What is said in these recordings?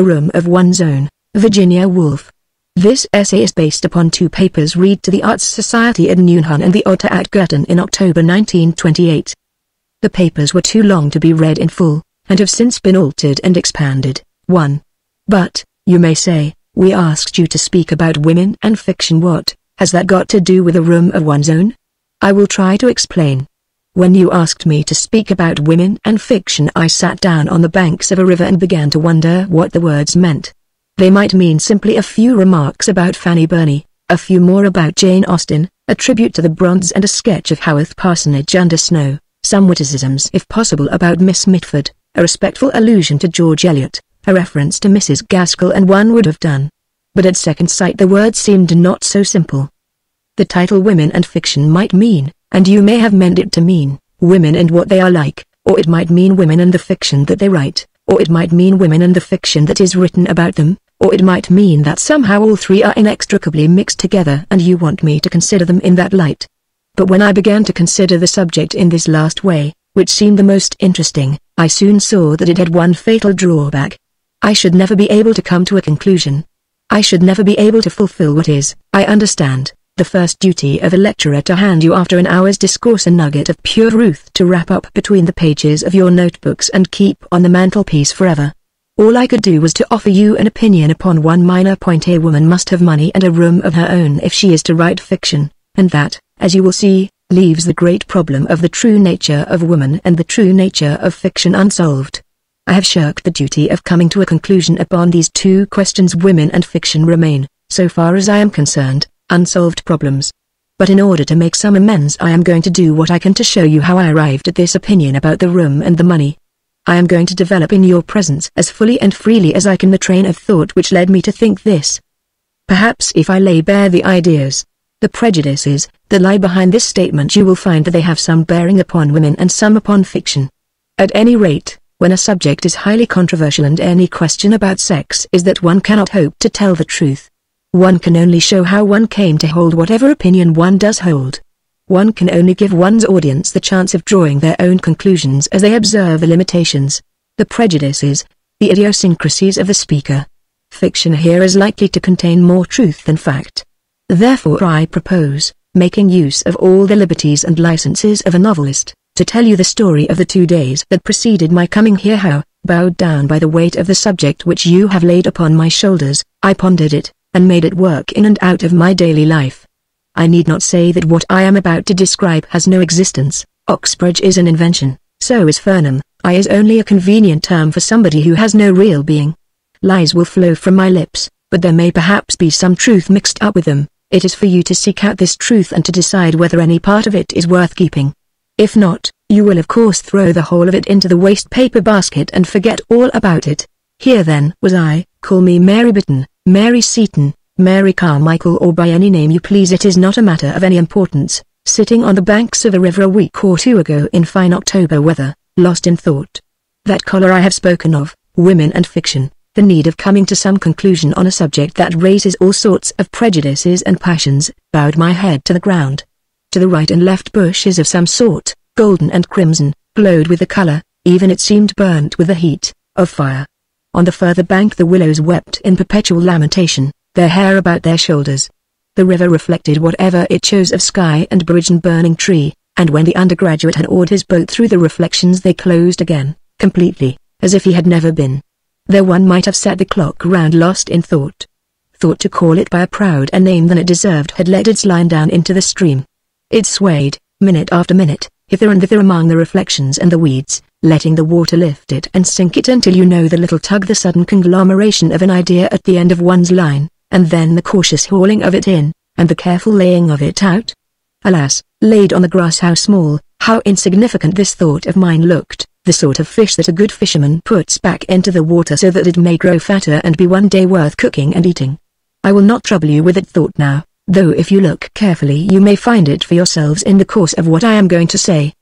A Room of One's Own, Virginia Woolf. This essay is based upon two papers read to the Arts Society at Newnham and the Odtaa at Girton in October 1928. The papers were too long to be read in full, and have since been altered and expanded. 1. But, you may say, we asked you to speak about women and fiction what, has that got to do with a room of one's own? I will try to explain. When you asked me to speak about women and fiction I sat down on the banks of a river and began to wonder what the words meant. They might mean simply a few remarks about Fanny Burney, a few more about Jane Austen, a tribute to the Brontes and a sketch of Haworth Parsonage under snow, some witticisms if possible about Miss Mitford, a respectful allusion to George Eliot, a reference to Mrs. Gaskell and one would have done. But at second sight the words seemed not so simple. The title Women and Fiction might mean, and you may have meant it to mean, women and what they are like, or it might mean women and the fiction that they write, or it might mean women and the fiction that is written about them, or it might mean that somehow all three are inextricably mixed together and you want me to consider them in that light. But when I began to consider the subject in this last way, which seemed the most interesting, I soon saw that it had one fatal drawback. I should never be able to come to a conclusion. I should never be able to fulfill what is, I understand, the first duty of a lecturer to hand you after an hour's discourse a nugget of pure truth to wrap up between the pages of your notebooks and keep on the mantelpiece forever. All I could do was to offer you an opinion upon one minor point a woman must have money and a room of her own if she is to write fiction, and that, as you will see, leaves the great problem of the true nature of woman and the true nature of fiction unsolved. I have shirked the duty of coming to a conclusion upon these two questions women and fiction remain, so far as I am concerned, unsolved problems. But in order to make some amends I am going to do what I can to show you how I arrived at this opinion about the room and the money. I am going to develop in your presence as fully and freely as I can the train of thought which led me to think this. Perhaps if I lay bare the ideas, the prejudices, that lie behind this statement you will find that they have some bearing upon women and some upon fiction. At any rate, when a subject is highly controversial and any question about sex is that one cannot hope to tell the truth, one can only show how one came to hold whatever opinion one does hold. One can only give one's audience the chance of drawing their own conclusions as they observe the limitations, the prejudices, the idiosyncrasies of the speaker. Fiction here is likely to contain more truth than fact. Therefore I propose, making use of all the liberties and licenses of a novelist, to tell you the story of the two days that preceded my coming here how, bowed down by the weight of the subject which you have laid upon my shoulders, I pondered it, and made it work in and out of my daily life. I need not say that what I am about to describe has no existence, Oxbridge is an invention, so is Fernham, I is only a convenient term for somebody who has no real being. Lies will flow from my lips, but there may perhaps be some truth mixed up with them, it is for you to seek out this truth and to decide whether any part of it is worth keeping. If not, you will of course throw the whole of it into the waste paper basket and forget all about it. Here then was I, call me Mary Beton, Mary Seton, Mary Carmichael or by any name you please it is not a matter of any importance, sitting on the banks of a river a week or two ago in fine October weather, lost in thought. That collar I have spoken of, women and fiction, the need of coming to some conclusion on a subject that raises all sorts of prejudices and passions, bowed my head to the ground. To the right and left bushes of some sort, golden and crimson, glowed with the color, even it seemed burnt with the heat, of fire. On the further bank the willows wept in perpetual lamentation, their hair about their shoulders. The river reflected whatever it chose of sky and bridge and burning tree, and when the undergraduate had oared his boat through the reflections they closed again, completely, as if he had never been. There one might have set the clock round lost in thought. Thought to call it by a prouder name than it deserved had let its line down into the stream. It swayed, minute after minute, hither and thither among the reflections and the weeds, letting the water lift it and sink it until you know the little tug the sudden conglomeration of an idea at the end of one's line, and then the cautious hauling of it in, and the careful laying of it out. Alas, laid on the grass how small, how insignificant this thought of mine looked, the sort of fish that a good fisherman puts back into the water so that it may grow fatter and be one day worth cooking and eating. I will not trouble you with that thought now, though if you look carefully you may find it for yourselves in the course of what I am going to say.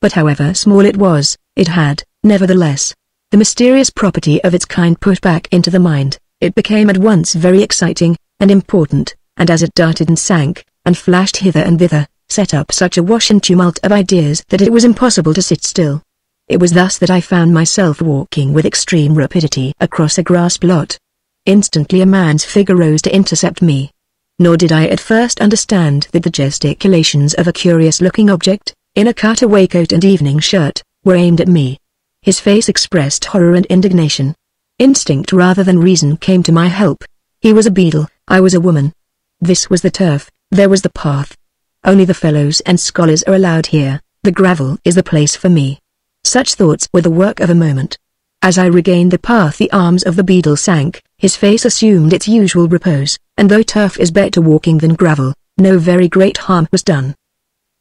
But however small it was, it had, nevertheless, the mysterious property of its kind put back into the mind. It became at once very exciting, and important, and as it darted and sank, and flashed hither and thither, set up such a wash and tumult of ideas that it was impossible to sit still. It was thus that I found myself walking with extreme rapidity across a grass plot. Instantly a man's figure rose to intercept me. Nor did I at first understand that the gesticulations of a curious-looking object, in a cutaway coat and evening shirt, were aimed at me. His face expressed horror and indignation. Instinct rather than reason came to my help. He was a beadle, I was a woman. This was the turf, there was the path. Only the fellows and scholars are allowed here, the gravel is the place for me. Such thoughts were the work of a moment. As I regained the path the arms of the beadle sank, his face assumed its usual repose, and though turf is better walking than gravel, no very great harm was done.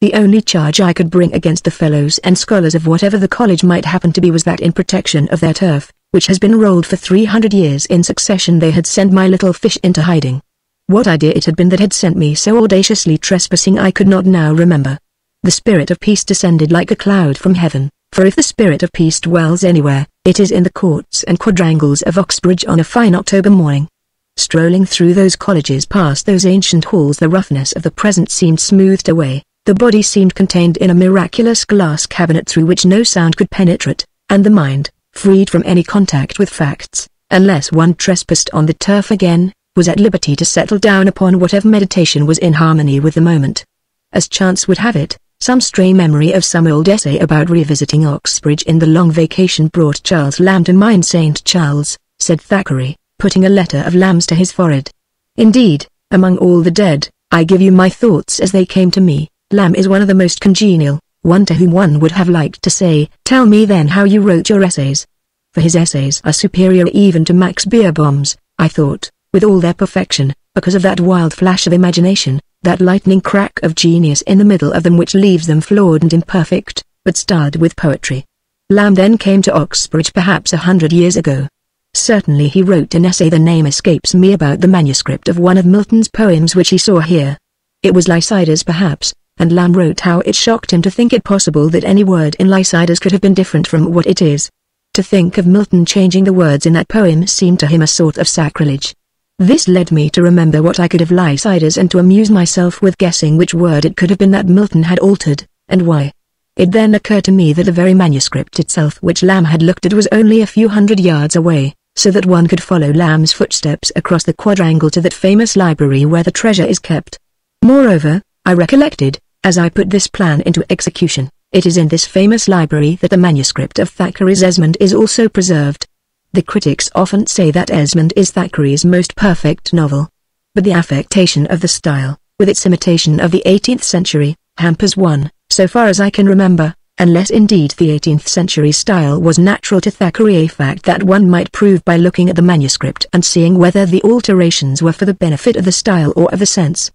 The only charge I could bring against the fellows and scholars of whatever the college might happen to be was that in protection of their turf, which has been rolled for 300 years in succession they had sent my little fish into hiding. What idea it had been that had sent me so audaciously trespassing I could not now remember. The spirit of peace descended like a cloud from heaven, for if the spirit of peace dwells anywhere, it is in the courts and quadrangles of Oxbridge on a fine October morning. Strolling through those colleges past those ancient halls the roughness of the present seemed smoothed away. The body seemed contained in a miraculous glass cabinet through which no sound could penetrate, and the mind, freed from any contact with facts, unless one trespassed on the turf again, was at liberty to settle down upon whatever meditation was in harmony with the moment. As chance would have it, some stray memory of some old essay about revisiting Oxbridge in the long vacation brought Charles Lamb to mind St. Charles, said Thackeray, putting a letter of Lamb's to his forehead. Indeed, among all the dead, I give you my thoughts as they came to me. Lamb is one of the most congenial, one to whom one would have liked to say, tell me then how you wrote your essays. For his essays are superior even to Max Beerbohm's, I thought, with all their perfection, because of that wild flash of imagination, that lightning crack of genius in the middle of them which leaves them flawed and imperfect, but starred with poetry. Lamb then came to Oxbridge perhaps a hundred years ago. Certainly he wrote an essay the name escapes me about the manuscript of one of Milton's poems which he saw here. It was Lycidas perhaps, and Lamb wrote how it shocked him to think it possible that any word in Lycidas could have been different from what it is. To think of Milton changing the words in that poem seemed to him a sort of sacrilege. This led me to remember what I could of Lycidas and to amuse myself with guessing which word it could have been that Milton had altered, and why. It then occurred to me that the very manuscript itself which Lamb had looked at was only a few hundred yards away, so that one could follow Lamb's footsteps across the quadrangle to that famous library where the treasure is kept. Moreover, I recollected, as I put this plan into execution, it is in this famous library that the manuscript of Thackeray's Esmond is also preserved. The critics often say that Esmond is Thackeray's most perfect novel. But the affectation of the style, with its imitation of the 18th century, hampers one, so far as I can remember, unless indeed the 18th century style was natural to Thackeray a fact that one might prove by looking at the manuscript and seeing whether the alterations were for the benefit of the style or of the sense.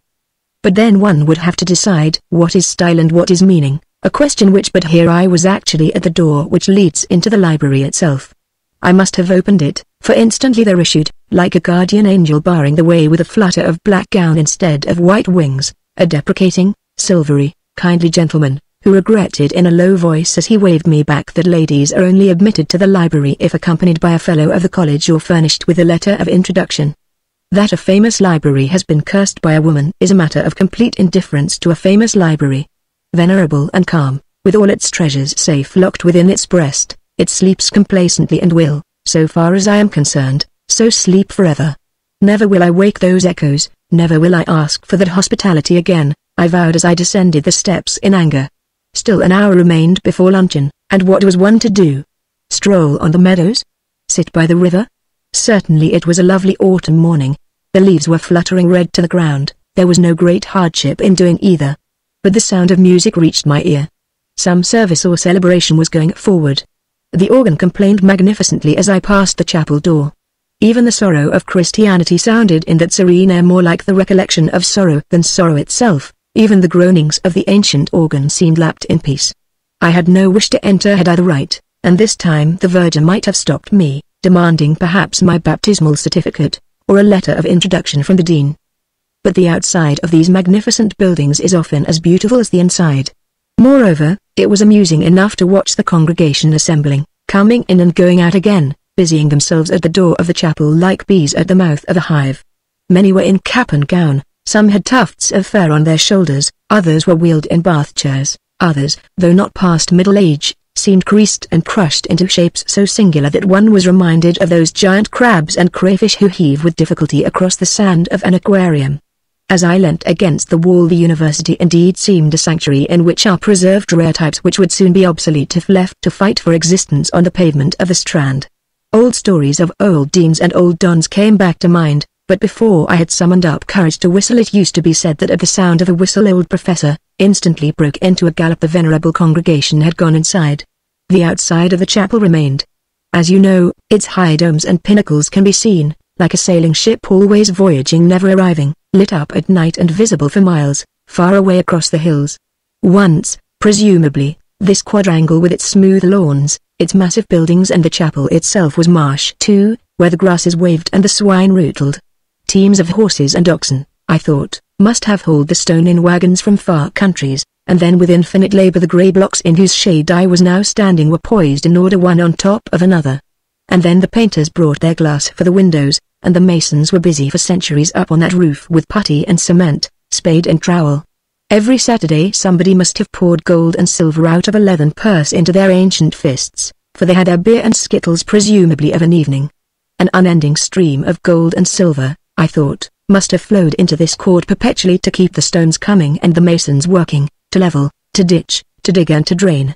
But then one would have to decide what is style and what is meaning, a question which but here I was actually at the door which leads into the library itself. I must have opened it, for instantly there issued, like a guardian angel barring the way with a flutter of black gown instead of white wings, a deprecating, silvery, kindly gentleman, who regretted in a low voice as he waved me back that ladies are only admitted to the library if accompanied by a fellow of the college or furnished with a letter of introduction. That a famous library has been cursed by a woman is a matter of complete indifference to a famous library. Venerable and calm, with all its treasures safe locked within its breast, it sleeps complacently and will, so far as I am concerned, so sleep forever. Never will I wake those echoes, never will I ask for that hospitality again, I vowed as I descended the steps in anger. Still an hour remained before luncheon, and what was one to do? Stroll on the meadows? Sit by the river? Certainly it was a lovely autumn morning, the leaves were fluttering red to the ground, there was no great hardship in doing either. But the sound of music reached my ear. Some service or celebration was going forward. The organ complained magnificently as I passed the chapel door. Even the sorrow of Christianity sounded in that serene air more like the recollection of sorrow than sorrow itself, even the groanings of the ancient organ seemed lapped in peace. I had no wish to enter had I the right, and this time the verger might have stopped me, demanding perhaps my baptismal certificate, or a letter of introduction from the dean. But the outside of these magnificent buildings is often as beautiful as the inside. Moreover, it was amusing enough to watch the congregation assembling, coming in and going out again, busying themselves at the door of the chapel like bees at the mouth of a hive. Many were in cap and gown, some had tufts of fur on their shoulders, others were wheeled in bath chairs, others, though not past middle age, seemed creased and crushed into shapes so singular that one was reminded of those giant crabs and crayfish who heave with difficulty across the sand of an aquarium. As I leant against the wall the university indeed seemed a sanctuary in which are preserved rare types which would soon be obsolete if left to fight for existence on the pavement of the Strand. Old stories of old deans and old dons came back to mind, but before I had summoned up courage to whistle it used to be said that at the sound of a whistle old professor, instantly broke into a gallop the venerable congregation had gone inside. The outside of the chapel remained. As you know, its high domes and pinnacles can be seen, like a sailing ship always voyaging never arriving, lit up at night and visible for miles, far away across the hills. Once, presumably, this quadrangle with its smooth lawns, its massive buildings and the chapel itself was marsh too, where the grasses waved and the swine rootled. Teams of horses and oxen, I thought, must have hauled the stone in wagons from far countries, and then with infinite labor the grey blocks in whose shade I was now standing were poised in order one on top of another. And then the painters brought their glass for the windows, and the masons were busy for centuries up on that roof with putty and cement, spade and trowel. Every Saturday somebody must have poured gold and silver out of a leathern purse into their ancient fists, for they had their beer and skittles presumably of an evening. An unending stream of gold and silver, I thought, must have flowed into this court perpetually to keep the stones coming and the masons working, to level, to ditch, to dig and to drain.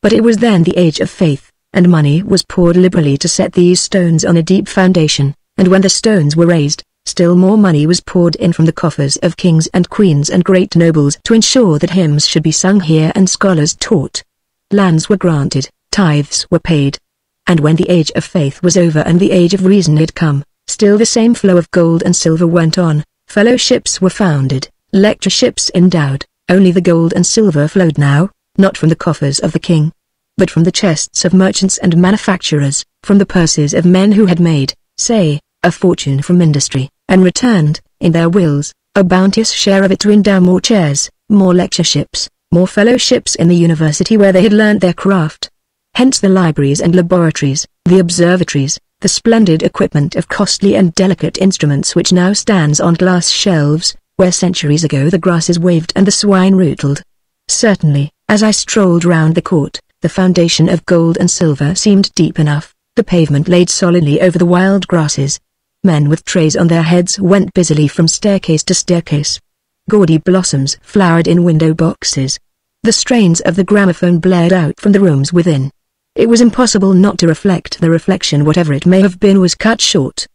But it was then the age of faith, and money was poured liberally to set these stones on a deep foundation, and when the stones were raised, still more money was poured in from the coffers of kings and queens and great nobles to ensure that hymns should be sung here and scholars taught. Lands were granted, tithes were paid. And when the age of faith was over and the age of reason had come, Still the same flow of gold and silver went on, fellowships were founded, lectureships endowed, only the gold and silver flowed now, not from the coffers of the king, but from the chests of merchants and manufacturers, from the purses of men who had made, say, a fortune from industry, and returned, in their wills, a bounteous share of it to endow more chairs, more lectureships, more fellowships in the university where they had learnt their craft. Hence the libraries and laboratories, the observatories, the splendid equipment of costly and delicate instruments which now stands on glass shelves, where centuries ago the grasses waved and the swine rootled. Certainly, as I strolled round the court, the foundation of gold and silver seemed deep enough, the pavement laid solidly over the wild grasses. Men with trays on their heads went busily from staircase to staircase. Gaudy blossoms flowered in window boxes. The strains of the gramophone blared out from the rooms within. It was impossible not to reflect the reflection whatever it may have been was cut short.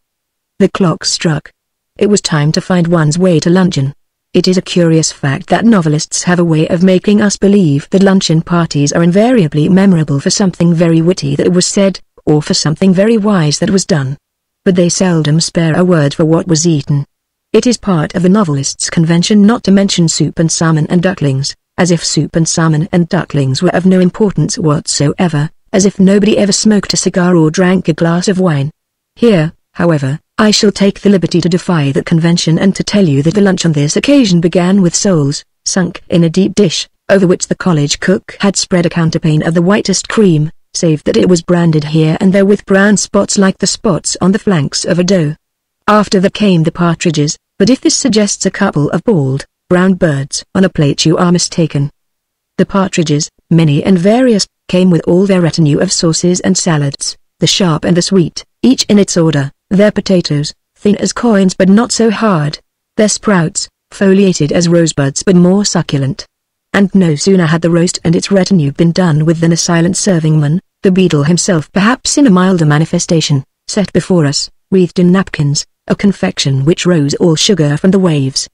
The clock struck. It was time to find one's way to luncheon. It is a curious fact that novelists have a way of making us believe that luncheon parties are invariably memorable for something very witty that was said, or for something very wise that was done. But they seldom spare a word for what was eaten. It is part of the novelist's convention not to mention soup and salmon and ducklings, as if soup and salmon and ducklings were of no importance whatsoever, as if nobody ever smoked a cigar or drank a glass of wine. Here, however, I shall take the liberty to defy that convention and to tell you that the lunch on this occasion began with soles, sunk in a deep dish, over which the college cook had spread a counterpane of the whitest cream, save that it was branded here and there with brown spots like the spots on the flanks of a doe. After that came the partridges, but if this suggests a couple of bald, brown birds on a plate you are mistaken. The partridges, many and various, came with all their retinue of sauces and salads, the sharp and the sweet, each in its order, their potatoes, thin as coins but not so hard, their sprouts, foliated as rosebuds but more succulent. And no sooner had the roast and its retinue been done with than a silent servingman, the beadle himself perhaps in a milder manifestation, set before us, wreathed in napkins, a confection which rose all sugar from the waves.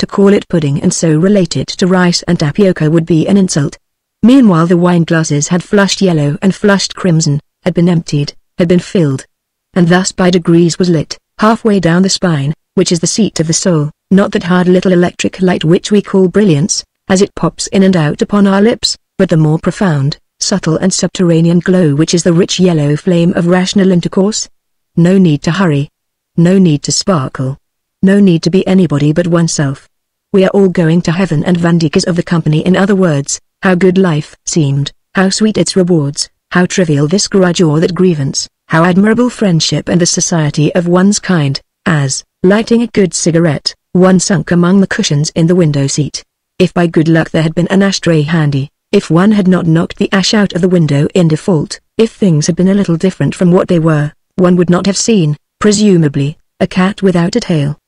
To call it pudding and so relate it to rice and tapioca would be an insult, Meanwhile the wine glasses had flushed yellow and flushed crimson, had been emptied, had been filled. And thus by degrees was lit, halfway down the spine, which is the seat of the soul, not that hard little electric light which we call brilliance, as it pops in and out upon our lips, but the more profound, subtle and subterranean glow which is the rich yellow flame of rational intercourse. No need to hurry. No need to sparkle. No need to be anybody but oneself. We are all going to heaven and Van Dyck is of the company in other words, how good life seemed, how sweet its rewards, how trivial this grudge or that grievance, how admirable friendship and the society of one's kind, as, lighting a good cigarette, one sunk among the cushions in the window seat. If by good luck there had been an ashtray handy, if one had not knocked the ash out of the window in default, if things had been a little different from what they were, one would not have seen, presumably, a cat without a tail.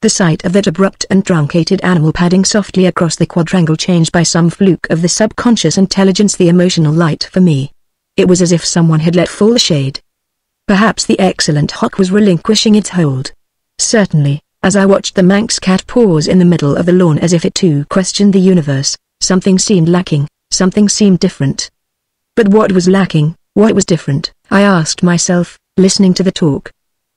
The sight of that abrupt and truncated animal padding softly across the quadrangle changed by some fluke of the subconscious intelligence the emotional light for me. It was as if someone had let fall the shade. Perhaps the excellent hock was relinquishing its hold. Certainly, as I watched the Manx cat pause in the middle of the lawn as if it too questioned the universe, something seemed lacking, something seemed different. But what was lacking, what was different, I asked myself, listening to the talk.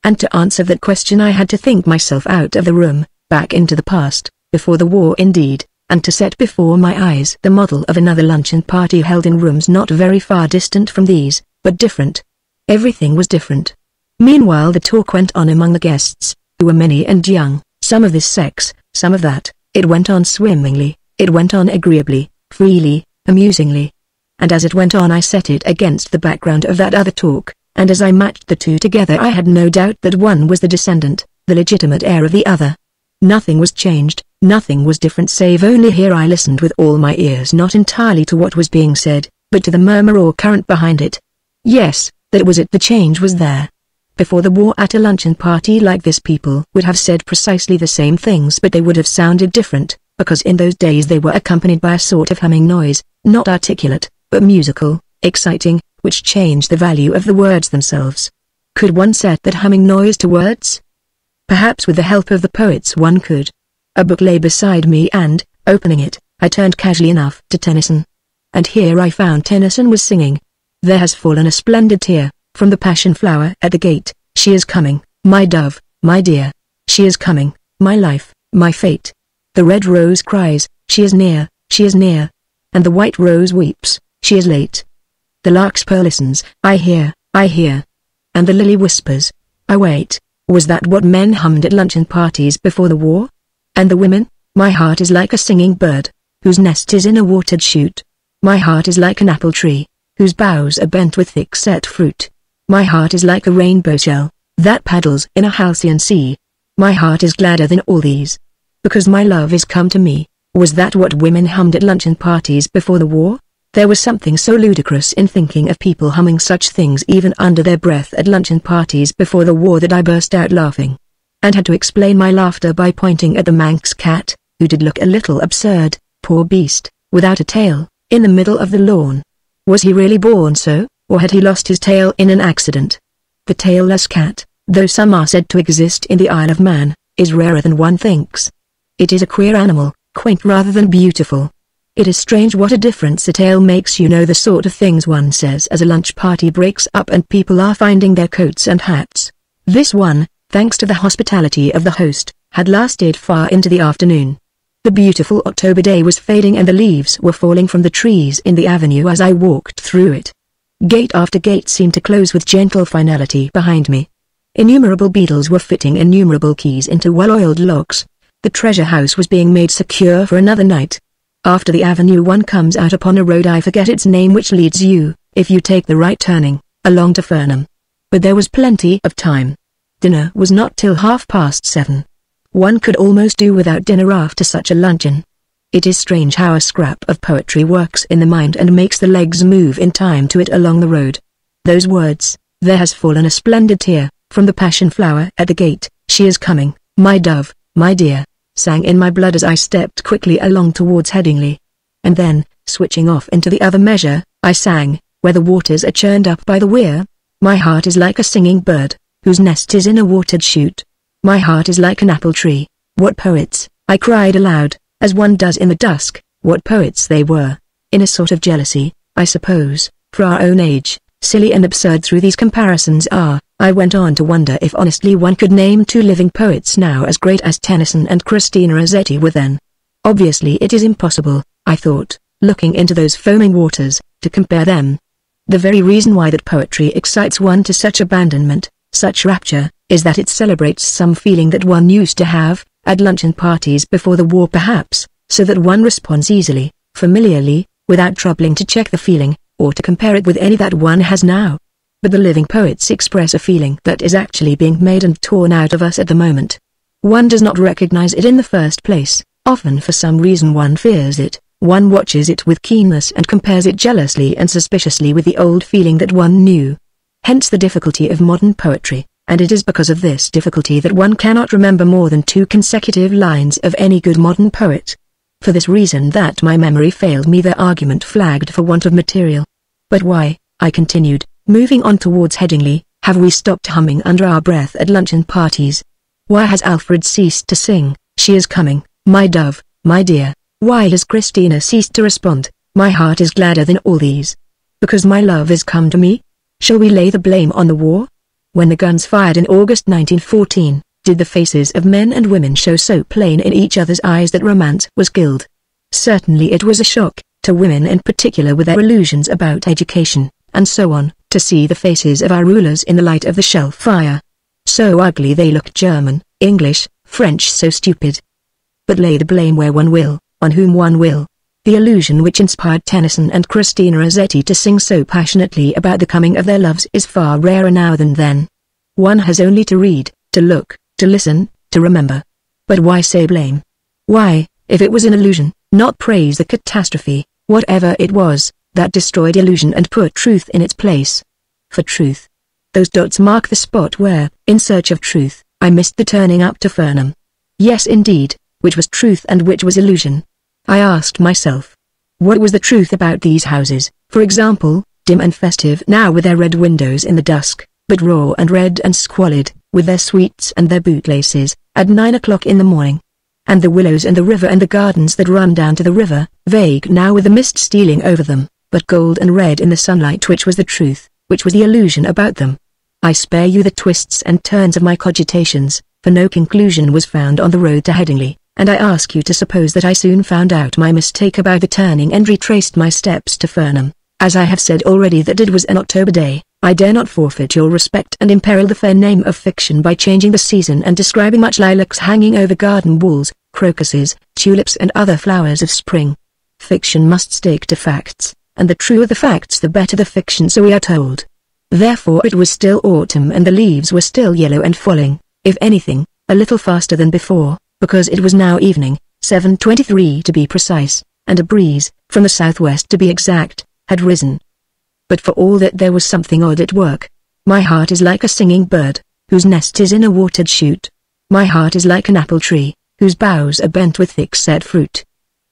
And to answer that question I had to think myself out of the room, back into the past, before the war indeed, and to set before my eyes the model of another luncheon party held in rooms not very far distant from these, but different. Everything was different. Meanwhile the talk went on among the guests, who were many and young, some of this sex, some of that, it went on swimmingly, it went on agreeably, freely, amusingly. And as it went on I set it against the background of that other talk, and as I matched the two together I had no doubt that one was the descendant, the legitimate heir of the other. Nothing was changed, nothing was different save only here I listened with all my ears not entirely to what was being said, but to the murmur or current behind it. Yes, that was it the change was there. Before the war at a luncheon party like this people would have said precisely the same things but they would have sounded different, because in those days they were accompanied by a sort of humming noise, not articulate, but musical, exciting, which change the value of the words themselves. Could one set that humming noise to words? Perhaps with the help of the poets one could. A book lay beside me and, opening it, I turned casually enough to Tennyson. And here I found Tennyson was singing. There has fallen a splendid tear, from the passion flower at the gate, she is coming, my dove, my dear. She is coming, my life, my fate. The red rose cries, she is near, she is near. And the white rose weeps, she is late. The larkspur listens, I hear, I hear. And the lily whispers, I wait. Was that what men hummed at luncheon parties before the war? And the women, my heart is like a singing bird, whose nest is in a watered shoot. My heart is like an apple tree, whose boughs are bent with thick set fruit. My heart is like a rainbow shell, that paddles in a halcyon sea. My heart is gladder than all these. Because my love is come to me. Was that what women hummed at luncheon parties before the war? There was something so ludicrous in thinking of people humming such things even under their breath at luncheon parties before the war that I burst out laughing. And had to explain my laughter by pointing at the Manx cat, who did look a little absurd, poor beast, without a tail, in the middle of the lawn. Was he really born so, or had he lost his tail in an accident? The tailless cat, though some are said to exist in the Isle of Man, is rarer than one thinks. It is a queer animal, quaint rather than beautiful, it is strange what a difference a tail makes you know the sort of things one says as a lunch party breaks up and people are finding their coats and hats. This one, thanks to the hospitality of the host, had lasted far into the afternoon. The beautiful October day was fading and the leaves were falling from the trees in the avenue as I walked through it. Gate after gate seemed to close with gentle finality behind me. Innumerable beadles were fitting innumerable keys into well-oiled locks. The treasure house was being made secure for another night. After the avenue one comes out upon a road I forget its name which leads you, if you take the right turning, along to Fernham. But there was plenty of time. Dinner was not till half past seven. One could almost do without dinner after such a luncheon. It is strange how a scrap of poetry works in the mind and makes the legs move in time to it along the road. Those words, there has fallen a splendid tear, from the passion flower at the gate, she is coming, my dove, my dear sang in my blood as I stepped quickly along towards Headingley. And then, switching off into the other measure, I sang, where the waters are churned up by the weir. My heart is like a singing bird, whose nest is in a watered shoot. My heart is like an apple tree. What poets, I cried aloud, as one does in the dusk, what poets they were. In a sort of jealousy, I suppose, for our own age, silly and absurd through these comparisons are, I went on to wonder if honestly one could name two living poets now as great as Tennyson and Christina Rossetti were then. Obviously it is impossible, I thought, looking into those foaming waters, to compare them. The very reason why that poetry excites one to such abandonment, such rapture, is that it celebrates some feeling that one used to have, at luncheon parties before the war perhaps, so that one responds easily, familiarly, without troubling to check the feeling, or to compare it with any that one has now but the living poets express a feeling that is actually being made and torn out of us at the moment. One does not recognize it in the first place, often for some reason one fears it, one watches it with keenness and compares it jealously and suspiciously with the old feeling that one knew. Hence the difficulty of modern poetry, and it is because of this difficulty that one cannot remember more than two consecutive lines of any good modern poet. For this reason that my memory failed me the argument flagged for want of material. But why, I continued, moving on towards Headingley, have we stopped humming under our breath at luncheon parties? Why has Alfred ceased to sing, she is coming, my dove, my dear? Why has Christina ceased to respond, my heart is gladder than all these? Because my love is come to me? Shall we lay the blame on the war? When the guns fired in August 1914, did the faces of men and women show so plain in each other's eyes that romance was killed? Certainly it was a shock, to women in particular with their illusions about education, and so on, to see the faces of our rulers in the light of the shell fire. So ugly they looked German, English, French so stupid. But lay the blame where one will, on whom one will. The illusion which inspired Tennyson and Christina Rossetti to sing so passionately about the coming of their loves is far rarer now than then. One has only to read, to look, to listen, to remember. But why say blame? Why, if it was an illusion, not praise the catastrophe, whatever it was, that destroyed illusion and put truth in its place. For truth. Those dots mark the spot where, in search of truth, I missed the turning up to Fernham. Yes indeed, which was truth and which was illusion. I asked myself. What was the truth about these houses, for example, dim and festive now with their red windows in the dusk, but raw and red and squalid, with their sweets and their bootlaces, at nine o'clock in the morning? And the willows and the river and the gardens that run down to the river, vague now with the mist stealing over them, but gold and red in the sunlight which was the truth, which was the illusion about them. I spare you the twists and turns of my cogitations, for no conclusion was found on the road to Headingley, and I ask you to suppose that I soon found out my mistake about the turning and retraced my steps to Fernham. As I have said already that it was an October day, I dare not forfeit your respect and imperil the fair name of fiction by changing the season and describing much lilacs hanging over garden walls, crocuses, tulips and other flowers of spring. Fiction must stick to facts and the truer the facts the better the fiction so we are told. Therefore it was still autumn and the leaves were still yellow and falling, if anything, a little faster than before, because it was now evening, 7.23 to be precise, and a breeze, from the southwest to be exact, had risen. But for all that there was something odd at work. My heart is like a singing bird, whose nest is in a watered shoot. My heart is like an apple tree, whose boughs are bent with thick-set fruit.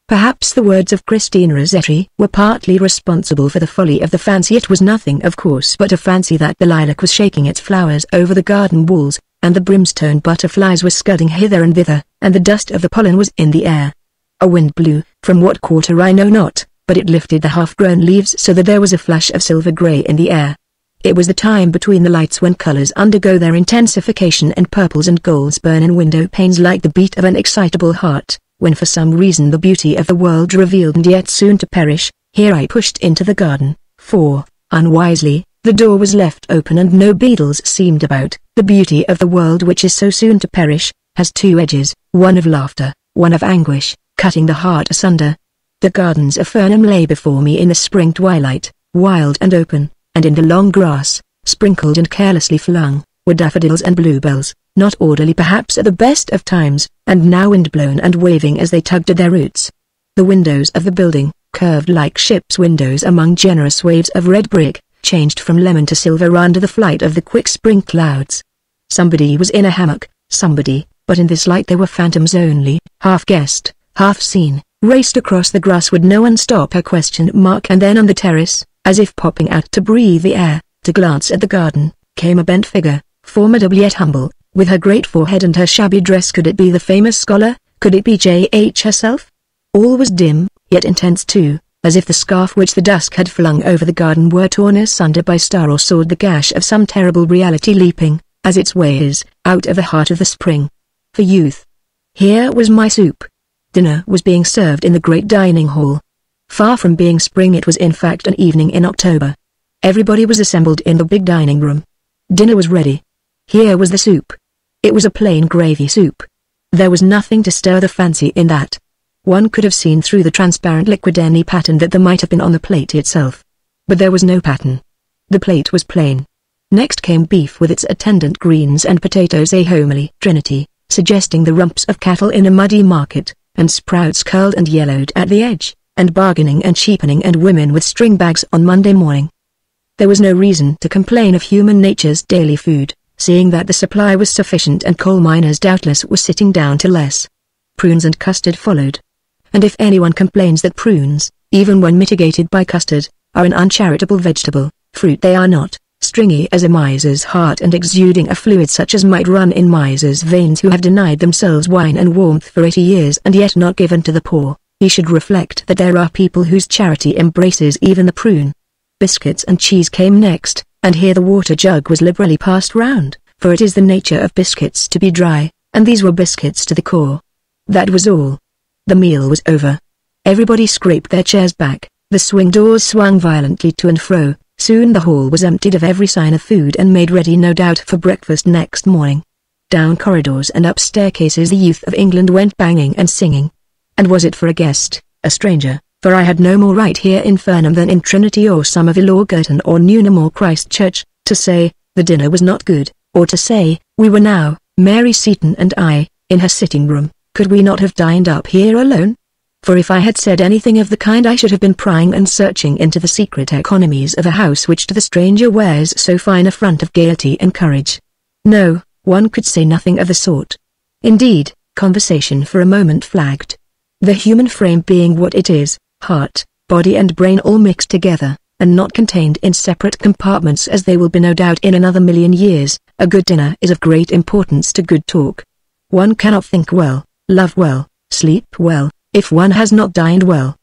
Perhaps the words of Christina Rossetti were partly responsible for the folly of the fancy it was nothing of course but a fancy that the lilac was shaking its flowers over the garden walls, and the brimstone butterflies were scudding hither and thither, and the dust of the pollen was in the air. A wind blew, from what quarter I know not, but it lifted the half-grown leaves so that there was a flash of silver grey in the air. It was the time between the lights when colors undergo their intensification and purples and golds burn in window panes like the beat of an excitable heart when for some reason the beauty of the world revealed and yet soon to perish, here I pushed into the garden, for, unwisely, the door was left open and no beadles seemed about. The beauty of the world which is so soon to perish, has two edges, one of laughter, one of anguish, cutting the heart asunder. The gardens of Fernham lay before me in the spring twilight, wild and open, and in the long grass, sprinkled and carelessly flung, were daffodils and bluebells, not orderly perhaps at the best of times, and now windblown and waving as they tugged at their roots. The windows of the building, curved like ship's windows among generous waves of red brick, changed from lemon to silver under the flight of the quick spring clouds. Somebody was in a hammock, somebody, but in this light they were phantoms only, half guessed, half seen, raced across the grass would no one stop a question mark and then on the terrace, as if popping out to breathe the air, to glance at the garden, came a bent figure, formidable yet humble, with her great forehead and her shabby dress could it be the famous scholar, could it be J.H. herself? All was dim, yet intense too, as if the scarf which the dusk had flung over the garden were torn asunder by star or sword the gash of some terrible reality leaping, as its way is, out of the heart of the spring. For youth. Here was my soup. Dinner was being served in the great dining hall. Far from being spring it was in fact an evening in October. Everybody was assembled in the big dining room. Dinner was ready. Here was the soup. It was a plain gravy soup. There was nothing to stir the fancy in that. One could have seen through the transparent liquid any pattern that there might have been on the plate itself. But there was no pattern. The plate was plain. Next came beef with its attendant greens and potatoes a homely trinity, suggesting the rumps of cattle in a muddy market, and sprouts curled and yellowed at the edge, and bargaining and cheapening and women with string bags on Monday morning. There was no reason to complain of human nature's daily food, seeing that the supply was sufficient and coal miners doubtless were sitting down to less. Prunes and custard followed. And if anyone complains that prunes, even when mitigated by custard, are an uncharitable vegetable, fruit they are not, stringy as a miser's heart and exuding a fluid such as might run in miser's veins who have denied themselves wine and warmth for eighty years and yet not given to the poor, he should reflect that there are people whose charity embraces even the prune. Biscuits and cheese came next, and here the water jug was liberally passed round, for it is the nature of biscuits to be dry, and these were biscuits to the core. That was all. The meal was over. Everybody scraped their chairs back, the swing doors swung violently to and fro, soon the hall was emptied of every sign of food and made ready no doubt for breakfast next morning. Down corridors and up staircases the youth of England went banging and singing. And was it for a guest, a stranger, for I had no more right here in Fernham than in Trinity or Somerville or Girton or Newnham or Christ Church, to say, the dinner was not good, or to say, we were now, Mary Seton and I, in her sitting room, could we not have dined up here alone? For if I had said anything of the kind I should have been prying and searching into the secret economies of a house which to the stranger wears so fine a front of gaiety and courage. No, one could say nothing of the sort. Indeed, conversation for a moment flagged. The human frame being what it is, heart, body and brain all mixed together, and not contained in separate compartments as they will be no doubt in another million years, a good dinner is of great importance to good talk. One cannot think well, love well, sleep well, if one has not dined well.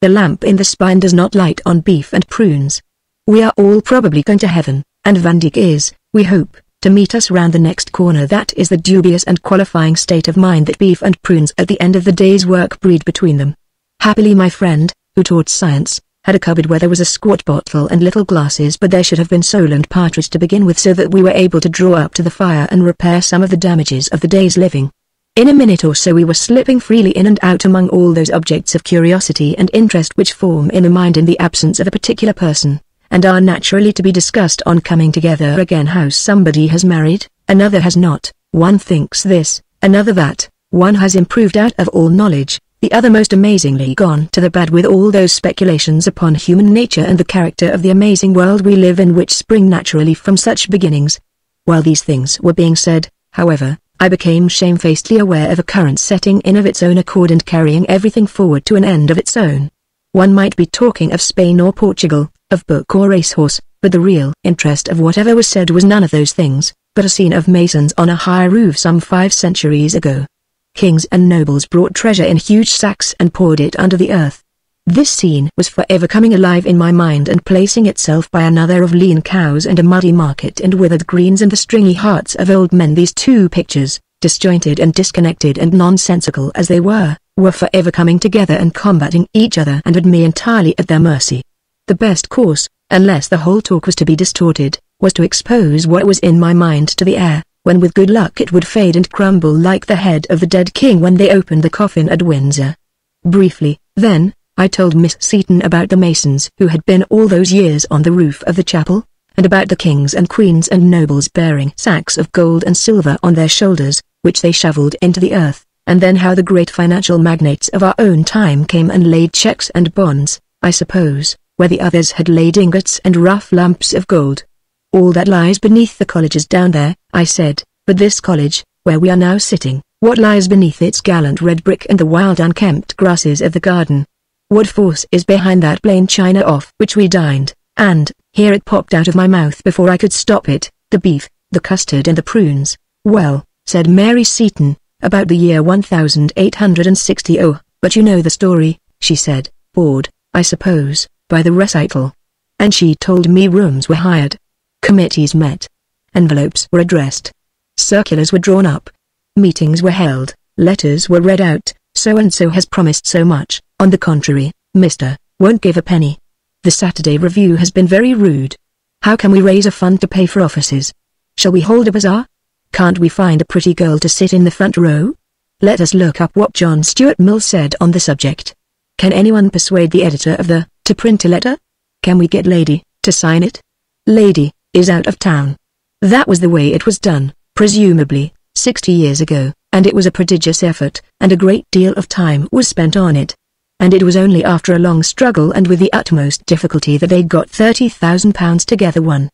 The lamp in the spine does not light on beef and prunes. We are all probably going to heaven, and Van Dyck is, we hope, to meet us round the next corner that is the dubious and qualifying state of mind that beef and prunes at the end of the day's work breed between them. Happily my friend, who taught science, had a cupboard where there was a squat bottle and little glasses but there should have been sole and partridge to begin with so that we were able to draw up to the fire and repair some of the damages of the day's living. In a minute or so we were slipping freely in and out among all those objects of curiosity and interest which form in a mind in the absence of a particular person, and are naturally to be discussed on coming together again. How somebody has married, another has not, one thinks this, another that, one has improved out of all knowledge, the other most amazingly gone to the bad with all those speculations upon human nature and the character of the amazing world we live in which spring naturally from such beginnings. While these things were being said, however, I became shamefacedly aware of a current setting in of its own accord and carrying everything forward to an end of its own. One might be talking of Spain or Portugal, of book or racehorse, but the real interest of whatever was said was none of those things, but a scene of masons on a high roof some five centuries ago. Kings and nobles brought treasure in huge sacks and poured it under the earth. This scene was forever coming alive in my mind and placing itself by another of lean cows and a muddy market and withered greens and the stringy hearts of old men these two pictures, disjointed and disconnected and nonsensical as they were, were forever coming together and combating each other and had me entirely at their mercy. The best course, unless the whole talk was to be distorted, was to expose what was in my mind to the air, when with good luck it would fade and crumble like the head of the dead king when they opened the coffin at Windsor. Briefly, then, I told Miss Seton about the masons who had been all those years on the roof of the chapel, and about the kings and queens and nobles bearing sacks of gold and silver on their shoulders, which they shoveled into the earth, and then how the great financial magnates of our own time came and laid checks and bonds, I suppose, where the others had laid ingots and rough lumps of gold. All that lies beneath the colleges down there, I said, but this college, where we are now sitting, what lies beneath its gallant red brick and the wild unkempt grasses of the garden? What force is behind that plain china off which we dined, and, here it popped out of my mouth before I could stop it, the beef, the custard and the prunes. Well, said Mary Seton, about the year 1860 oh, but you know the story, she said, bored, I suppose by the recital. And she told me rooms were hired. Committees met. Envelopes were addressed. Circulars were drawn up. Meetings were held, letters were read out, so-and-so has promised so much, on the contrary, Mr. won't give a penny. The Saturday Review has been very rude. How can we raise a fund to pay for offices? Shall we hold a bazaar? Can't we find a pretty girl to sit in the front row? Let us look up what John Stuart Mill said on the subject. Can anyone persuade the editor of the to print a letter? Can we get Lady, to sign it? Lady, is out of town. That was the way it was done, presumably, 60 years ago, and it was a prodigious effort, and a great deal of time was spent on it. and it was only after a long struggle and with the utmost difficulty that they got £30,000 together one.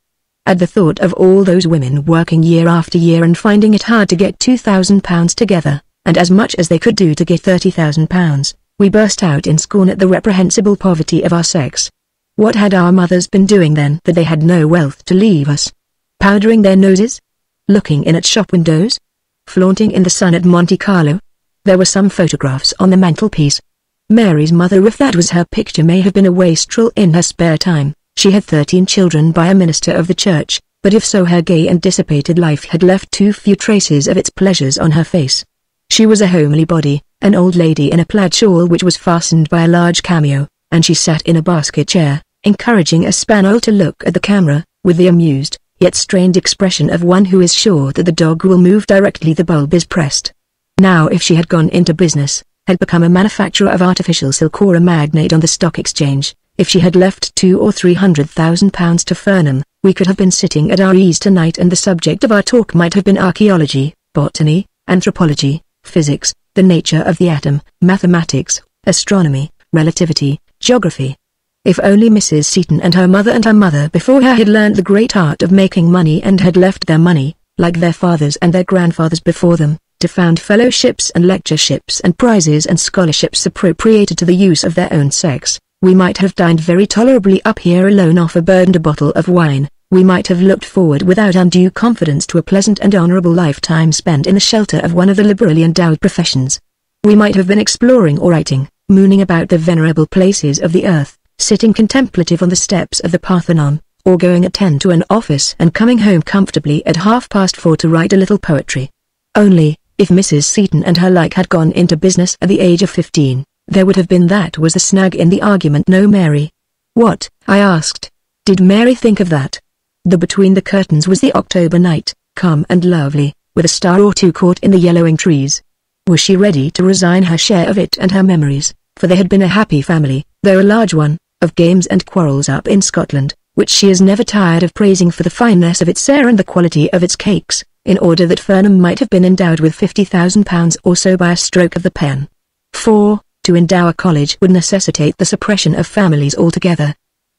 At the thought of all those women working year after year and finding it hard to get £2,000 together, and as much as they could do to get £30,000, we burst out in scorn at the reprehensible poverty of our sex. What had our mothers been doing then that they had no wealth to leave us? Powdering their noses? Looking in at shop windows? Flaunting in the sun at Monte Carlo? There were some photographs on the mantelpiece. Mary's mother if that was her picture may have been a wastrel in her spare time. She had thirteen children by a minister of the church, but if so her gay and dissipated life had left too few traces of its pleasures on her face. She was a homely body, an old lady in a plaid shawl which was fastened by a large cameo, and she sat in a basket chair, encouraging a spaniel to look at the camera, with the amused, yet strained expression of one who is sure that the dog will move directly the bulb is pressed. Now if she had gone into business, had become a manufacturer of artificial silk or a magnate on the stock exchange, if she had left two or three hundred thousand pounds to Fernham, we could have been sitting at our ease tonight and the subject of our talk might have been archaeology, botany, anthropology, physics, the nature of the atom, mathematics, astronomy, relativity, geography. If only Mrs. Seton and her mother and her mother before her had learned the great art of making money and had left their money, like their fathers and their grandfathers before them, to found fellowships and lectureships and prizes and scholarships appropriated to the use of their own sex, we might have dined very tolerably up here alone off a a bottle of wine, we might have looked forward without undue confidence to a pleasant and honorable lifetime spent in the shelter of one of the liberally endowed professions. We might have been exploring or writing, mooning about the venerable places of the earth, sitting contemplative on the steps of the Parthenon, or going at ten to an office and coming home comfortably at half past four to write a little poetry. Only, if Mrs. Seton and her like had gone into business at the age of fifteen, there would have been that was the snag in the argument no Mary. What, I asked, did Mary think of that? The between the curtains was the October night, calm and lovely, with a star or two caught in the yellowing trees. Was she ready to resign her share of it and her memories, for they had been a happy family, though a large one, of games and quarrels up in Scotland, which she is never tired of praising for the fineness of its air and the quality of its cakes, in order that Fernham might have been endowed with £50,000 or so by a stroke of the pen. 4. To endow a college would necessitate the suppression of families altogether,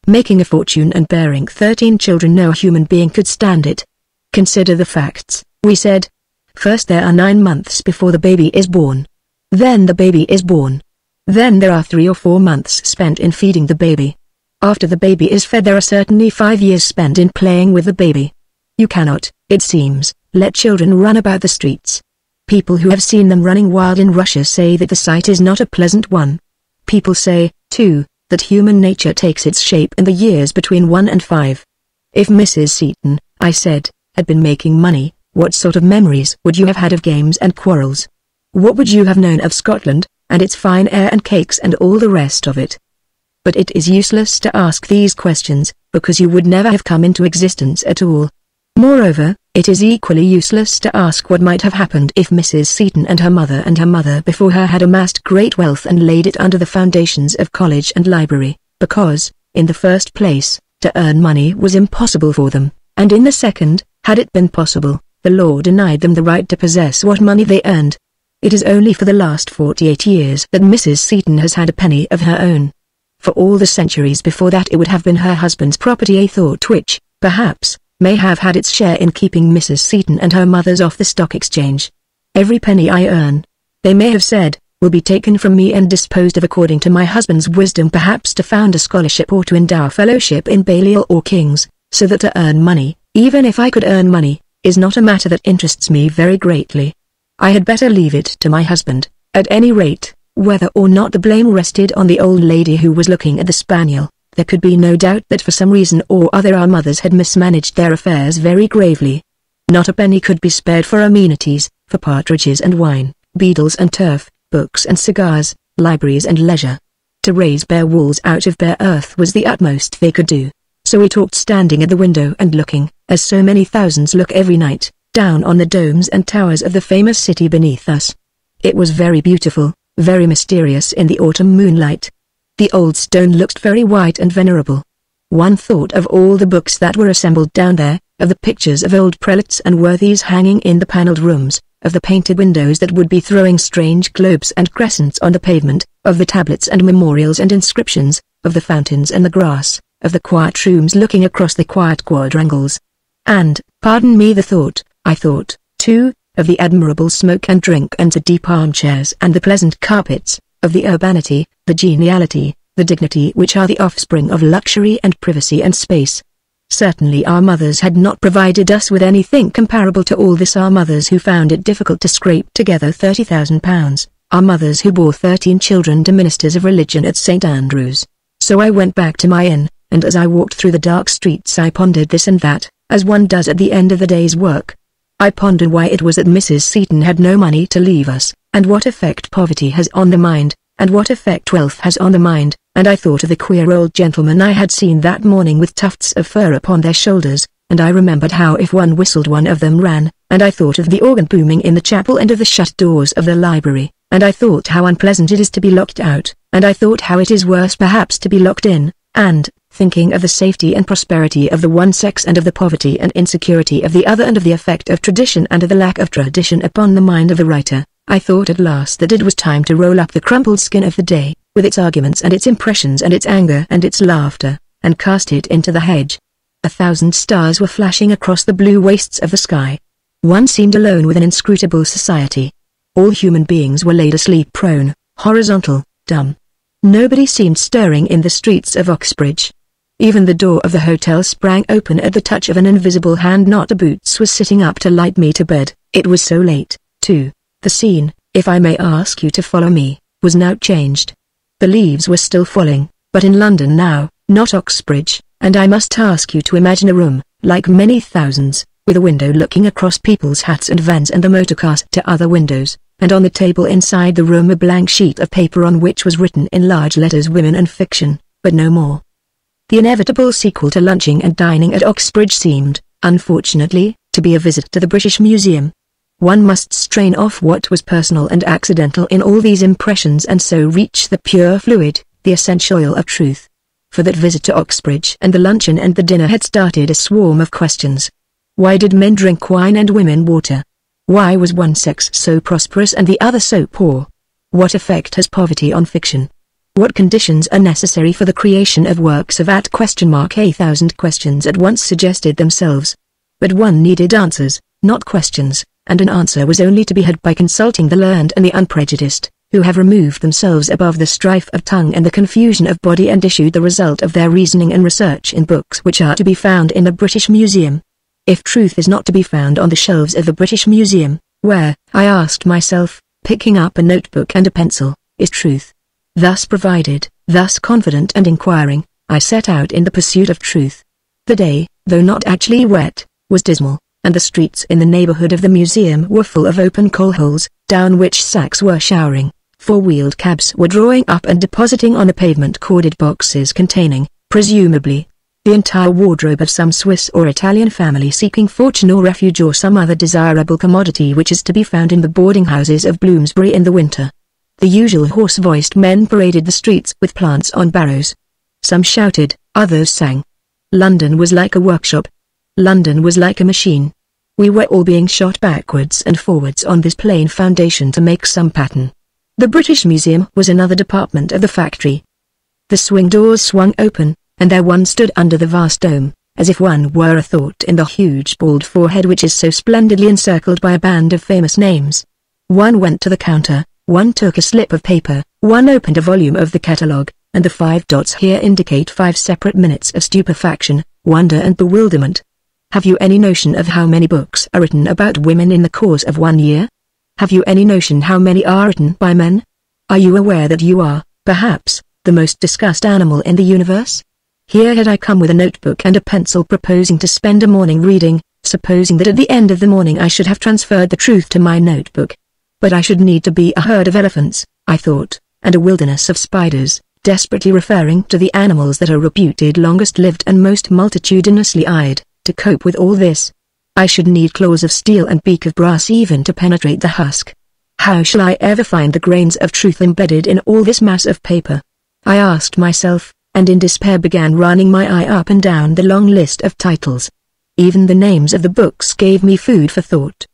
Making a fortune and bearing 13 children no human being could stand it. Consider the facts, we said. First there are nine months before the baby is born. Then the baby is born. Then there are three or four months spent in feeding the baby. After the baby is fed there are certainly five years spent in playing with the baby. You cannot, it seems, let children run about the streets. People who have seen them running wild in Russia say that the sight is not a pleasant one. People say, too, that human nature takes its shape in the years between one and five. If Mrs. Seton, I said, had been making money, what sort of memories would you have had of games and quarrels? What would you have known of Scotland, and its fine air and cakes and all the rest of it? But it is useless to ask these questions, because you would never have come into existence at all. Moreover, it is equally useless to ask what might have happened if Mrs. Seton and her mother and her mother before her had amassed great wealth and laid it under the foundations of college and library, because, in the first place, to earn money was impossible for them, and in the second, had it been possible, the law denied them the right to possess what money they earned. It is only for the last 48 years that Mrs. Seton has had a penny of her own. For all the centuries before that it would have been her husband's property a thought which, perhaps, may have had its share in keeping Mrs. Seton and her mothers off the stock exchange. Every penny I earn, they may have said, will be taken from me and disposed of according to my husband's wisdom perhaps to found a scholarship or to endow a fellowship in Balliol or King's, so that to earn money, even if I could earn money, is not a matter that interests me very greatly. I had better leave it to my husband, at any rate, whether or not the blame rested on the old lady who was looking at the spaniel. There could be no doubt that for some reason or other our mothers had mismanaged their affairs very gravely. Not a penny could be spared for amenities, for partridges and wine, beadles and turf, books and cigars, libraries and leisure. To raise bare walls out of bare earth was the utmost they could do. So we talked standing at the window and looking, as so many thousands look every night, down on the domes and towers of the famous city beneath us. It was very beautiful, very mysterious in the autumn moonlight, the old stone looked very white and venerable. One thought of all the books that were assembled down there, of the pictures of old prelates and worthies hanging in the panelled rooms, of the painted windows that would be throwing strange globes and crescents on the pavement, of the tablets and memorials and inscriptions, of the fountains and the grass, of the quiet rooms looking across the quiet quadrangles. And, pardon me the thought, I thought, too, of the admirable smoke and drink and the deep armchairs and the pleasant carpets, of the urbanity, the geniality, the dignity which are the offspring of luxury and privacy and space. Certainly our mothers had not provided us with anything comparable to all this our mothers who found it difficult to scrape together £30,000, our mothers who bore 13 children to ministers of religion at St. Andrews. So I went back to my inn, and as I walked through the dark streets I pondered this and that, as one does at the end of the day's work. I pondered why it was that Mrs. Seton had no money to leave us, and what effect poverty has on the mind, and what effect wealth has on the mind, and I thought of the queer old gentlemen I had seen that morning with tufts of fur upon their shoulders, and I remembered how if one whistled one of them ran, and I thought of the organ booming in the chapel and of the shut doors of the library, and I thought how unpleasant it is to be locked out, and I thought how it is worse perhaps to be locked in, and, thinking of the safety and prosperity of the one sex and of the poverty and insecurity of the other and of the effect of tradition and of the lack of tradition upon the mind of the writer, I thought at last that it was time to roll up the crumpled skin of the day, with its arguments and its impressions and its anger and its laughter, and cast it into the hedge. A thousand stars were flashing across the blue wastes of the sky. One seemed alone with an inscrutable society. All human beings were laid asleep prone, horizontal, dumb. Nobody seemed stirring in the streets of Oxbridge. Even the door of the hotel sprang open at the touch of an invisible hand not a boots was sitting up to light me to bed, it was so late, too. The scene, if I may ask you to follow me, was now changed. The leaves were still falling, but in London now, not Oxbridge, and I must ask you to imagine a room, like many thousands, with a window looking across people's hats and vans and the motor cars to other windows, and on the table inside the room a blank sheet of paper on which was written in large letters women and fiction, but no more. The inevitable sequel to lunching and dining at Oxbridge seemed, unfortunately, to be a visit to the British Museum, one must strain off what was personal and accidental in all these impressions and so reach the pure fluid, the essential oil of truth. For that visit to Oxbridge and the luncheon and the dinner had started a swarm of questions. Why did men drink wine and women water? Why was one sex so prosperous and the other so poor? What effect has poverty on fiction? What conditions are necessary for the creation of works of art? Question mark A thousand questions at once suggested themselves. But one needed answers, not questions and an answer was only to be had by consulting the learned and the unprejudiced, who have removed themselves above the strife of tongue and the confusion of body and issued the result of their reasoning and research in books which are to be found in the British Museum. If truth is not to be found on the shelves of the British Museum, where, I asked myself, picking up a notebook and a pencil, is truth? Thus provided, thus confident and inquiring, I set out in the pursuit of truth. The day, though not actually wet, was dismal and the streets in the neighborhood of the museum were full of open coal holes, down which sacks were showering. Four-wheeled cabs were drawing up and depositing on the pavement corded boxes containing, presumably, the entire wardrobe of some Swiss or Italian family seeking fortune or refuge or some other desirable commodity which is to be found in the boarding houses of Bloomsbury in the winter. The usual hoarse-voiced men paraded the streets with plants on barrows. Some shouted, others sang. London was like a workshop, London was like a machine. We were all being shot backwards and forwards on this plain foundation to make some pattern. The British Museum was another department of the factory. The swing doors swung open, and there one stood under the vast dome, as if one were a thought in the huge bald forehead which is so splendidly encircled by a band of famous names. One went to the counter, one took a slip of paper, one opened a volume of the catalogue, and the five dots here indicate five separate minutes of stupefaction, wonder and bewilderment. Have you any notion of how many books are written about women in the course of one year? Have you any notion how many are written by men? Are you aware that you are, perhaps, the most discussed animal in the universe? Here had I come with a notebook and a pencil proposing to spend a morning reading, supposing that at the end of the morning I should have transferred the truth to my notebook. But I should need to be a herd of elephants, I thought, and a wilderness of spiders, desperately referring to the animals that are reputed longest lived and most multitudinously eyed. To cope with all this, I should need claws of steel and beak of brass even to penetrate the husk. How shall I ever find the grains of truth embedded in all this mass of paper? I asked myself, and in despair began running my eye up and down the long list of titles. Even the names of the books gave me food for thought.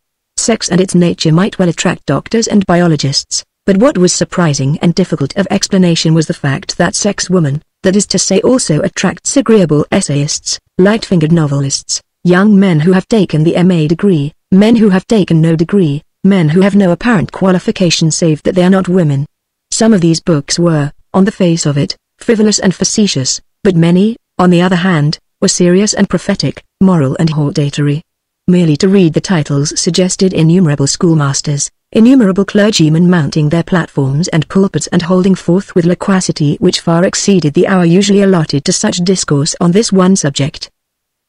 Sex and its nature might well attract doctors and biologists, But what was surprising and difficult of explanation was the fact that sex woman, that is to say also attracts agreeable essayists, light-fingered novelists, young men who have taken the MA degree, men who have taken no degree, men who have no apparent qualification save that they are not women. Some of these books were, on the face of it, frivolous and facetious, but many, on the other hand, were serious and prophetic, moral and hortatory. Merely to read the titles suggested innumerable schoolmasters, innumerable clergymen mounting their platforms and pulpits and holding forth with loquacity which far exceeded the hour usually allotted to such discourse on this one subject.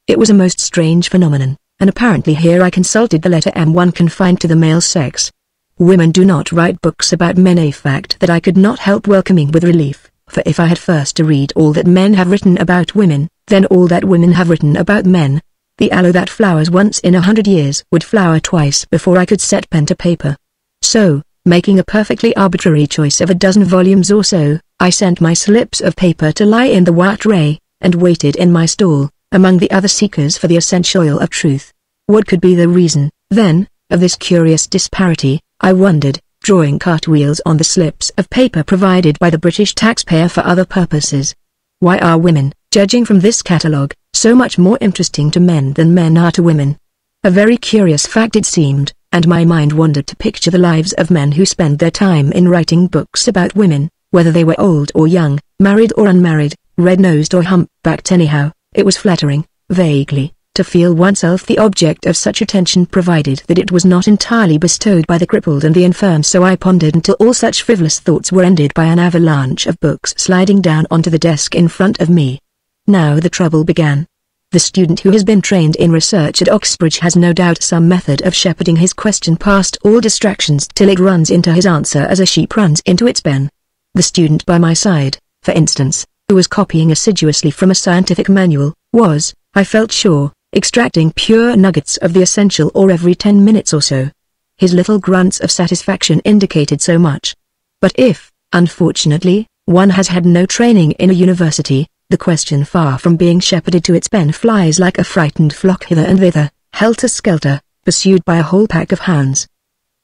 It was a most strange phenomenon, and apparently here I consulted the letter M1 confined to the male sex. Women do not write books about men a fact that I could not help welcoming with relief, for if I had first to read all that men have written about women, then all that women have written about men, the aloe that flowers once in a hundred years would flower twice before I could set pen to paper. So, making a perfectly arbitrary choice of a dozen volumes or so, I sent my slips of paper to lie in the white ray, and waited in my stall, among the other seekers for the essential oil of truth. What could be the reason, then, of this curious disparity, I wondered, drawing cartwheels on the slips of paper provided by the British taxpayer for other purposes. Why are women, judging from this catalogue, so much more interesting to men than men are to women? A very curious fact it seemed, and my mind wandered to picture the lives of men who spend their time in writing books about women, whether they were old or young, married or unmarried, red-nosed or hump-backed anyhow. It was flattering, vaguely, to feel oneself the object of such attention provided that it was not entirely bestowed by the crippled and the infirm so I pondered until all such frivolous thoughts were ended by an avalanche of books sliding down onto the desk in front of me. Now the trouble began. The student who has been trained in research at Oxbridge has no doubt some method of shepherding his question past all distractions till it runs into his answer as a sheep runs into its pen. The student by my side, for instance, who was copying assiduously from a scientific manual, was, I felt sure, extracting pure nuggets of the essential ore every ten minutes or so. His little grunts of satisfaction indicated so much. But if, unfortunately, one has had no training in a university, the question far from being shepherded to its pen flies like a frightened flock hither and thither, helter-skelter, pursued by a whole pack of hounds.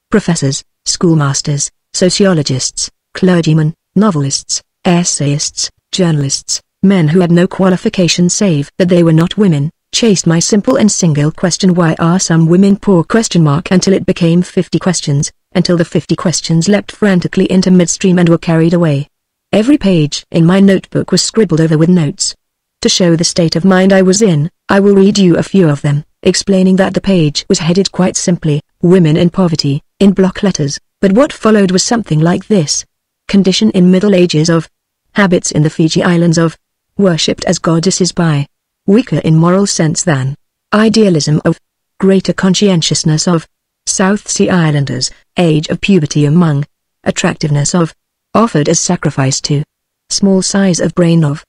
Professors, schoolmasters, sociologists, clergymen, novelists, essayists, journalists, men who had no qualification save that they were not women, chased my simple and single question why are some women poor question mark until it became 50 questions, until the 50 questions leapt frantically into midstream and were carried away. Every page in my notebook was scribbled over with notes. To show the state of mind I was in, I will read you a few of them, explaining that the page was headed quite simply, Women in Poverty, in block letters, but what followed was something like this. Condition in Middle Ages of, habits in the Fiji Islands of, worshipped as goddesses by, weaker in moral sense than, idealism of, greater conscientiousness of, South Sea Islanders, age of puberty among, attractiveness of, offered as sacrifice to, small size of brain of,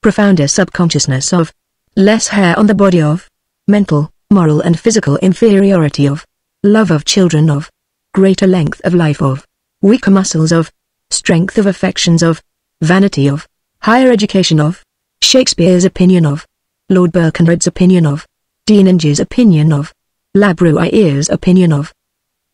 profounder subconsciousness of, less hair on the body of, mental, moral and physical inferiority of, love of children of, greater length of life of, weaker muscles of, strength of affections of, vanity of, higher education of, Shakespeare's opinion of, Lord Birkenhead's opinion of, Dean Inge's opinion of, La Bruyere's opinion of,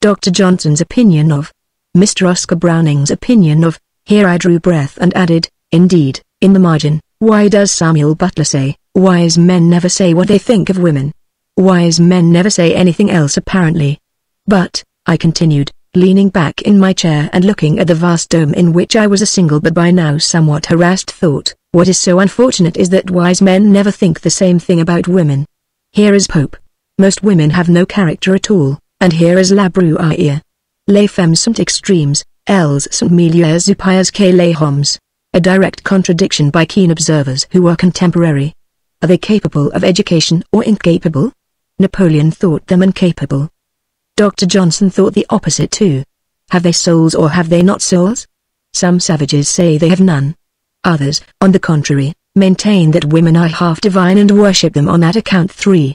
Dr. Johnson's opinion of, Mr. Oscar Browning's opinion of, here I drew breath and added, indeed, in the margin, why does Samuel Butler say, wise men never say what they think of women? Wise men never say anything else apparently. But, I continued, leaning back in my chair and looking at the vast dome in which I was a single but by now somewhat harassed thought, what is so unfortunate is that wise men never think the same thing about women. Here is Pope. Most women have no character at all, and here is La Bruyere. Les femmes sont extremes, elles sont meilleures pires que les hommes. A direct contradiction by keen observers who are contemporary. Are they capable of education or incapable? Napoleon thought them incapable. Dr. Johnson thought the opposite too. Have they souls or have they not souls? Some savages say they have none. Others, on the contrary, maintain that women are half divine and worship them on that account 3.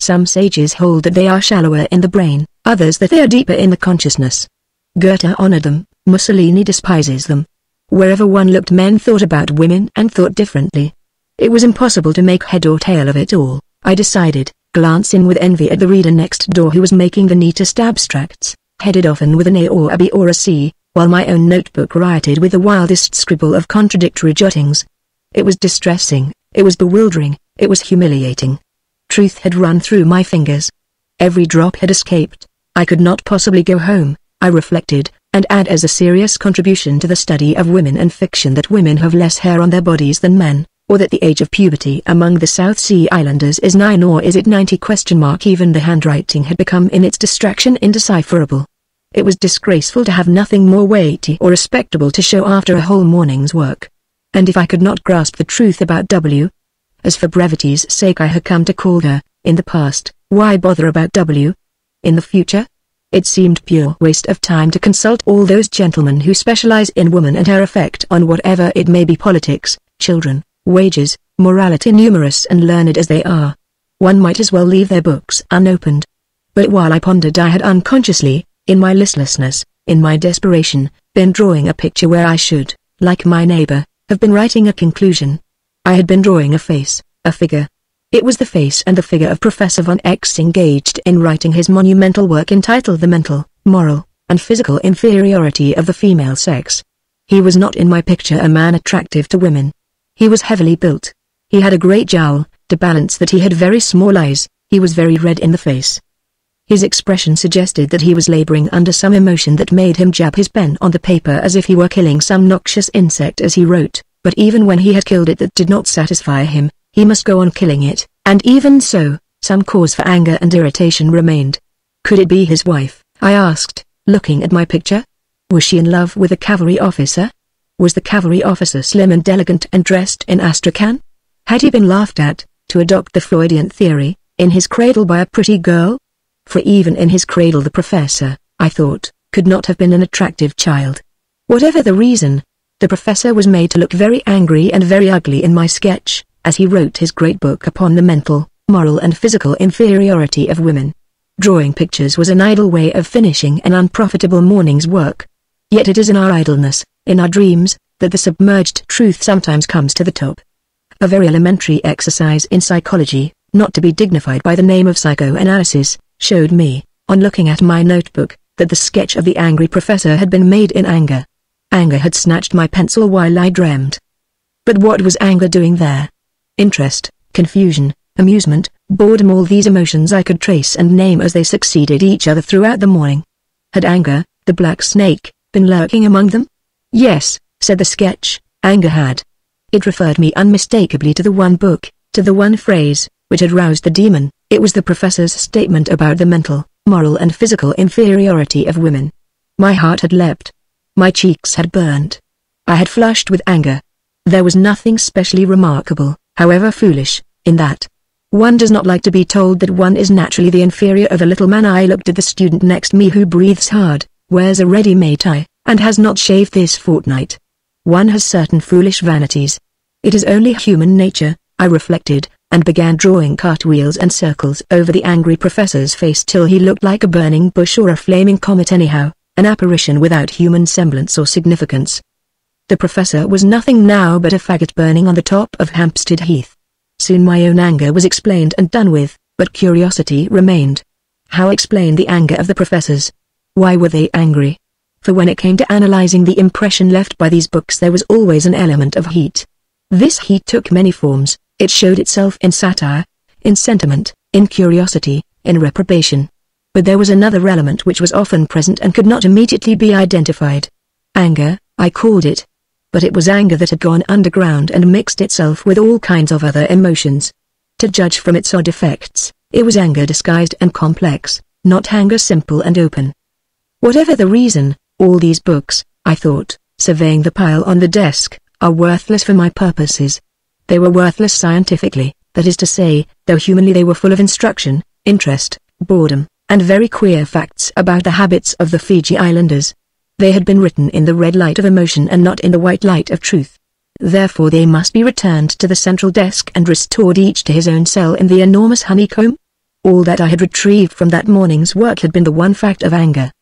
Some sages hold that they are shallower in the brain, others that they are deeper in the consciousness. Goethe honored them, Mussolini despises them. Wherever one looked men thought about women and thought differently. It was impossible to make head or tail of it all, I decided glancing with envy at the reader next door who was making the neatest abstracts, headed often with an A or a B or a C, while my own notebook rioted with the wildest scribble of contradictory jottings. It was distressing, it was bewildering, it was humiliating. Truth had run through my fingers. Every drop had escaped. I could not possibly go home, I reflected, and add as a serious contribution to the study of women and fiction that women have less hair on their bodies than men, or that the age of puberty among the South Sea Islanders is nine or is it ninety question mark even the handwriting had become in its distraction indecipherable. It was disgraceful to have nothing more weighty or respectable to show after a whole morning's work. And if I could not grasp the truth about W, as for brevity's sake I had come to call her, in the past, why bother about W? In the future? It seemed pure waste of time to consult all those gentlemen who specialize in woman and her effect on whatever it may be politics, children, wages, morality numerous and learned as they are. One might as well leave their books unopened. But while I pondered I had unconsciously, in my listlessness, in my desperation, been drawing a picture where I should, like my neighbor, have been writing a conclusion. I had been drawing a face, a figure, it was the face and the figure of Professor von X engaged in writing his monumental work entitled The Mental, Moral, and Physical Inferiority of the Female Sex. He was not in my picture a man attractive to women. He was heavily built. He had a great jowl, to balance that he had very small eyes, he was very red in the face. His expression suggested that he was laboring under some emotion that made him jab his pen on the paper as if he were killing some noxious insect as he wrote, but even when he had killed it that did not satisfy him, he must go on killing it, and even so, some cause for anger and irritation remained. Could it be his wife, I asked, looking at my picture? Was she in love with a cavalry officer? Was the cavalry officer slim and elegant and dressed in astrakhan? Had he been laughed at, to adopt the Freudian theory, in his cradle by a pretty girl? For even in his cradle the professor, I thought, could not have been an attractive child. Whatever the reason, the professor was made to look very angry and very ugly in my sketch as he wrote his great book upon the mental, moral and physical inferiority of women. Drawing pictures was an idle way of finishing an unprofitable morning's work. Yet it is in our idleness, in our dreams, that the submerged truth sometimes comes to the top. A very elementary exercise in psychology, not to be dignified by the name of psychoanalysis, showed me, on looking at my notebook, that the sketch of the angry professor had been made in anger. Anger had snatched my pencil while I dreamed. But what was anger doing there? Interest, confusion, amusement, boredom all these emotions I could trace and name as they succeeded each other throughout the morning. Had anger, the black snake, been lurking among them? Yes, said the sketch, anger had. It referred me unmistakably to the one book, to the one phrase, which had roused the demon, it was the professor's statement about the mental, moral and physical inferiority of women. My heart had leapt. My cheeks had burned. I had flushed with anger. There was nothing specially remarkable, however foolish, in that. One does not like to be told that one is naturally the inferior of a little man I looked at the student next me who breathes hard, wears a ready-made tie, and has not shaved this fortnight. One has certain foolish vanities. It is only human nature, I reflected, and began drawing cartwheels and circles over the angry professor's face till he looked like a burning bush or a flaming comet anyhow, an apparition without human semblance or significance. The professor was nothing now but a faggot burning on the top of Hampstead Heath. Soon my own anger was explained and done with, but curiosity remained. How explain the anger of the professors? Why were they angry? For when it came to analyzing the impression left by these books there was always an element of heat. This heat took many forms, it showed itself in satire, in sentiment, in curiosity, in reprobation. But there was another element which was often present and could not immediately be identified. Anger, I called it, but it was anger that had gone underground and mixed itself with all kinds of other emotions. To judge from its odd effects, it was anger disguised and complex, not anger simple and open. Whatever the reason, all these books, I thought, surveying the pile on the desk, are worthless for my purposes. They were worthless scientifically, that is to say, though humanly they were full of instruction, interest, boredom, and very queer facts about the habits of the Fiji Islanders. They had been written in the red light of emotion and not in the white light of truth. Therefore they must be returned to the central desk and restored each to his own cell in the enormous honeycomb. All that I had retrieved from that morning's work had been the one fact of anger.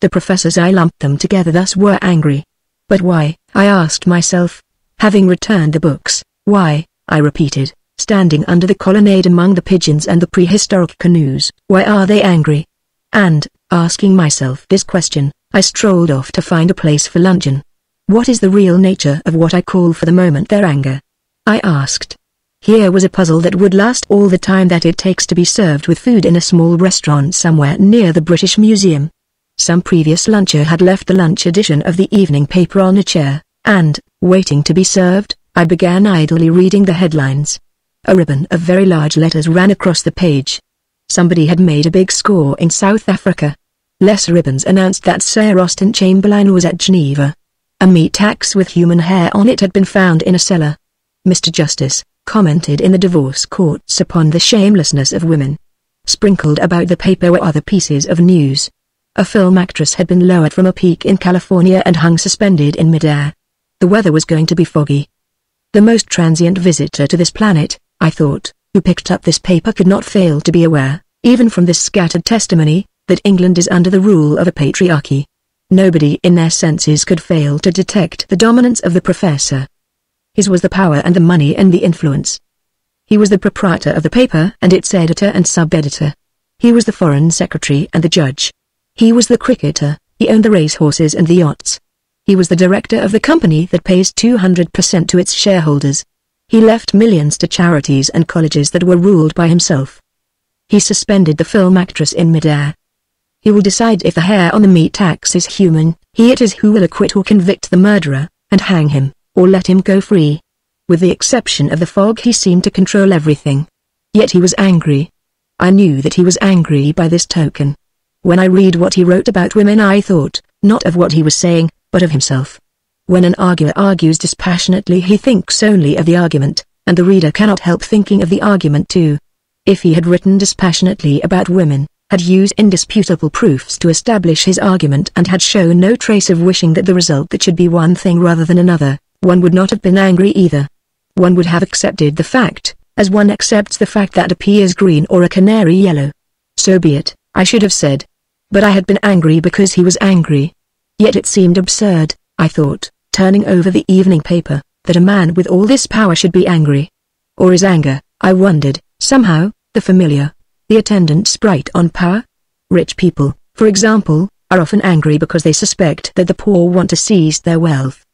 The professors I lumped them together thus were angry. But why, I asked myself. Having returned the books, why, I repeated, standing under the colonnade among the pigeons and the prehistoric canoes, why are they angry? And, asking myself this question, I strolled off to find a place for luncheon. What is the real nature of what I call for the moment their anger? I asked. Here was a puzzle that would last all the time that it takes to be served with food in a small restaurant somewhere near the British Museum. Some previous luncher had left the lunch edition of the evening paper on a chair, and, waiting to be served, I began idly reading the headlines. A ribbon of very large letters ran across the page. Somebody had made a big score in South Africa. Lesser ribbons announced that Sir Austen Chamberlain was at Geneva. A meat axe with human hair on it had been found in a cellar. Mr. Justice commented in the divorce courts upon the shamelessness of women. Sprinkled about the paper were other pieces of news. A film actress had been lowered from a peak in California and hung suspended in midair. The weather was going to be foggy. The most transient visitor to this planet, I thought, who picked up this paper could not fail to be aware, even from this scattered testimony, that England is under the rule of a patriarchy. Nobody in their senses could fail to detect the dominance of the professor. His was the power and the money and the influence. He was the proprietor of the paper and its editor and sub-editor. He was the foreign secretary and the judge. He was the cricketer, he owned the racehorses and the yachts. He was the director of the company that pays 200% to its shareholders. He left millions to charities and colleges that were ruled by himself. He suspended the film actress in midair. He will decide if the hair on the meat axe is human, he it is who will acquit or convict the murderer, and hang him, or let him go free. With the exception of the fog he seemed to control everything. Yet he was angry. I knew that he was angry by this token. When I read what he wrote about women I thought, not of what he was saying, but of himself. When an arguer argues dispassionately he thinks only of the argument, and the reader cannot help thinking of the argument too. If he had written dispassionately about women, had used indisputable proofs to establish his argument and had shown no trace of wishing that the result that should be one thing rather than another, one would not have been angry either. One would have accepted the fact, as one accepts the fact that a pea is green or a canary yellow. So be it, I should have said, but I had been angry because he was angry. Yet it seemed absurd, I thought, turning over the evening paper, that a man with all this power should be angry. Or is anger, I wondered, somehow, the familiar, the attendant sprite on power? Rich people, for example, are often angry because they suspect that the poor want to seize their wealth.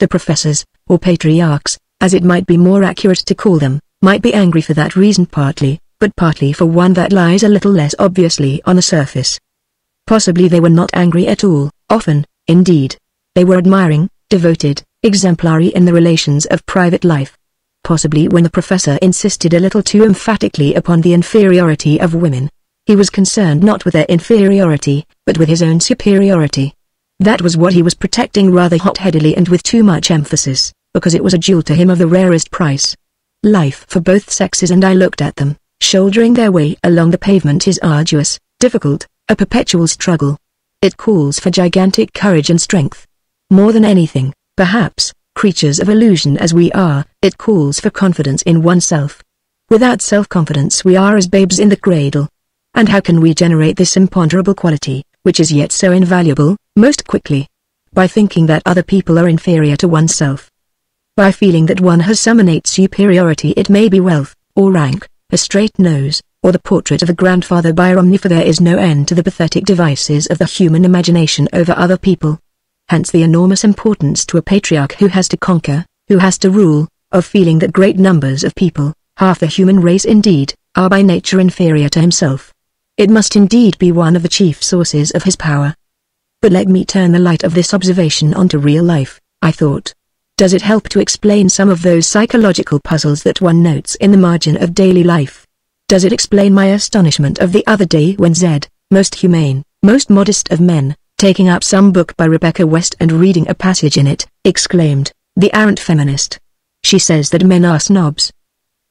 The professors, or patriarchs, as it might be more accurate to call them, might be angry for that reason partly, but partly for one that lies a little less obviously on the surface. Possibly they were not angry at all, often, indeed. They were admiring, devoted, exemplary in the relations of private life. Possibly when the professor insisted a little too emphatically upon the inferiority of women. He was concerned not with their inferiority, but with his own superiority. That was what he was protecting rather hot-headedly and with too much emphasis, because it was a jewel to him of the rarest price. Life for both sexes and I looked at them, shouldering their way along the pavement is arduous, difficult, a perpetual struggle. It calls for gigantic courage and strength. More than anything, perhaps, creatures of illusion as we are, it calls for confidence in oneself. Without self-confidence we are as babes in the cradle. And how can we generate this imponderable quality, which is yet so invaluable, most quickly? By thinking that other people are inferior to oneself. By feeling that one has some innate superiority it may be wealth, or rank, a straight nose, or the portrait of a grandfather by Romney for there is no end to the pathetic devices of the human imagination over other people. Hence the enormous importance to a patriarch who has to conquer, who has to rule, of feeling that great numbers of people, half the human race indeed, are by nature inferior to himself. It must indeed be one of the chief sources of his power. But let me turn the light of this observation onto real life, I thought. Does it help to explain some of those psychological puzzles that one notes in the margin of daily life? Does it explain my astonishment of the other day when Zed, most humane, most modest of men, taking up some book by Rebecca West and reading a passage in it, exclaimed, the arrant feminist. She says that men are snobs.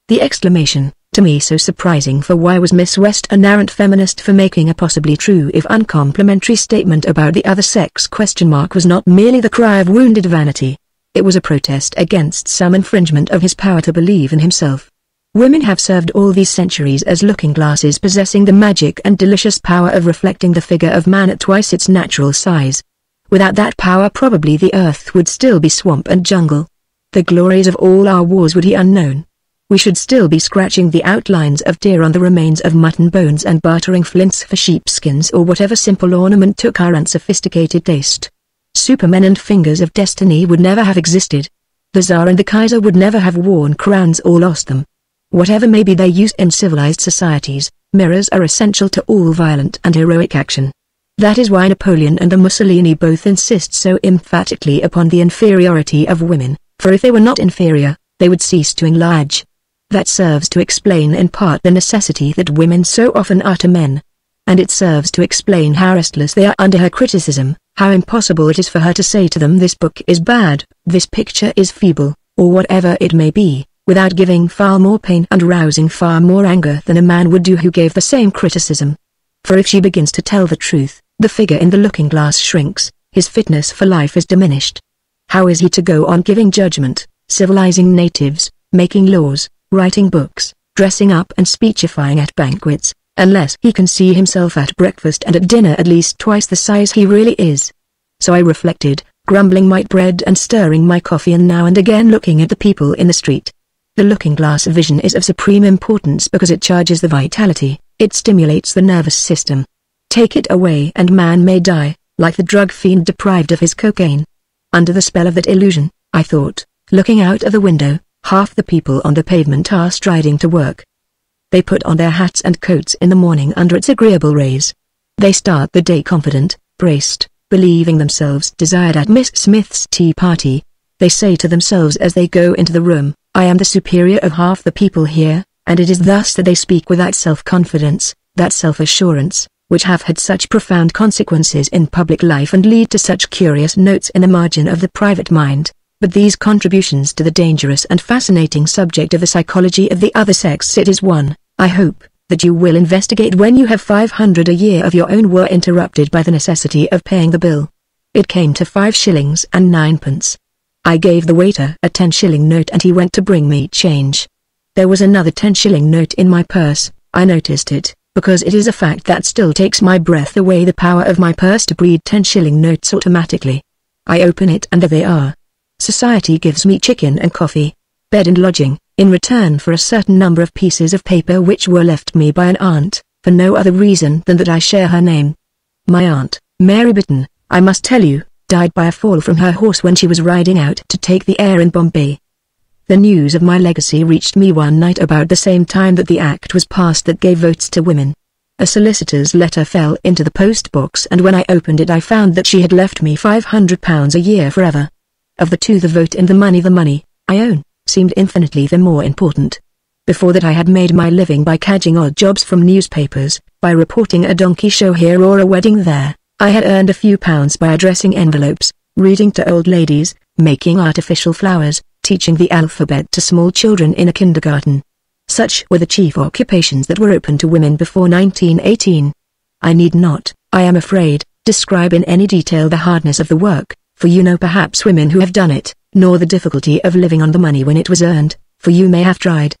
The exclamation, to me so surprising for why was Miss West an arrant feminist for making a possibly true if uncomplimentary statement about the other sex question mark was not merely the cry of wounded vanity. It was a protest against some infringement of his power to believe in himself. Women have served all these centuries as looking glasses possessing the magic and delicious power of reflecting the figure of man at twice its natural size. Without that power probably the earth would still be swamp and jungle. The glories of all our wars would be unknown. we should still be scratching the outlines of deer on the remains of mutton bones and bartering flints for sheepskins or whatever simple ornament took our unsophisticated taste. Supermen and fingers of destiny would never have existed. The Tsar and the Kaiser would never have worn crowns or lost them. Whatever may be their use in civilized societies, mirrors are essential to all violent and heroic action. That is why Napoleon and the Mussolini both insist so emphatically upon the inferiority of women, for if they were not inferior, they would cease to enlarge. That serves to explain in part the necessity that women so often are to men. And it serves to explain how restless they are under her criticism, how impossible it is for her to say to them this book is bad, this picture is feeble, or whatever it may be, without giving far more pain and rousing far more anger than a man would do who gave the same criticism. For if she begins to tell the truth, the figure in the looking glass shrinks, his fitness for life is diminished. How is he to go on giving judgment, civilizing natives, making laws, writing books, dressing up and speechifying at banquets, unless he can see himself at breakfast and at dinner at least twice the size he really is? So I reflected, grumbling my bread and stirring my coffee and now and again looking at the people in the street. The looking glass vision is of supreme importance because it charges the vitality, it stimulates the nervous system, Take it away and man may die, like the drug fiend deprived of his cocaine. Under the spell of that illusion, I thought, looking out of the window, half the people on the pavement are striding to work. They put on their hats and coats in the morning under its agreeable rays. They start the day confident, braced, believing themselves desired at Miss Smith's tea party. They say to themselves as they go into the room, I am the superior of half the people here, and it is thus that they speak with that self-confidence, that self-assurance, which have had such profound consequences in public life and lead to such curious notes in the margin of the private mind. But these contributions to the dangerous and fascinating subject of the psychology of the other sex it is one, I hope, that you will investigate when you have 500 a year of your own were interrupted by the necessity of paying the bill. It came to five shillings and ninepence. I gave the waiter a ten shilling note and he went to bring me change. There was another ten shilling note in my purse, I noticed it because it is a fact that still takes my breath away the power of my purse to breed 10 shilling notes automatically. I open it and there they are. Society gives me chicken and coffee, bed and lodging, in return for a certain number of pieces of paper which were left me by an aunt, for no other reason than that I share her name. My aunt, Mary Beton, I must tell you, died by a fall from her horse when she was riding out to take the air in Bombay. The news of my legacy reached me one night about the same time that the act was passed that gave votes to women. A solicitor's letter fell into the post box and when I opened it I found that she had left me £500 a year forever. Of the two the vote and the money the money, I own, seemed infinitely the more important. Before that I had made my living by cadging odd jobs from newspapers, by reporting a donkey show here or a wedding there. I had earned a few pounds by addressing envelopes, reading to old ladies, making artificial flowers, teaching the alphabet to small children in a kindergarten. Such were the chief occupations that were open to women before 1918. I need not, I am afraid, describe in any detail the hardness of the work, for you know perhaps women who have done it, nor the difficulty of living on the money when it was earned, for you may have tried.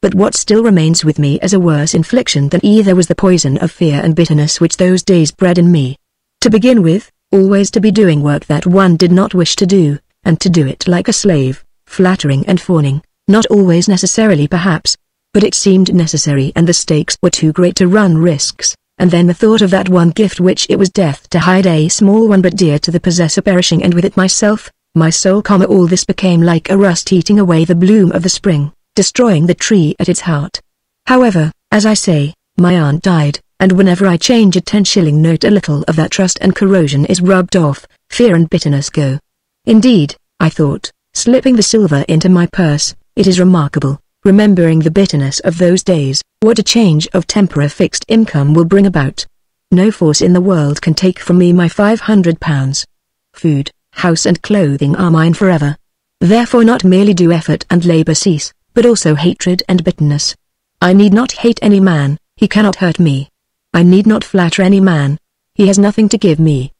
But what still remains with me as a worse infliction than either was the poison of fear and bitterness which those days bred in me. To begin with, always to be doing work that one did not wish to do, and to do it like a slave flattering and fawning, not always necessarily perhaps, but it seemed necessary and the stakes were too great to run risks, and then the thought of that one gift which it was death to hide a small one but dear to the possessor perishing and with it myself, my soul comma all this became like a rust eating away the bloom of the spring, destroying the tree at its heart. However, as I say, my aunt died, and whenever I change a ten shilling note a little of that trust and corrosion is rubbed off, fear and bitterness go. Indeed, I thought, Slipping the silver into my purse, it is remarkable, remembering the bitterness of those days, what a change of temper a fixed income will bring about. No force in the world can take from me my five hundred pounds. Food, house and clothing are mine forever. Therefore not merely do effort and labor cease, but also hatred and bitterness. I need not hate any man, he cannot hurt me. I need not flatter any man, he has nothing to give me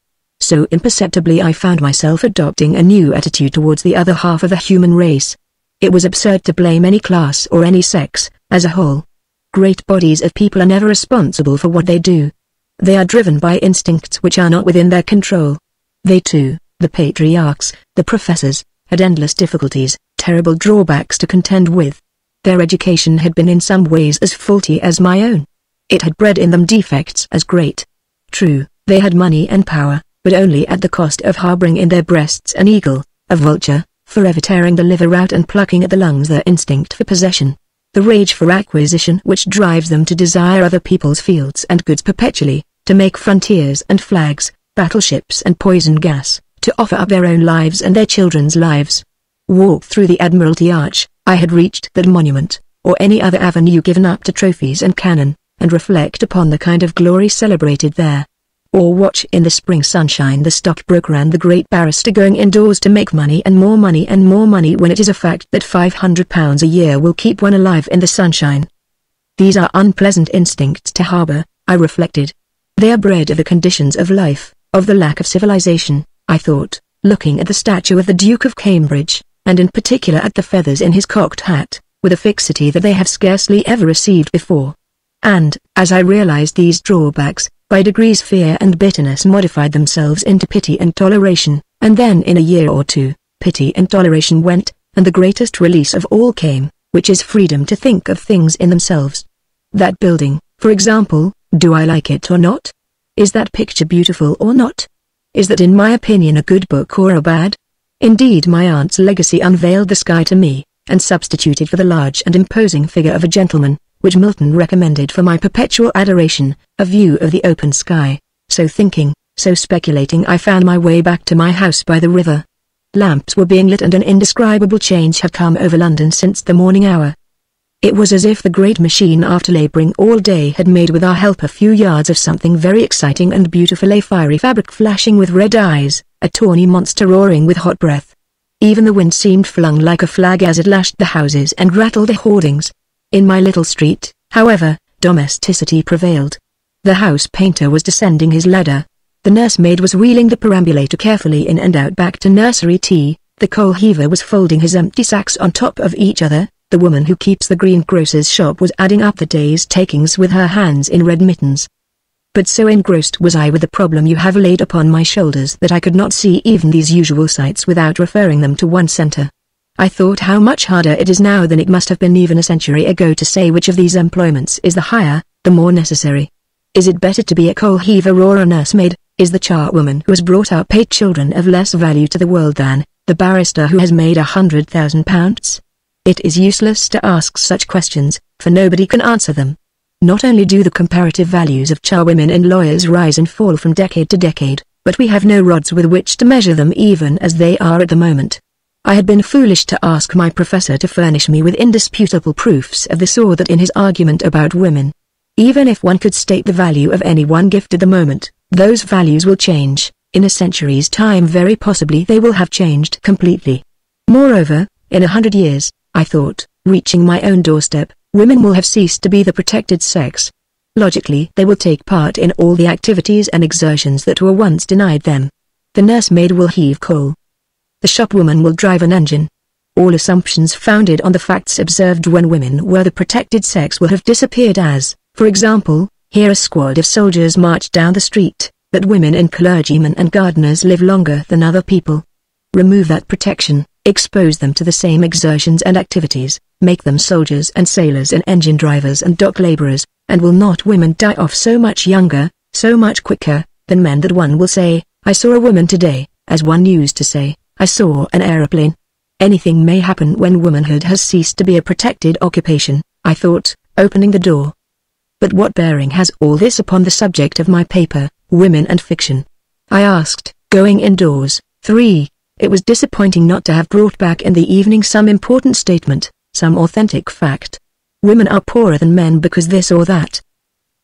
so imperceptibly I found myself adopting a new attitude towards the other half of the human race. It was absurd to blame any class or any sex, as a whole. Great bodies of people are never responsible for what they do. They are driven by instincts which are not within their control. They too, the patriarchs, the professors, had endless difficulties, terrible drawbacks to contend with. Their education had been in some ways as faulty as my own. It had bred in them defects as great. True, they had money and power, but only at the cost of harboring in their breasts an eagle, a vulture, forever tearing the liver out and plucking at the lungs their instinct for possession. The rage for acquisition which drives them to desire other people's fields and goods perpetually, to make frontiers and flags, battleships and poison gas, to offer up their own lives and their children's lives. Walk through the Admiralty Arch, I had reached that monument, or any other avenue given up to trophies and cannon, and reflect upon the kind of glory celebrated there. Or watch in the spring sunshine the stockbroker and the great barrister going indoors to make money and more money and more money when it is a fact that £500 a year will keep one alive in the sunshine. These are unpleasant instincts to harbour, I reflected. They are bred of the conditions of life, of the lack of civilization, I thought, looking at the statue of the Duke of Cambridge, and in particular at the feathers in his cocked hat, with a fixity that they have scarcely ever received before. And, as I realized these drawbacks, by degrees fear and bitterness modified themselves into pity and toleration, and then in a year or two, pity and toleration went, and the greatest release of all came, which is freedom to think of things in themselves. That building, for example, do I like it or not? Is that picture beautiful or not? Is that in my opinion a good book or a bad? Indeed my aunt's legacy unveiled the sky to me, and substituted for the large and imposing figure of a gentleman, which Milton recommended for my perpetual adoration, a view of the open sky. So thinking, so speculating I found my way back to my house by the river. Lamps were being lit and an indescribable change had come over London since the morning hour. It was as if the great machine after laboring all day had made with our help a few yards of something very exciting and beautiful a fiery fabric flashing with red eyes, a tawny monster roaring with hot breath. Even the wind seemed flung like a flag as it lashed the houses and rattled the hoardings. In my little street, however, domesticity prevailed. The house painter was descending his ladder. The nursemaid was wheeling the perambulator carefully in and out back to nursery tea, the coal heaver was folding his empty sacks on top of each other, the woman who keeps the greengrocer's shop was adding up the day's takings with her hands in red mittens. But so engrossed was I with the problem you have laid upon my shoulders that I could not see even these usual sights without referring them to one center. I thought how much harder it is now than it must have been even a century ago to say which of these employments is the higher, the more necessary. Is it better to be a coal heaver or a nursemaid, is the charwoman who has brought up eight children of less value to the world than, the barrister who has made a hundred thousand pounds? It is useless to ask such questions, for nobody can answer them. Not only do the comparative values of charwomen and lawyers rise and fall from decade to decade, but we have no rods with which to measure them even as they are at the moment. I had been foolish to ask my professor to furnish me with indisputable proofs of this or that in his argument about women. Even if one could state the value of any one gift at the moment, those values will change, in a century's time very possibly they will have changed completely. Moreover, in a hundred years, I thought, reaching my own doorstep, women will have ceased to be the protected sex. Logically they will take part in all the activities and exertions that were once denied them. The nursemaid will heave coal, the shopwoman will drive an engine. All assumptions founded on the facts observed when women were the protected sex will have disappeared as, for example, here a squad of soldiers march down the street, but women and clergymen and gardeners live longer than other people. Remove that protection, expose them to the same exertions and activities, make them soldiers and sailors and engine drivers and dock laborers, and will not women die off so much younger, so much quicker, than men that one will say, I saw a woman today, as one used to say, I saw an aeroplane. Anything may happen when womanhood has ceased to be a protected occupation, I thought, opening the door. But what bearing has all this upon the subject of my paper, Women and Fiction? I asked, going indoors. 3. It was disappointing not to have brought back in the evening some important statement, some authentic fact. Women are poorer than men because this or that.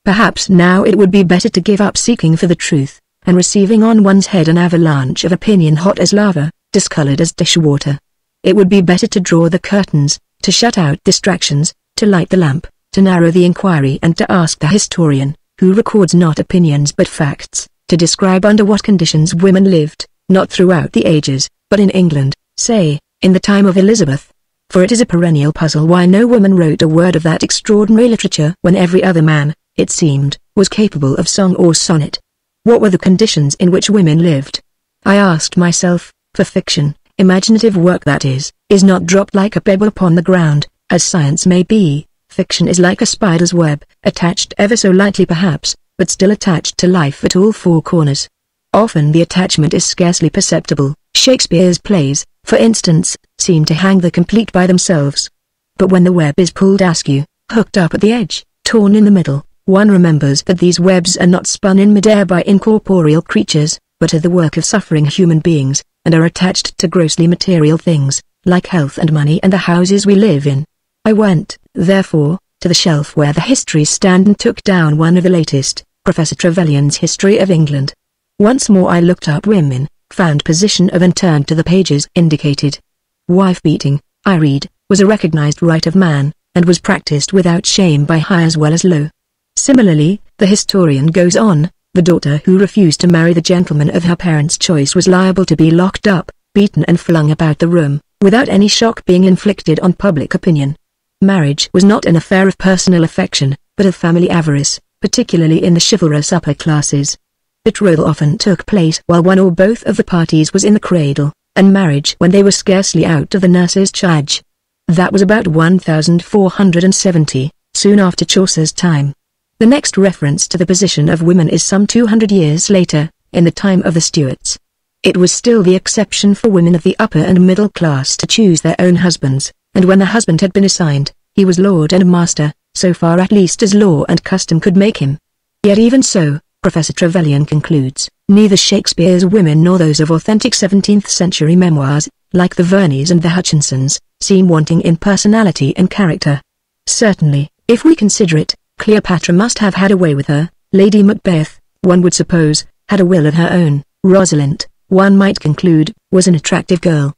Perhaps now it would be better to give up seeking for the truth, and receiving on one's head an avalanche of opinion hot as lava discolored as dishwater. It would be better to draw the curtains, to shut out distractions, to light the lamp, to narrow the inquiry and to ask the historian, who records not opinions but facts, to describe under what conditions women lived, not throughout the ages, but in England, say, in the time of Elizabeth. For it is a perennial puzzle why no woman wrote a word of that extraordinary literature when every other man, it seemed, was capable of song or sonnet. What were the conditions in which women lived? I asked myself, for fiction, imaginative work that is, is not dropped like a pebble upon the ground, As science may be, fiction is like a spider's web, attached ever so lightly perhaps, but still attached to life at all four corners. Often the attachment is scarcely perceptible. Shakespeare's plays, for instance, seem to hang the complete by themselves. But when the web is pulled askew, hooked up at the edge, torn in the middle, one remembers that these webs are not spun in midair by incorporeal creatures, but are the work of suffering human beings, and are attached to grossly material things, like health and money and the houses we live in. I went, therefore, to the shelf where the histories stand and took down one of the latest, Professor Trevelyan's History of England. Once more I looked up women, found position of and turned to the pages indicated. Wife beating, I read, was a recognized right of man, and was practiced without shame by high as well as low. Similarly, the historian goes on, the daughter who refused to marry the gentleman of her parents' choice was liable to be locked up, beaten and flung about the room, without any shock being inflicted on public opinion. Marriage was not an affair of personal affection, but of family avarice, particularly in the chivalrous upper classes. Betrothal often took place while one or both of the parties was in the cradle, and marriage when they were scarcely out of the nurse's charge. That was about 1470, soon after Chaucer's time. The next reference to the position of women is some 200 years later, in the time of the Stuarts. It was still the exception for women of the upper and middle class to choose their own husbands, and when the husband had been assigned, he was lord and master, so far at least as law and custom could make him. Yet even so, Professor Trevelyan concludes, neither Shakespeare's women nor those of authentic 17th-century memoirs, like the Verneys and the Hutchinsons, seem wanting in personality and character. Certainly, if we consider it, Cleopatra must have had a way with her, Lady Macbeth, one would suppose, had a will of her own, Rosalind, one might conclude, was an attractive girl,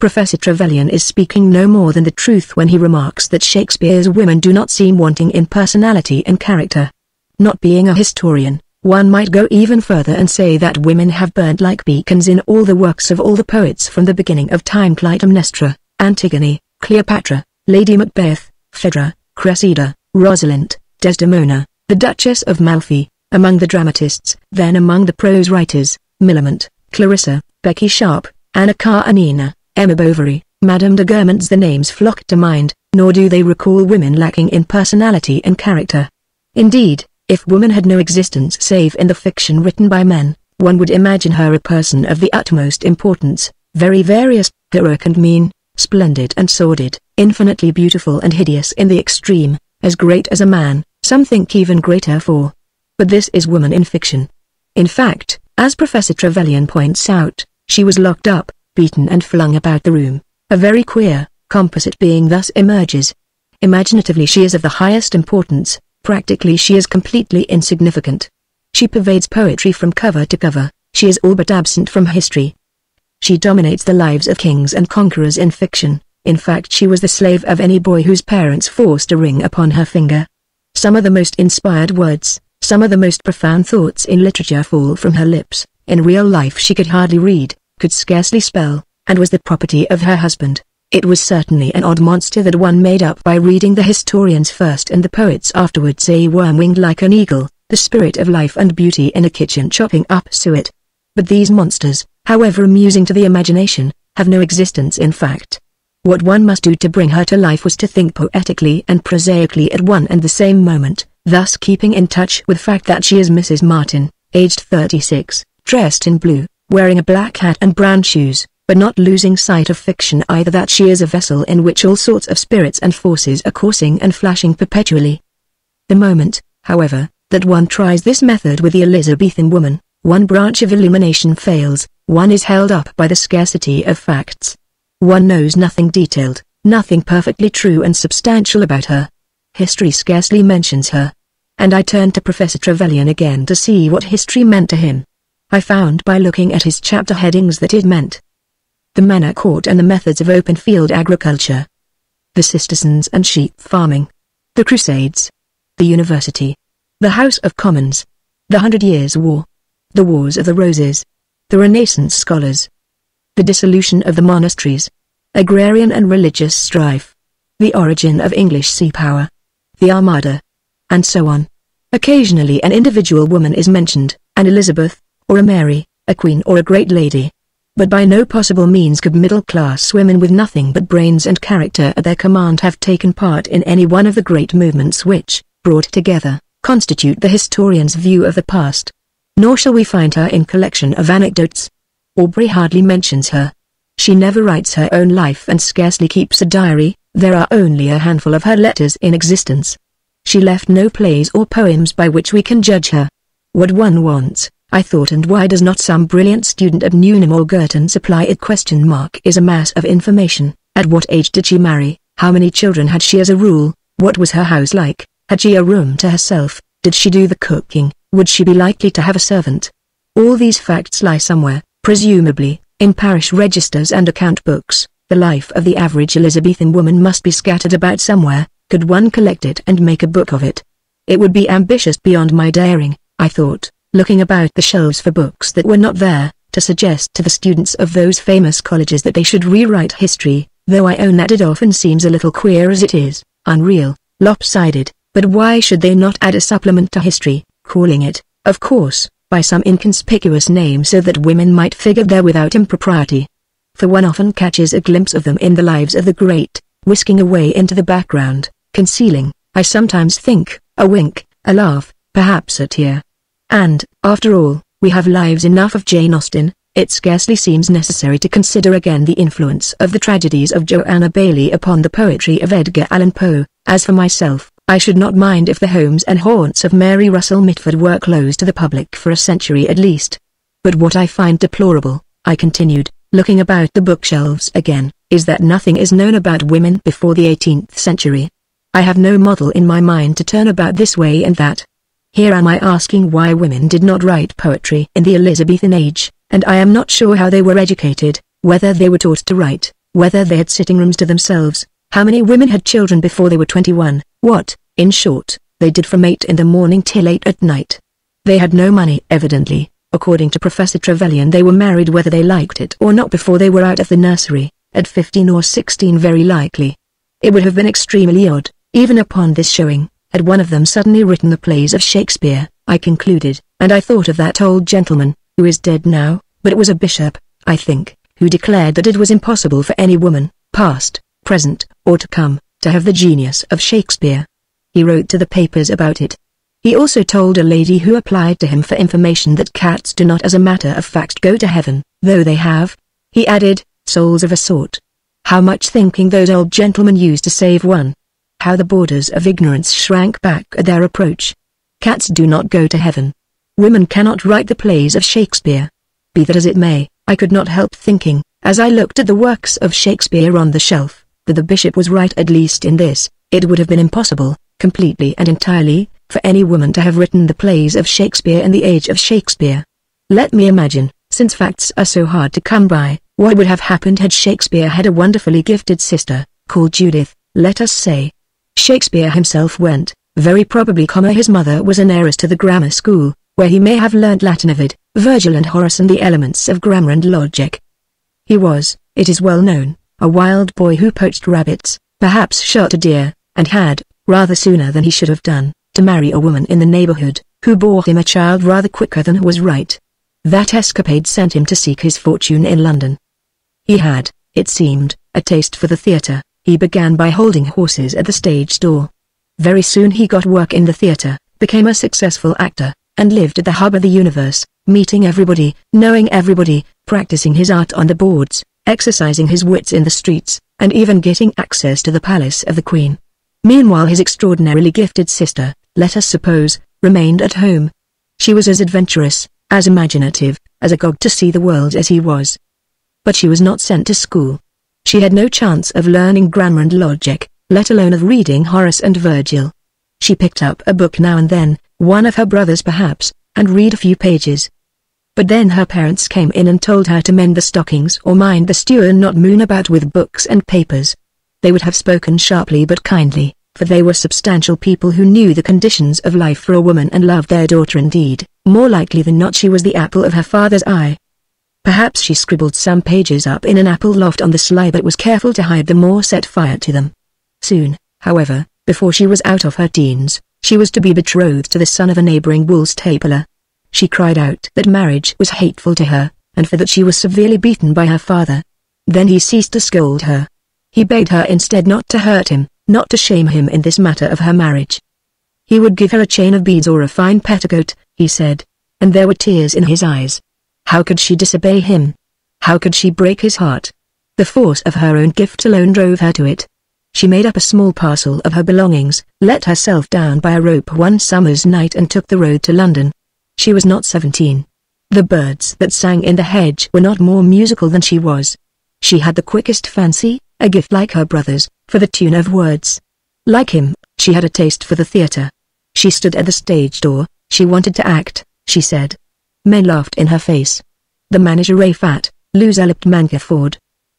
Professor Trevelyan is speaking no more than the truth when he remarks that Shakespeare's women do not seem wanting in personality and character. Not being a historian, one might go even further and say that women have burned like beacons in all the works of all the poets from the beginning of time. Clytemnestra, Antigone, Cleopatra, Lady Macbeth, Phaedra, Cressida, Rosalind, Desdemona, the Duchess of Malfi, among the dramatists, then among the prose writers, Millamant, Clarissa, Becky Sharp, Anna Karenina, Emma Bovary, Madame de Guermantes the names flock to mind, nor do they recall women lacking in personality and character. Indeed, if woman had no existence save in the fiction written by men, one would imagine her a person of the utmost importance, very various, heroic and mean, splendid and sordid, infinitely beautiful and hideous in the extreme, as great as a man, some think even greater for. But this is woman in fiction. In fact, as Professor Trevelyan points out, she was locked up, beaten and flung about the room. A very queer, composite being thus emerges. Imaginatively she is of the highest importance, practically she is completely insignificant. She pervades poetry from cover to cover, she is all but absent from history. She dominates the lives of kings and conquerors in fiction, in fact she was the slave of any boy whose parents forced a ring upon her finger. Some of the most inspired words, some of the most profound thoughts in literature fall from her lips, in real life she could hardly read, could scarcely spell, and was the property of her husband. It was certainly an odd monster that one made up by reading the historians first and the poets afterwards a worm winged like an eagle, the spirit of life and beauty in a kitchen chopping up suet. But these monsters, however amusing to the imagination, have no existence in fact. What one must do to bring her to life was to think poetically and prosaically at one and the same moment, thus keeping in touch with fact that she is Mrs. Martin, aged 36, dressed in blue, wearing a black hat and brown shoes, but not losing sight of fiction either that she is a vessel in which all sorts of spirits and forces are coursing and flashing perpetually. The moment, however, that one tries this method with the Elizabethan woman, one branch of illumination fails, one is held up by the scarcity of facts. One knows nothing detailed, nothing perfectly true and substantial about her. History scarcely mentions her. And I turned to Professor Trevelyan again to see what history meant to him. I found by looking at his chapter headings that it meant the manor court and the methods of open field agriculture, the Cistercians and sheep farming, the Crusades, the University, the House of Commons, the Hundred Years' War, the Wars of the Roses, the Renaissance scholars, the dissolution of the monasteries, agrarian and religious strife, the origin of English sea power, the Armada, and so on. Occasionally an individual woman is mentioned, an Elizabeth, or a Mary, a queen or a great lady. but by no possible means could middle-class women with nothing but brains and character at their command have taken part in any one of the great movements which, brought together, constitute the historian's view of the past. Nor shall we find her in collection of anecdotes. Aubrey hardly mentions her. She never writes her own life and scarcely keeps a diary, there are only a handful of her letters in existence. She left no plays or poems by which we can judge her. What one wants, I thought and why does not some brilliant student at Newnham or Girton supply it? Question mark is a mass of information, at what age did she marry, how many children had she as a rule, what was her house like, had she a room to herself, did she do the cooking, would she be likely to have a servant? All these facts lie somewhere, presumably, in parish registers and account books, the life of the average Elizabethan woman must be scattered about somewhere, could one collect it and make a book of it? It would be ambitious beyond my daring, I thought looking about the shelves for books that were not there, to suggest to the students of those famous colleges that they should rewrite history, though I own that it often seems a little queer as it is, unreal, lopsided, but why should they not add a supplement to history, calling it, of course, by some inconspicuous name so that women might figure there without impropriety? For one often catches a glimpse of them in the lives of the great, whisking away into the background, concealing, I sometimes think, a wink, a laugh, perhaps a tear. And, after all, we have lives enough of Jane Austen, it scarcely seems necessary to consider again the influence of the tragedies of Joanna Baillie upon the poetry of Edgar Allan Poe. As for myself, I should not mind if the homes and haunts of Mary Russell Mitford were closed to the public for a century at least. But what I find deplorable, I continued, looking about the bookshelves again, is that nothing is known about women before the 18th century. I have no model in my mind to turn about this way and that. Here am I asking why women did not write poetry in the Elizabethan age, and I am not sure how they were educated, whether they were taught to write, whether they had sitting rooms to themselves, how many women had children before they were 21, what, in short, they did from 8 in the morning till 8 at night. They had no money evidently, according to Professor Trevelyan they were married whether they liked it or not before they were out of the nursery, at 15 or 16 very likely. It would have been extremely odd, even upon this showing, had one of them suddenly written the plays of Shakespeare, I concluded, and I thought of that old gentleman, who is dead now, but it was a bishop, I think, who declared that it was impossible for any woman, past, present, or to come, to have the genius of Shakespeare. He wrote to the papers about it. He also told a lady who applied to him for information that cats do not as a matter of fact go to heaven, though they have. He added, souls of a sort. How much thinking those old gentlemen used to save one how the borders of ignorance shrank back at their approach. Cats do not go to heaven. Women cannot write the plays of Shakespeare. Be that as it may, I could not help thinking, as I looked at the works of Shakespeare on the shelf, that the bishop was right at least in this, it would have been impossible, completely and entirely, for any woman to have written the plays of Shakespeare in the age of Shakespeare. Let me imagine, since facts are so hard to come by, what would have happened had Shakespeare had a wonderfully gifted sister, called Judith, let us say, Shakespeare himself went, very probably comma his mother was an heiress to the grammar school, where he may have learnt Latin of Ovid, Virgil and Horace and the elements of grammar and logic. He was, it is well known, a wild boy who poached rabbits, perhaps shot a deer, and had, rather sooner than he should have done, to marry a woman in the neighborhood, who bore him a child rather quicker than was right. That escapade sent him to seek his fortune in London. He had, it seemed, a taste for the theatre, he began by holding horses at the stage door. Very soon he got work in the theater, became a successful actor, and lived at the hub of the universe, meeting everybody, knowing everybody, practicing his art on the boards, exercising his wits in the streets, and even getting access to the palace of the queen. Meanwhile his extraordinarily gifted sister, let us suppose, remained at home. She was as adventurous, as imaginative, as agog to see the world as he was. But she was not sent to school. She had no chance of learning grammar and logic, let alone of reading Horace and Virgil. She picked up a book now and then, one of her brothers perhaps, and read a few pages. But then her parents came in and told her to mend the stockings or mind the stew and not moon about with books and papers. They would have spoken sharply but kindly, for they were substantial people who knew the conditions of life for a woman and loved their daughter indeed, more likely than not she was the apple of her father's eye. Perhaps she scribbled some pages up in an apple loft on the sly but was careful to hide them or set fire to them. Soon, however, before she was out of her teens, she was to be betrothed to the son of a neighboring woolstapler. She cried out that marriage was hateful to her, and for that she was severely beaten by her father. Then he ceased to scold her. He begged her instead not to hurt him, not to shame him in this matter of her marriage. He would give her a chain of beads or a fine petticoat, he said. And there were tears in his eyes. How could she disobey him? How could she break his heart? The force of her own gift alone drove her to it. She made up a small parcel of her belongings, let herself down by a rope one summer's night and took the road to London. She was not seventeen. The birds that sang in the hedge were not more musical than she was. She had the quickest fancy, a gift like her brother's, for the tune of words. Like him, she had a taste for the theatre. She stood at the stage door, she wanted to act, she said. Men laughed in her face. The manager a fat, loose-lipped Mankerford.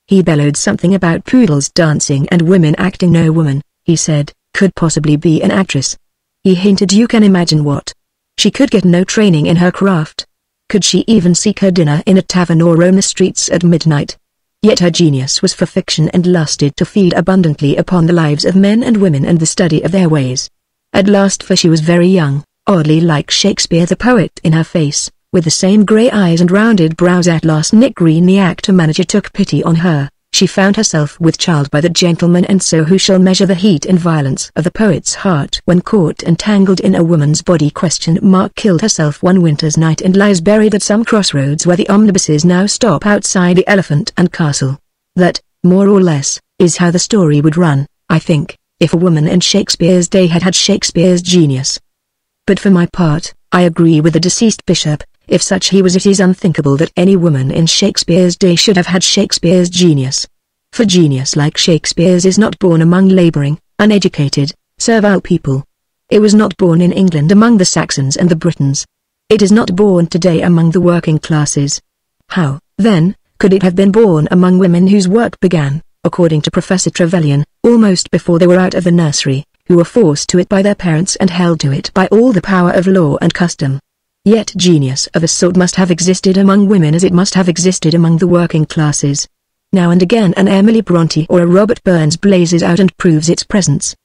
He bellowed something about poodles dancing and women acting no woman, he said, could possibly be an actress. He hinted you can imagine what. She could get no training in her craft. Could she even seek her dinner in a tavern or roam the streets at midnight? Yet her genius was for fiction and lusted to feed abundantly upon the lives of men and women and the study of their ways. At last for she was very young, oddly like Shakespeare the poet in her face, with the same grey eyes and rounded brows at last Nick Green the actor-manager took pity on her. She found herself with child by the gentleman and so who shall measure the heat and violence of the poet's heart when caught and tangled in a woman's body question mark killed herself one winter's night and lies buried at some crossroads where the omnibuses now stop outside the Elephant and Castle. That, more or less, is how the story would run, I think, if a woman in Shakespeare's day had had Shakespeare's genius. But for my part, I agree with the deceased bishop, if such he was it is unthinkable that any woman in Shakespeare's day should have had Shakespeare's genius. For genius like Shakespeare's is not born among labouring, uneducated, servile people. It was not born in England among the Saxons and the Britons. It is not born today among the working classes. How, then, could it have been born among women whose work began, according to Professor Trevelyan, almost before they were out of the nursery, who were forced to it by their parents and held to it by all the power of law and custom? Yet genius of a sort must have existed among women as it must have existed among the working classes. Now and again an Emily Bronte or a Robert Burns blazes out and proves its presence.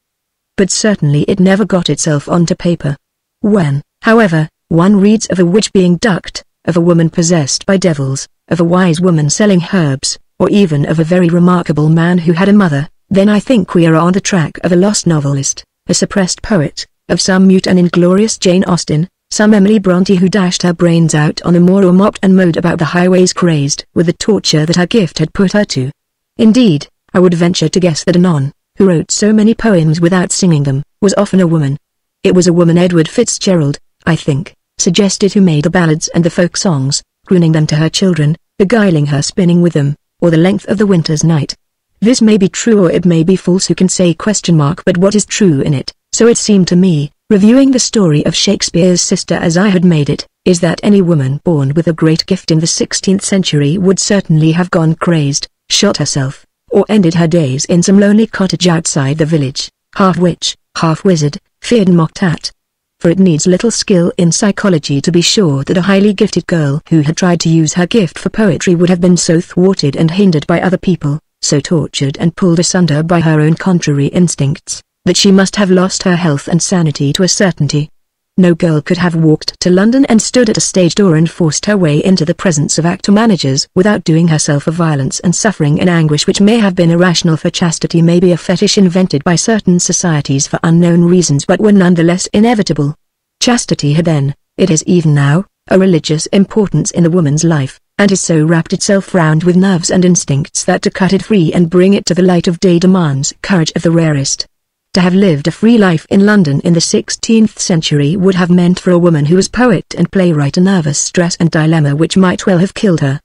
But certainly it never got itself onto paper. When, however, one reads of a witch being ducked, of a woman possessed by devils, of a wise woman selling herbs, or even of a very remarkable man who had a mother, then I think we are on the track of a lost novelist, a suppressed poet, of some mute and inglorious Jane Austen, some Emily Bronte who dashed her brains out on a moor or mopped and mowed about the highways crazed with the torture that her gift had put her to. Indeed, I would venture to guess that Anon, who wrote so many poems without singing them, was often a woman. It was a woman Edward Fitzgerald, I think, suggested who made the ballads and the folk songs, crooning them to her children, beguiling her spinning with them, or the length of the winter's night. This may be true or it may be false who can say question mark but what is true in it, so it seemed to me, Reviewing the story of Shakespeare's sister as I had made it, is that any woman born with a great gift in the 16th century would certainly have gone crazed, shot herself, or ended her days in some lonely cottage outside the village, half witch, half wizard, feared and mocked at. For it needs little skill in psychology to be sure that a highly gifted girl who had tried to use her gift for poetry would have been so thwarted and hindered by other people, so tortured and pulled asunder by her own contrary instincts, that she must have lost her health and sanity to a certainty. No girl could have walked to London and stood at a stage door and forced her way into the presence of actor managers without doing herself a violence and suffering an anguish which may have been irrational for chastity may be a fetish invented by certain societies for unknown reasons but were nonetheless inevitable. Chastity had then, it is even now, a religious importance in the woman's life, and is so wrapped itself round with nerves and instincts that to cut it free and bring it to the light of day demands courage of the rarest. To have lived a free life in London in the 16th century would have meant for a woman who was poet and playwright a nervous stress and dilemma which might well have killed her.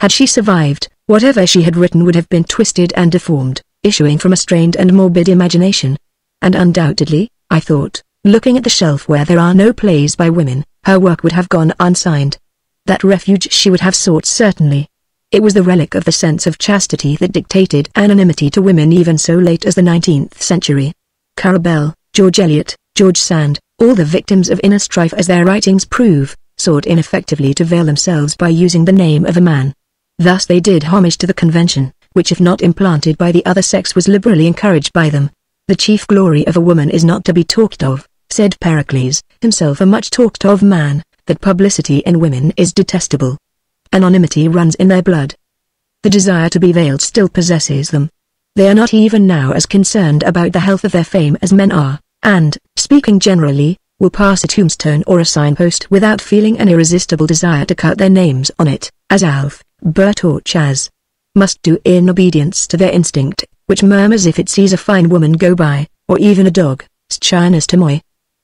Had she survived, whatever she had written would have been twisted and deformed, issuing from a strained and morbid imagination. And undoubtedly, I thought, looking at the shelf where there are no plays by women, her work would have gone unsigned. That refuge she would have sought certainly. It was the relic of the sense of chastity that dictated anonymity to women even so late as the 19th century. Currer Bell, George Eliot, George Sand, all the victims of inner strife as their writings prove, sought ineffectively to veil themselves by using the name of a man. Thus they did homage to the convention, which if not implanted by the other sex was liberally encouraged by them. The chief glory of a woman is not to be talked of, said Pericles, himself a much talked of man, that publicity in women is detestable. Anonymity runs in their blood. The desire to be veiled still possesses them. They are not even now as concerned about the health of their fame as men are, and, speaking generally, will pass a tombstone or a signpost without feeling an irresistible desire to cut their names on it, as Alf, Bert or Chas. Must do in obedience to their instinct, which murmurs if it sees a fine woman go by, or even a dog, shyness to moi.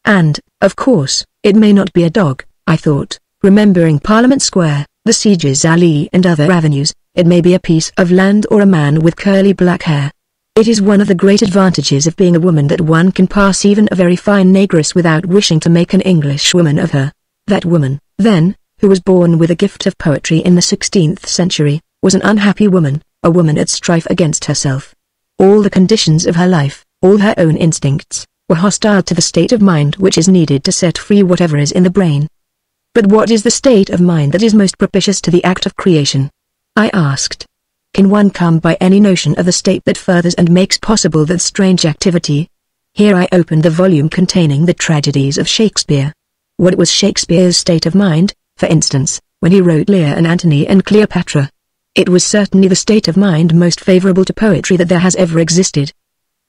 And, of course, it may not be a dog, I thought, remembering Parliament Square, the Sieges Allee and other avenues, it may be a piece of land or a man with curly black hair. It is one of the great advantages of being a woman that one can pass even a very fine negress without wishing to make an Englishwoman of her. That woman, then, who was born with a gift of poetry in the 16th century, was an unhappy woman, a woman at strife against herself. All the conditions of her life, all her own instincts, were hostile to the state of mind which is needed to set free whatever is in the brain. But what is the state of mind that is most propitious to the act of creation? I asked. Can one come by any notion of the state that furthers and makes possible that strange activity? Here I opened the volume containing the tragedies of Shakespeare. What was Shakespeare's state of mind, for instance, when he wrote Lear and Antony and Cleopatra? It was certainly the state of mind most favorable to poetry that there has ever existed.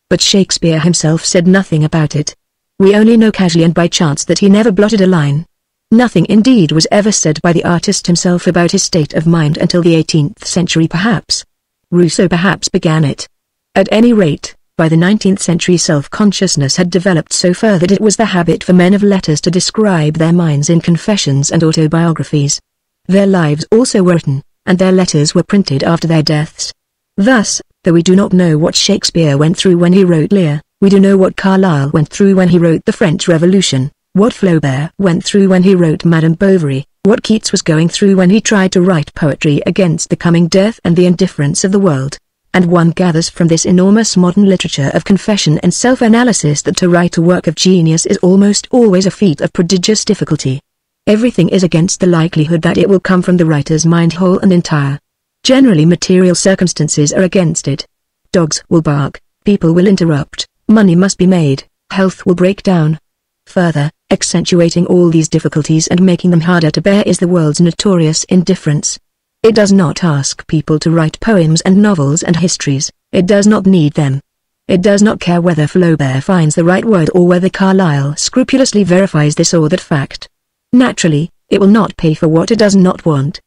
But Shakespeare himself said nothing about it. We only know casually and by chance that he never blotted a line. Nothing indeed was ever said by the artist himself about his state of mind until the 18th century perhaps. Rousseau perhaps began it. At any rate, by the 19th century self-consciousness had developed so far that it was the habit for men of letters to describe their minds in confessions and autobiographies. Their lives also were written, and their letters were printed after their deaths. Thus, though we do not know what Shakespeare went through when he wrote Lear, we do know what Carlyle went through when he wrote the French Revolution. What Flaubert went through when he wrote Madame Bovary, what Keats was going through when he tried to write poetry against the coming death and the indifference of the world. And one gathers from this enormous modern literature of confession and self-analysis that to write a work of genius is almost always a feat of prodigious difficulty. Everything is against the likelihood that it will come from the writer's mind whole and entire. Generally material circumstances are against it. Dogs will bark, people will interrupt, money must be made, health will break down. Further, Accentuating all these difficulties and making them harder to bear is the world's notorious indifference. It does not ask people to write poems and novels and histories, it does not need them. It does not care whether Flaubert finds the right word or whether Carlyle scrupulously verifies this or that fact. Naturally, it will not pay for what it does not want.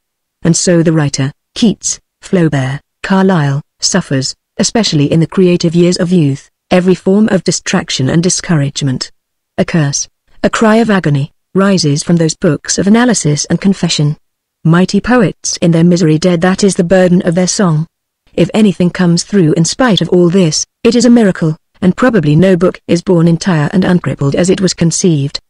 And so the writer, Keats, Flaubert, Carlyle, suffers, especially in the creative years of youth, every form of distraction and discouragement. A curse, a cry of agony, rises from those books of analysis and confession. Mighty poets in their misery dead that is the burden of their song. If anything comes through in spite of all this, it is a miracle, and probably no book is born entire and uncrippled as it was conceived.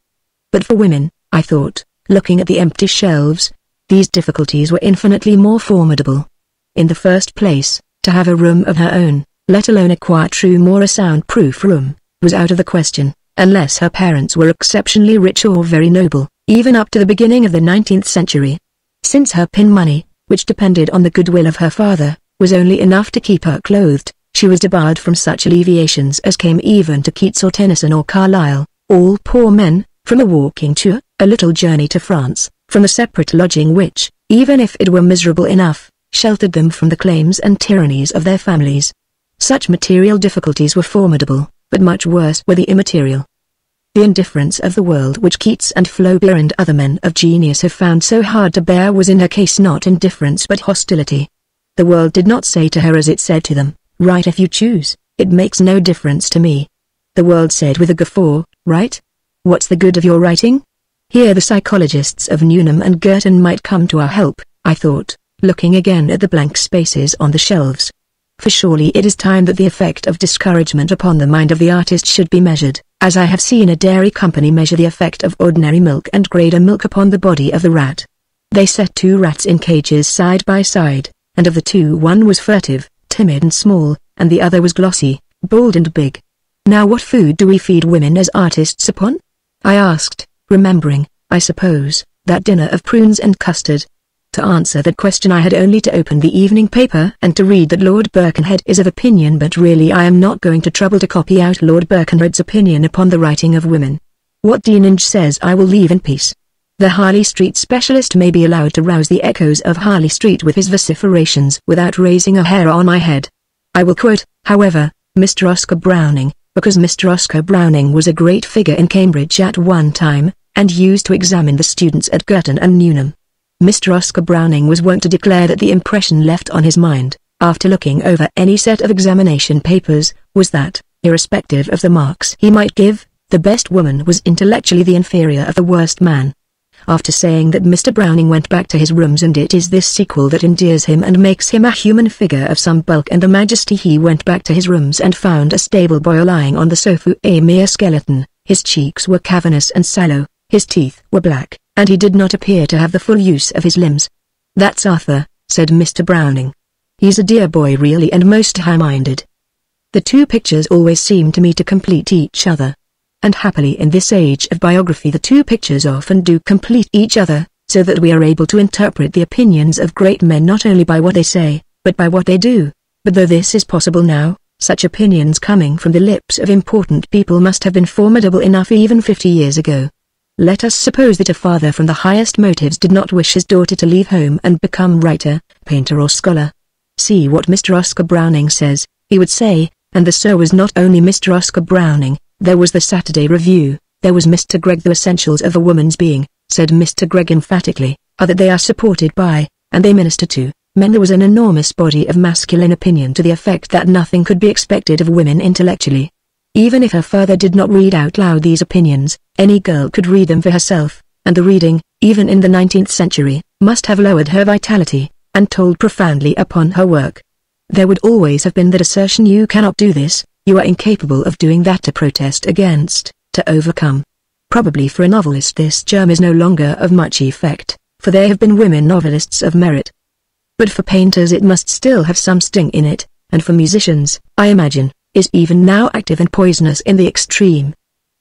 But for women, I thought, looking at the empty shelves, these difficulties were infinitely more formidable. In the first place, to have a room of her own, let alone a quiet room or a soundproof room, was out of the question unless her parents were exceptionally rich or very noble, even up to the beginning of the 19th century. Since her pin money, which depended on the goodwill of her father, was only enough to keep her clothed, she was debarred from such alleviations as came even to Keats or Tennyson or Carlyle, all poor men, from a walking tour, a little journey to France, from a separate lodging which, even if it were miserable enough, sheltered them from the claims and tyrannies of their families. Such material difficulties were formidable, but much worse were the immaterial. The indifference of the world which Keats and Flaubert and other men of genius have found so hard to bear was in her case not indifference but hostility. The world did not say to her as it said to them, write if you choose, it makes no difference to me. The world said with a guffaw, write? What's the good of your writing? Here the psychologists of Newnham and Girton might come to our help, I thought, looking again at the blank spaces on the shelves for surely it is time that the effect of discouragement upon the mind of the artist should be measured, as I have seen a dairy company measure the effect of ordinary milk and Grade A milk upon the body of the rat. They set two rats in cages side by side, and of the two one was furtive, timid and small, and the other was glossy, bold and big. Now what food do we feed women as artists upon? I asked, remembering, I suppose, that dinner of prunes and custard, to answer that question I had only to open the evening paper and to read that Lord Birkenhead is of opinion but really I am not going to trouble to copy out Lord Birkenhead's opinion upon the writing of women. What Dean Inge says I will leave in peace. The Harley Street specialist may be allowed to rouse the echoes of Harley Street with his vociferations without raising a hair on my head. I will quote, however, Mr. Oscar Browning, because Mr. Oscar Browning was a great figure in Cambridge at one time, and used to examine the students at Girton and Newnham. Mr. Oscar Browning was wont to declare that the impression left on his mind, after looking over any set of examination papers, was that, irrespective of the marks he might give, the best woman was intellectually the inferior of the worst man after saying that Mr. Browning went back to his rooms and it is this sequel that endears him and makes him a human figure of some bulk and the majesty he went back to his rooms and found a stable boy lying on the sofa a mere skeleton, his cheeks were cavernous and sallow, his teeth were black, and he did not appear to have the full use of his limbs. That's Arthur, said Mr. Browning. He's a dear boy really and most high-minded. The two pictures always seem to me to complete each other and happily in this age of biography the two pictures often do complete each other, so that we are able to interpret the opinions of great men not only by what they say, but by what they do. But though this is possible now, such opinions coming from the lips of important people must have been formidable enough even 50 years ago. Let us suppose that a father from the highest motives did not wish his daughter to leave home and become writer, painter or scholar. See what Mr. Oscar Browning says, he would say, and the so was not only Mr. Oscar Browning, there was the Saturday Review, there was Mr. Greg The essentials of a woman's being, said Mr. Greg emphatically, are that they are supported by, and they minister to, men there was an enormous body of masculine opinion to the effect that nothing could be expected of women intellectually. Even if her father did not read out loud these opinions, any girl could read them for herself, and the reading, even in the 19th century, must have lowered her vitality, and told profoundly upon her work. There would always have been that assertion you cannot do this, you are incapable of doing that to protest against, to overcome. Probably for a novelist this germ is no longer of much effect, for there have been women novelists of merit. But for painters it must still have some sting in it, and for musicians, I imagine, is even now active and poisonous in the extreme.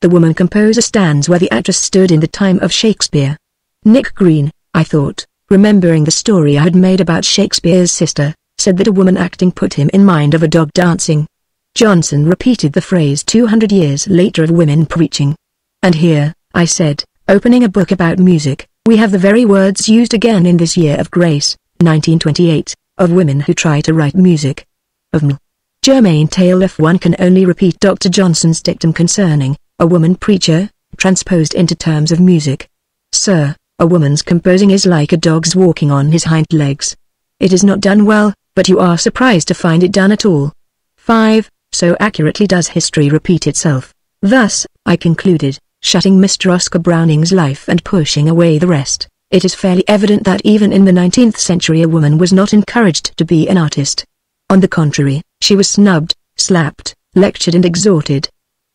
The woman composer stands where the actress stood in the time of Shakespeare. Nick Green, I thought, remembering the story I had made about Shakespeare's sister, said that a woman acting put him in mind of a dog dancing. Johnson repeated the phrase 200 years later of women preaching. And here, I said, opening a book about music, we have the very words used again in this year of grace, 1928, of women who try to write music. Of. Germaine Tailleferre if one can only repeat Dr. Johnson's dictum concerning, a woman preacher, transposed into terms of music. Sir, a woman's composing is like a dog's walking on his hind legs. It is not done well, but you are surprised to find it done at all. 5. So accurately does history repeat itself. Thus, I concluded, shutting Mr. Oscar Browning's life and pushing away the rest, it is fairly evident that even in the 19th century a woman was not encouraged to be an artist. On the contrary, she was snubbed, slapped, lectured and exhorted.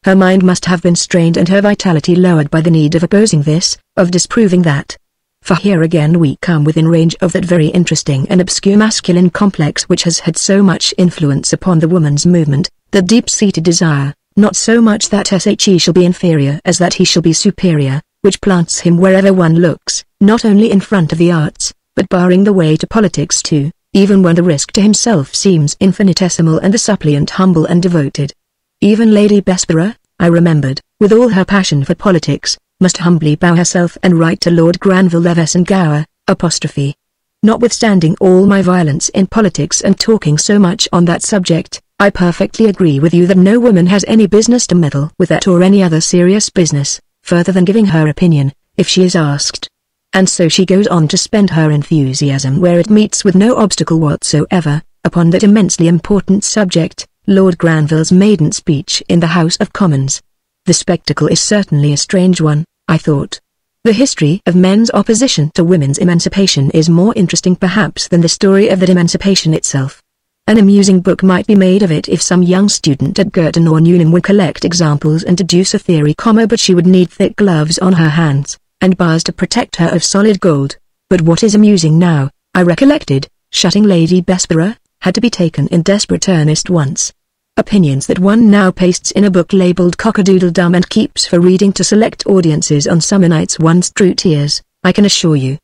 Her mind must have been strained and her vitality lowered by the need of opposing this, of disproving that. For here again we come within range of that very interesting and obscure masculine complex which has had so much influence upon the woman's movement, the deep-seated desire, not so much that SHE shall be inferior as that he shall be superior, which plants him wherever one looks, not only in front of the arts, but barring the way to politics too, even when the risk to himself seems infinitesimal and the suppliant humble and devoted. Even Lady Bessborough, I remembered, with all her passion for politics, must humbly bow herself and write to Lord Granville Leveson and Gower, apostrophe. Notwithstanding all my violence in politics and talking so much on that subject, I perfectly agree with you that no woman has any business to meddle with that or any other serious business, further than giving her opinion, if she is asked. And so she goes on to spend her enthusiasm where it meets with no obstacle whatsoever, upon that immensely important subject, Lord Granville's maiden speech in the House of Commons. The spectacle is certainly a strange one, I thought. The history of men's opposition to women's emancipation is more interesting perhaps than the story of that emancipation itself. An amusing book might be made of it if some young student at Girton or Newnham would collect examples and deduce a theory but she would need thick gloves on her hands, and bars to protect her of solid gold. But what is amusing now, I recollected, shutting Lady Bessborough, had to be taken in desperate earnest once. Opinions that one now pastes in a book labeled Cock-a-Doodle-Dum and keeps for reading to select audiences on summer nights once true tears, I can assure you.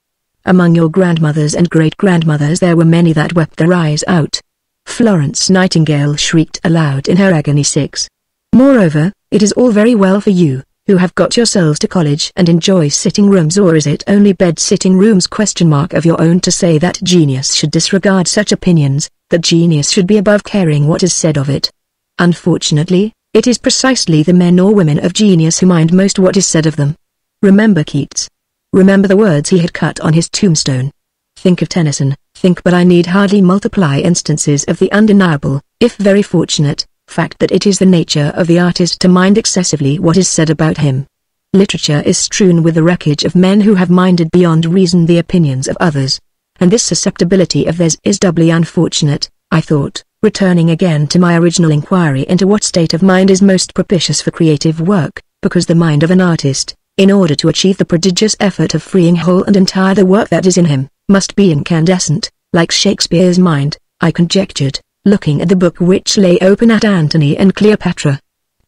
Among your grandmothers and great-grandmothers there were many that wept their eyes out. Florence Nightingale shrieked aloud in her agony 6. Moreover, it is all very well for you, who have got yourselves to college and enjoy sitting rooms or is it only bed sitting rooms question mark of your own to say that genius should disregard such opinions, that genius should be above caring what is said of it. Unfortunately, it is precisely the men or women of genius who mind most what is said of them. Remember Keats. Remember the words he had cut on his tombstone. Think of Tennyson, think but I need hardly multiply instances of the undeniable, if very fortunate, fact that it is the nature of the artist to mind excessively what is said about him. Literature is strewn with the wreckage of men who have minded beyond reason the opinions of others. And this susceptibility of theirs is doubly unfortunate, I thought, returning again to my original inquiry into what state of mind is most propitious for creative work, because the mind of an artist, in order to achieve the prodigious effort of freeing whole and entire the work that is in him, must be incandescent, like Shakespeare's mind, I conjectured, looking at the book which lay open at Antony and Cleopatra.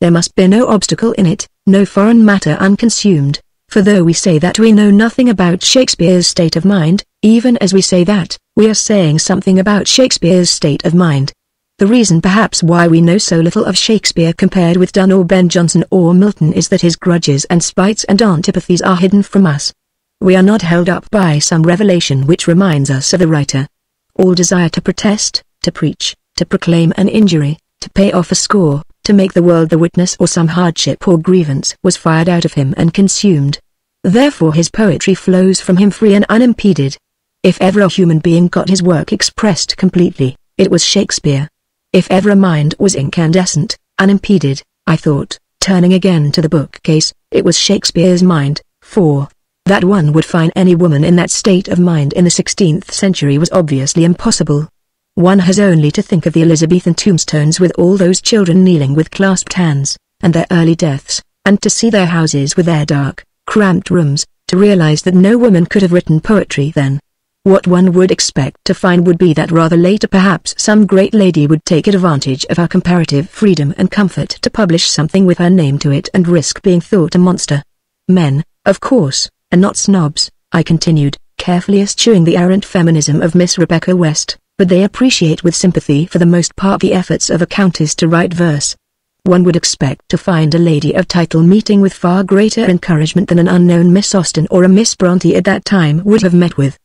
There must be no obstacle in it, no foreign matter unconsumed, for though we say that we know nothing about Shakespeare's state of mind, even as we say that, we are saying something about Shakespeare's state of mind. The reason perhaps why we know so little of Shakespeare compared with Donne or Ben Jonson or Milton is that his grudges and spites and antipathies are hidden from us. We are not held up by some revelation which reminds us of the writer. All desire to protest, to preach, to proclaim an injury, to pay off a score, to make the world the witness or some hardship or grievance was fired out of him and consumed. Therefore his poetry flows from him free and unimpeded. If ever a human being got his work expressed completely, it was Shakespeare. If ever a mind was incandescent, unimpeded, I thought, turning again to the bookcase, it was Shakespeare's mind, for, that one would find any woman in that state of mind in the 16th century was obviously impossible. One has only to think of the Elizabethan tombstones with all those children kneeling with clasped hands, and their early deaths, and to see their houses with their dark, cramped rooms, to realize that no woman could have written poetry then. What one would expect to find would be that rather later perhaps some great lady would take advantage of her comparative freedom and comfort to publish something with her name to it and risk being thought a monster. Men, of course, are not snobs, I continued, carefully eschewing the errant feminism of Miss Rebecca West but they appreciate with sympathy for the most part the efforts of a countess to write verse. One would expect to find a lady of title meeting with far greater encouragement than an unknown Miss Austen or a Miss Bronte at that time would have met with.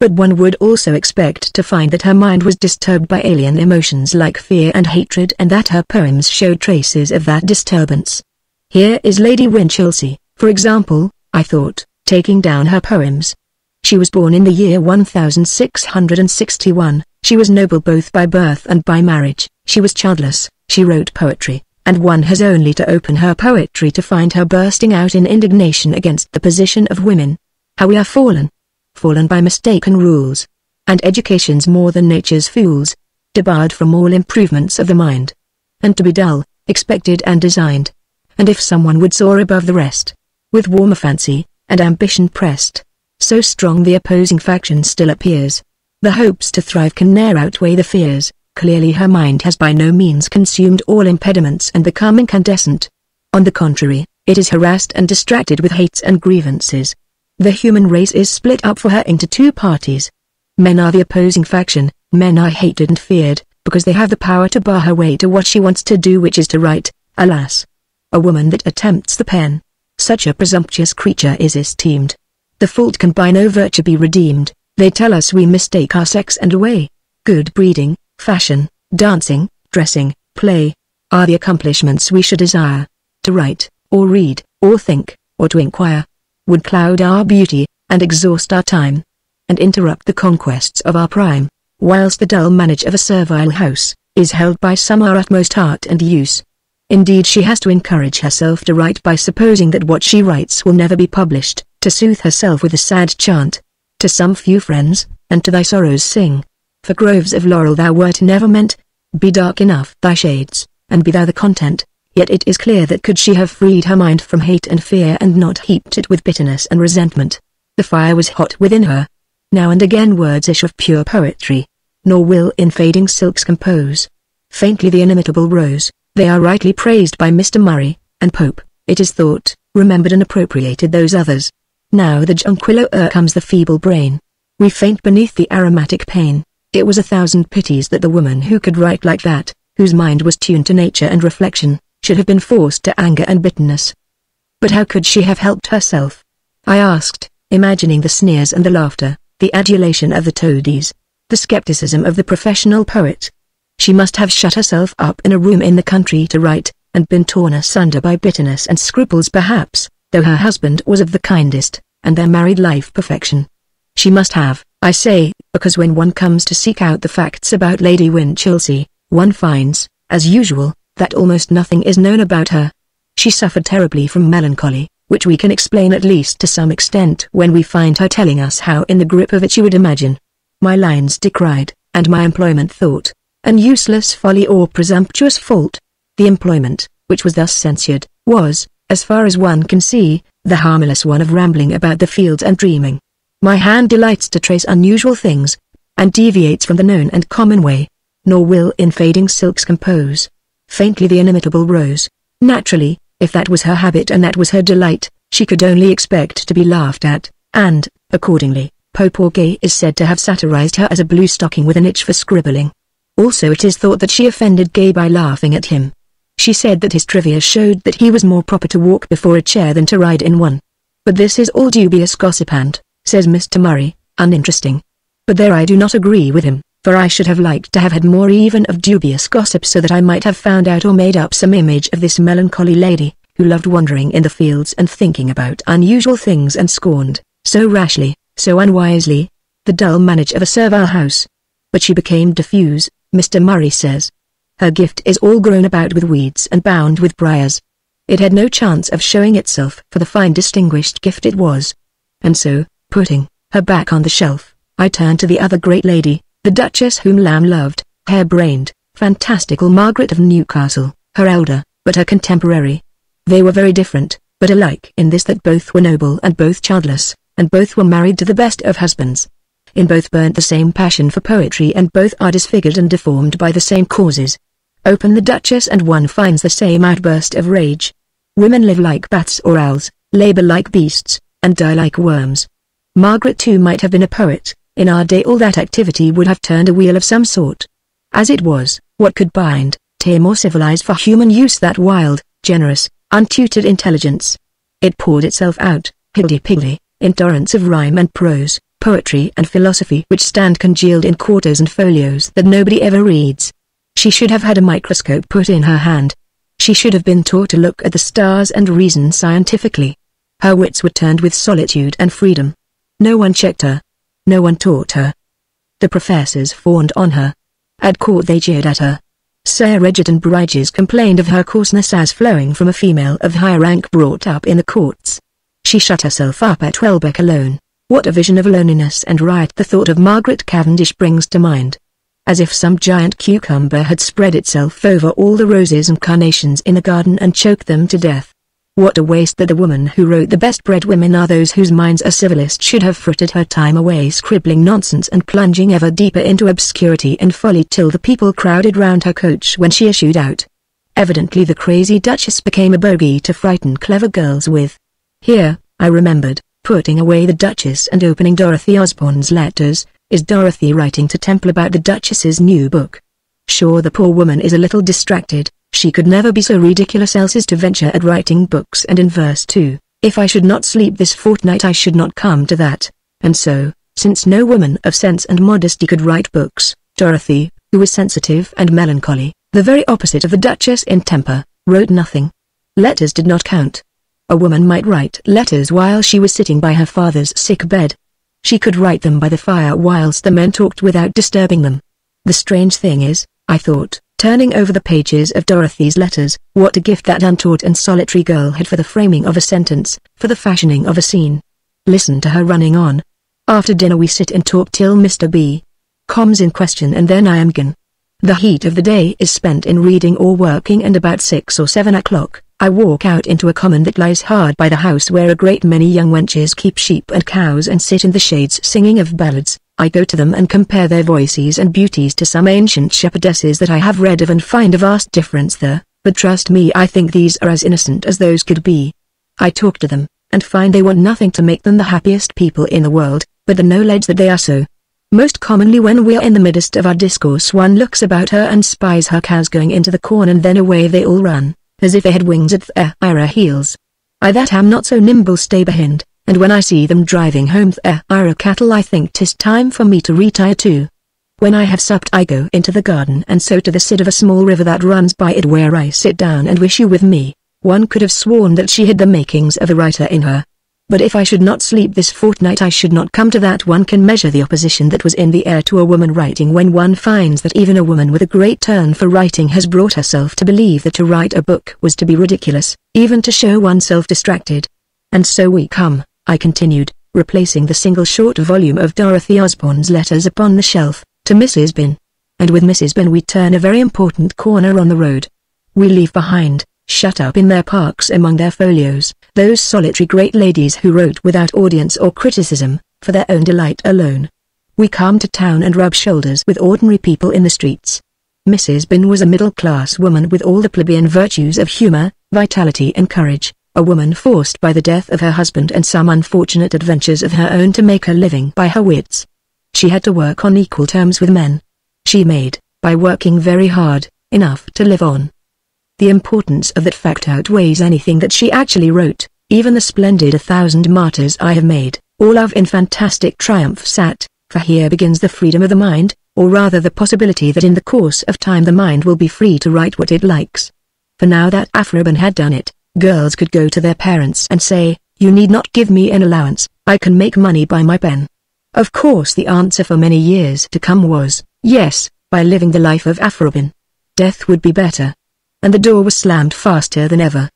But one would also expect to find that her mind was disturbed by alien emotions like fear and hatred and that her poems showed traces of that disturbance. Here is Lady Winchilsea, for example, I thought, taking down her poems, she was born in the year 1661, she was noble both by birth and by marriage, she was childless, she wrote poetry, and one has only to open her poetry to find her bursting out in indignation against the position of women. How we are fallen. Fallen by mistaken rules. And education's more than nature's fools. Debarred from all improvements of the mind. And to be dull, expected and designed. And if someone would soar above the rest, with warmer fancy, and ambition pressed, so strong the opposing faction still appears. The hopes to thrive can ne'er outweigh the fears, clearly her mind has by no means consumed all impediments and become incandescent. On the contrary, it is harassed and distracted with hates and grievances. The human race is split up for her into two parties. Men are the opposing faction, men are hated and feared, because they have the power to bar her way to what she wants to do which is to write, alas. A woman that attempts the pen. Such a presumptuous creature is esteemed. The fault can by no virtue be redeemed, they tell us we mistake our sex and away. Good breeding, fashion, dancing, dressing, play, are the accomplishments we should desire. To write, or read, or think, or to inquire, would cloud our beauty, and exhaust our time, and interrupt the conquests of our prime, whilst the dull manage of a servile house, is held by some our utmost art and use. Indeed she has to encourage herself to write by supposing that what she writes will never be published, to soothe herself with a sad chant. To some few friends, and to thy sorrows sing. For groves of laurel thou wert never meant, be dark enough thy shades, and be thou the content. Yet it is clear that could she have freed her mind from hate and fear and not heaped it with bitterness and resentment, the fire was hot within her. Now and again words issue of pure poetry, nor will in fading silks compose. Faintly the inimitable rose, they are rightly praised by Mr. Murry, and Pope, it is thought, remembered and appropriated those others. Now the jonquillo uh, comes the feeble brain. We faint beneath the aromatic pain. It was a thousand pities that the woman who could write like that, whose mind was tuned to nature and reflection, should have been forced to anger and bitterness. but how could she have helped herself? I asked, imagining the sneers and the laughter, the adulation of the toadies, the skepticism of the professional poet. She must have shut herself up in a room in the country to write, and been torn asunder by bitterness and scruples perhaps, though her husband was of the kindest, and their married life perfection. She must have, I say, because when one comes to seek out the facts about Lady Winchilsea, one finds, as usual, that almost nothing is known about her. She suffered terribly from melancholy, which we can explain at least to some extent when we find her telling us how in the grip of it she would imagine. My lines decried, and my employment thought, an useless folly or presumptuous fault. The employment, which was thus censured, was, as far as one can see, the harmless one of rambling about the fields and dreaming. My hand delights to trace unusual things, and deviates from the known and common way, nor will in fading silks compose, faintly the inimitable rose. Naturally, if that was her habit and that was her delight, she could only expect to be laughed at, and, accordingly, Pope or Gay is said to have satirized her as a blue stocking with an itch for scribbling. Also it is thought that she offended Gay by laughing at him. She said that his trivia showed that he was more proper to walk before a chair than to ride in one. But this is all dubious gossip and, says Mr. Murry, uninteresting. But there I do not agree with him, for I should have liked to have had more even of dubious gossip so that I might have found out or made up some image of this melancholy lady, who loved wandering in the fields and thinking about unusual things and scorned, so rashly, so unwisely, the dull manage of a servile house. But she became diffuse, Mr. Murry says, her gift is all grown about with weeds and bound with briars. It had no chance of showing itself for the fine distinguished gift it was. And so, putting her back on the shelf, I turned to the other great lady, the Duchess whom Lamb loved, hair-brained, fantastical Margaret of Newcastle, her elder, but her contemporary. They were very different, but alike in this that both were noble and both childless, and both were married to the best of husbands. In both burnt the same passion for poetry and both are disfigured and deformed by the same causes. Open the Duchess and one finds the same outburst of rage. Women live like bats or owls, labor like beasts, and die like worms. Margaret too might have been a poet, in our day all that activity would have turned a wheel of some sort. As it was, what could bind, tame or civilize for human use that wild, generous, untutored intelligence? It poured itself out, higgledy-piggledy, in torrents of rhyme and prose, poetry and philosophy which stand congealed in quartos and folios that nobody ever reads. She should have had a microscope put in her hand. She should have been taught to look at the stars and reason scientifically. Her wits were turned with solitude and freedom. No one checked her. No one taught her. The professors fawned on her. At court they jeered at her. Sir Egerton Brydges complained of her coarseness as flowing from a female of high rank brought up in the courts. She shut herself up at Welbeck alone. What a vision of loneliness and riot the thought of Margaret Cavendish brings to mind as if some giant cucumber had spread itself over all the roses and carnations in the garden and choked them to death. What a waste that the woman who wrote the best bred women are those whose minds are civilist should have frittered her time away scribbling nonsense and plunging ever deeper into obscurity and folly till the people crowded round her coach when she issued out. Evidently the crazy Duchess became a bogey to frighten clever girls with. Here, I remembered, putting away the Duchess and opening Dorothy Osborne's letters, is Dorothy writing to Temple about the Duchess's new book? Sure the poor woman is a little distracted, she could never be so ridiculous else as to venture at writing books and in verse too. If I should not sleep this fortnight I should not come to that. And so, since no woman of sense and modesty could write books, Dorothy, who was sensitive and melancholy, the very opposite of the Duchess in temper, wrote nothing. Letters did not count. A woman might write letters while she was sitting by her father's sick bed, she could write them by the fire whilst the men talked without disturbing them. The strange thing is, I thought, turning over the pages of Dorothy's letters, what a gift that untaught and solitary girl had for the framing of a sentence, for the fashioning of a scene. Listen to her running on. After dinner we sit and talk till Mr. B. comes in question and then I am gone. The heat of the day is spent in reading or working and about six or seven o'clock, I walk out into a common that lies hard by the house where a great many young wenches keep sheep and cows and sit in the shades singing of ballads. I go to them and compare their voices and beauties to some ancient shepherdesses that I have read of and find a vast difference there, but trust me I think these are as innocent as those could be. I talk to them, and find they want nothing to make them the happiest people in the world, but the knowledge that they are so. Most commonly when we are in the midst of our discourse one looks about her and spies her cows going into the corn and then away they all run as if they had wings at their heels. I that am not so nimble stay behind, and when I see them driving home their cattle I think 'tis time for me to retire too. When I have supped I go into the garden and so to the side of a small river that runs by it where I sit down and wish you with me. One could have sworn that she had the makings of a writer in her. But if I should not sleep this fortnight I should not come to that one can measure the opposition that was in the air to a woman writing when one finds that even a woman with a great turn for writing has brought herself to believe that to write a book was to be ridiculous, even to show oneself distracted. And so we come, I continued, replacing the single short volume of Dorothy Osborne's letters upon the shelf, to Mrs. Behn. And with Mrs. Behn we turn a very important corner on the road. We leave behind, shut up in their parks among their folios, those solitary great ladies who wrote without audience or criticism, for their own delight alone. We come to town and rub shoulders with ordinary people in the streets. Mrs. Behn was a middle-class woman with all the plebeian virtues of humor, vitality and courage, a woman forced by the death of her husband and some unfortunate adventures of her own to make her living by her wits. She had to work on equal terms with men. She made, by working very hard, enough to live on. The importance of that fact outweighs anything that she actually wrote, even the splendid A Thousand Martyrs I Have Made, all of in fantastic triumph sat, for here begins the freedom of the mind, or rather the possibility that in the course of time the mind will be free to write what it likes. For now that Aphra Behn had done it, girls could go to their parents and say, you need not give me an allowance, I can make money by my pen. Of course the answer for many years to come was, yes, by living the life of Aphra Behn. Death would be better. And the door was slammed faster than ever.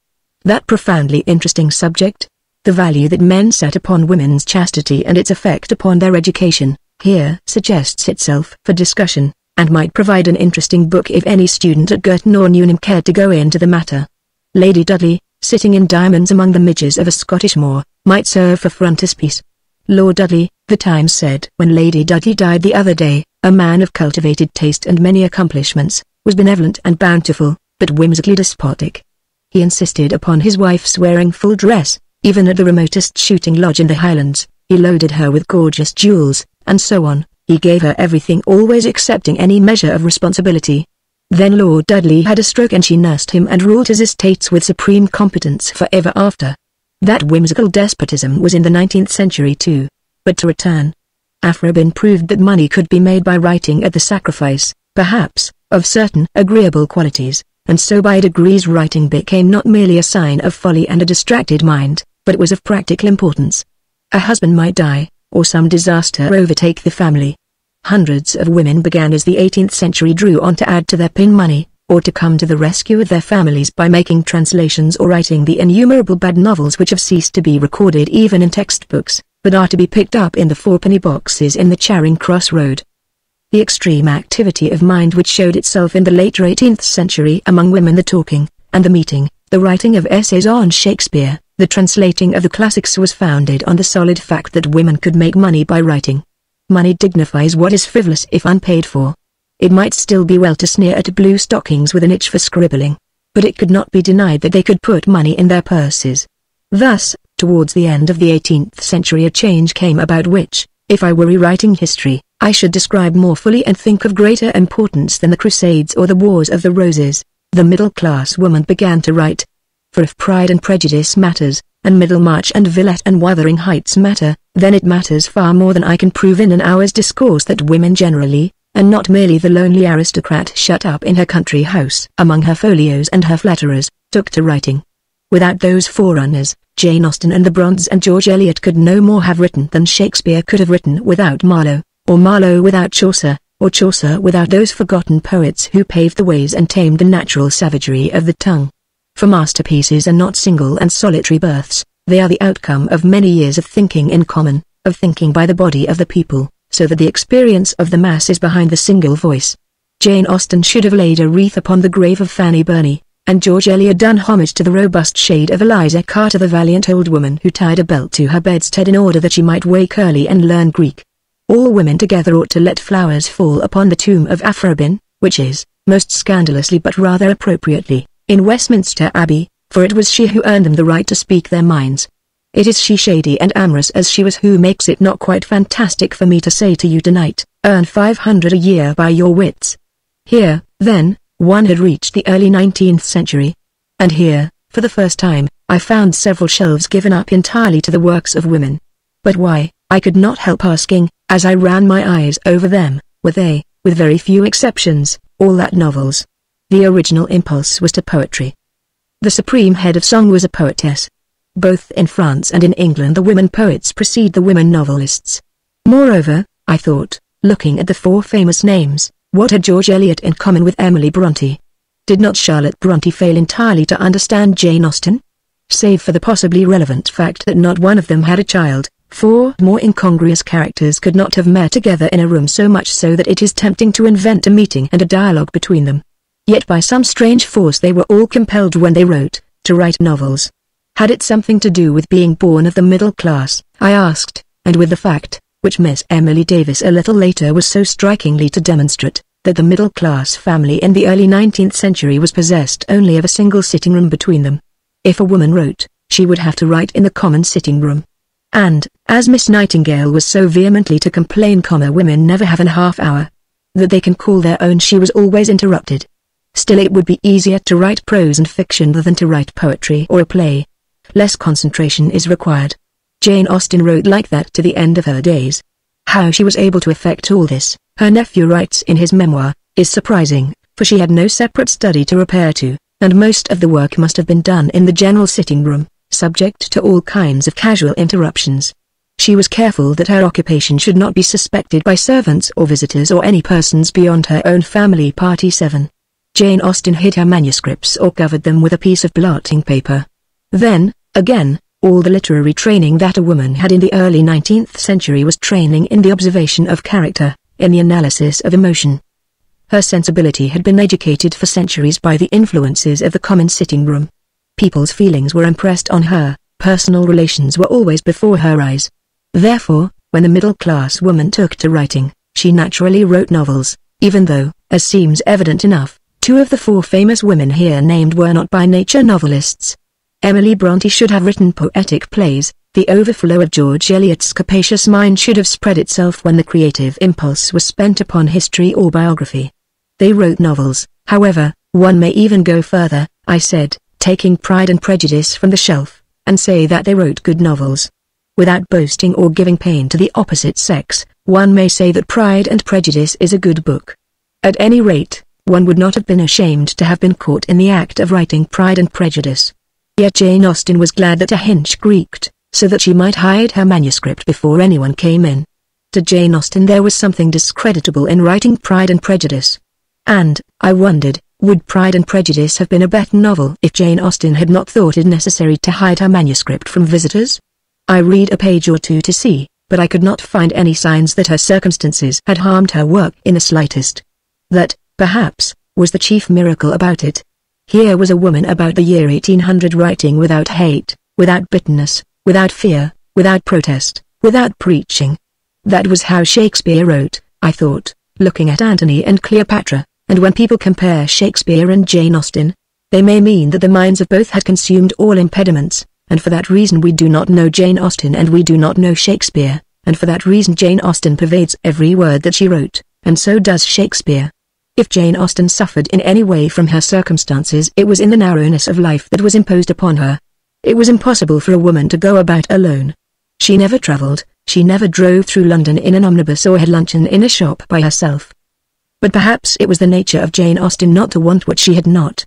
That profoundly interesting subject, the value that men set upon women's chastity and its effect upon their education, here suggests itself for discussion, and might provide an interesting book if any student at Girton or Newnham cared to go into the matter. Lady Dudley, sitting in diamonds among the midges of a Scottish moor, might serve for frontispiece. Lord Dudley, the Times said when Lady Dudley died the other day, a man of cultivated taste and many accomplishments, was benevolent and bountiful, but whimsically despotic. He insisted upon his wife's wearing full dress, even at the remotest shooting lodge in the Highlands, he loaded her with gorgeous jewels, and so on, he gave her everything always accepting any measure of responsibility. Then Lord Dudley had a stroke and she nursed him and ruled his estates with supreme competence forever after. That whimsical despotism was in the 19th century too. But to return. Aphra Behn proved that money could be made by writing at the sacrifice, perhaps, of certain agreeable qualities, and so by degrees writing became not merely a sign of folly and a distracted mind, but it was of practical importance. A husband might die, or some disaster overtake the family. Hundreds of women began as the 18th century drew on to add to their pin money, or to come to the rescue of their families by making translations or writing the innumerable bad novels which have ceased to be recorded even in textbooks, but are to be picked up in the fourpenny boxes in the Charing Cross Road. The extreme activity of mind which showed itself in the later 18th century among women the talking, and the meeting, the writing of essays on Shakespeare, the translating of the classics was founded on the solid fact that women could make money by writing. Money dignifies what is frivolous if unpaid for. It might still be well to sneer at blue stockings with an itch for scribbling, but it could not be denied that they could put money in their purses. Thus, towards the end of the 18th century a change came about which, if I were rewriting history, I should describe more fully and think of greater importance than the Crusades or the Wars of the Roses. The middle-class woman began to write. For if Pride and Prejudice matters, and Middlemarch and Villette and Wuthering Heights matter, then it matters far more than I can prove in an hour's discourse that women generally, and not merely the lonely aristocrat shut up in her country house among her folios and her flatterers, took to writing. Without those forerunners, Jane Austen and the Brontes and George Eliot could no more have written than Shakespeare could have written without Marlowe, or Marlowe without Chaucer, or Chaucer without those forgotten poets who paved the ways and tamed the natural savagery of the tongue. For masterpieces are not single and solitary births, they are the outcome of many years of thinking in common, of thinking by the body of the people so that the experience of the mass is behind the single voice. Jane Austen should have laid a wreath upon the grave of Fanny Burney, and George Eliot done homage to the robust shade of Eliza Carter the valiant old woman who tied a belt to her bedstead in order that she might wake early and learn Greek. All women together ought to let flowers fall upon the tomb of Aphra Behn, which is, most scandalously but rather appropriately, in Westminster Abbey, for it was she who earned them the right to speak their minds. It is she shady and amorous as she was who makes it not quite fantastic for me to say to you tonight, earn 500 a year by your wits. Here, then, one had reached the early 19th century. And here, for the first time, I found several shelves given up entirely to the works of women. But why, I could not help asking, as I ran my eyes over them, were they, with very few exceptions, all that novels. The original impulse was to poetry. The supreme head of song was a poetess. Both in France and in England the women poets precede the women novelists. Moreover, I thought, looking at the four famous names, what had George Eliot in common with Emily Bronte? Did not Charlotte Bronte fail entirely to understand Jane Austen? Save for the possibly relevant fact that not one of them had a child, four more incongruous characters could not have met together in a room so much so that it is tempting to invent a meeting and a dialogue between them. Yet by some strange force they were all compelled when they wrote, to write novels. Had it something to do with being born of the middle class, I asked, and with the fact, which Miss Emily Davies a little later was so strikingly to demonstrate, that the middle-class family in the early 19th century was possessed only of a single sitting room between them. If a woman wrote, she would have to write in the common sitting room. And, as Miss Nightingale was so vehemently to complain comma women never have an half hour, that they can call their own she was always interrupted. Still it would be easier to write prose and fiction than to write poetry or a play. Less concentration is required. Jane Austen wrote like that to the end of her days. How she was able to effect all this, her nephew writes in his memoir, is surprising, for she had no separate study to repair to, and most of the work must have been done in the general sitting room, subject to all kinds of casual interruptions. She was careful that her occupation should not be suspected by servants or visitors or any persons beyond her own family party 7. Jane Austen hid her manuscripts or covered them with a piece of blotting paper. Then, again, all the literary training that a woman had in the early 19th century was training in the observation of character, in the analysis of emotion. Her sensibility had been educated for centuries by the influences of the common sitting room. People's feelings were impressed on her, personal relations were always before her eyes. Therefore, when the middle-class woman took to writing, she naturally wrote novels, even though, as seems evident enough, two of the four famous women here named were not by nature novelists. Emily Bronte should have written poetic plays, the overflow of George Eliot's capacious mind should have spread itself when the creative impulse was spent upon history or biography. They wrote novels, however, one may even go further, I said, taking Pride and Prejudice from the shelf, and say that they wrote good novels. Without boasting or giving pain to the opposite sex, one may say that Pride and Prejudice is a good book. At any rate, one would not have been ashamed to have been caught in the act of writing Pride and Prejudice. Yet Jane Austen was glad that a hinge creaked, so that she might hide her manuscript before anyone came in. To Jane Austen there was something discreditable in writing Pride and Prejudice. And, I wondered, would Pride and Prejudice have been a better novel if Jane Austen had not thought it necessary to hide her manuscript from visitors? I read a page or two to see, but I could not find any signs that her circumstances had harmed her work in the slightest. That, perhaps, was the chief miracle about it. Here was a woman about the year 1800 writing without hate, without bitterness, without fear, without protest, without preaching. That was how Shakespeare wrote, I thought, looking at Antony and Cleopatra, and when people compare Shakespeare and Jane Austen, they may mean that the minds of both had consumed all impediments, and for that reason we do not know Jane Austen and we do not know Shakespeare, and for that reason Jane Austen pervades every word that she wrote, and so does Shakespeare. If Jane Austen suffered in any way from her circumstances it was in the narrowness of life that was imposed upon her. It was impossible for a woman to go about alone. She never travelled, she never drove through London in an omnibus or had luncheon in a shop by herself. But perhaps it was the nature of Jane Austen not to want what she had not.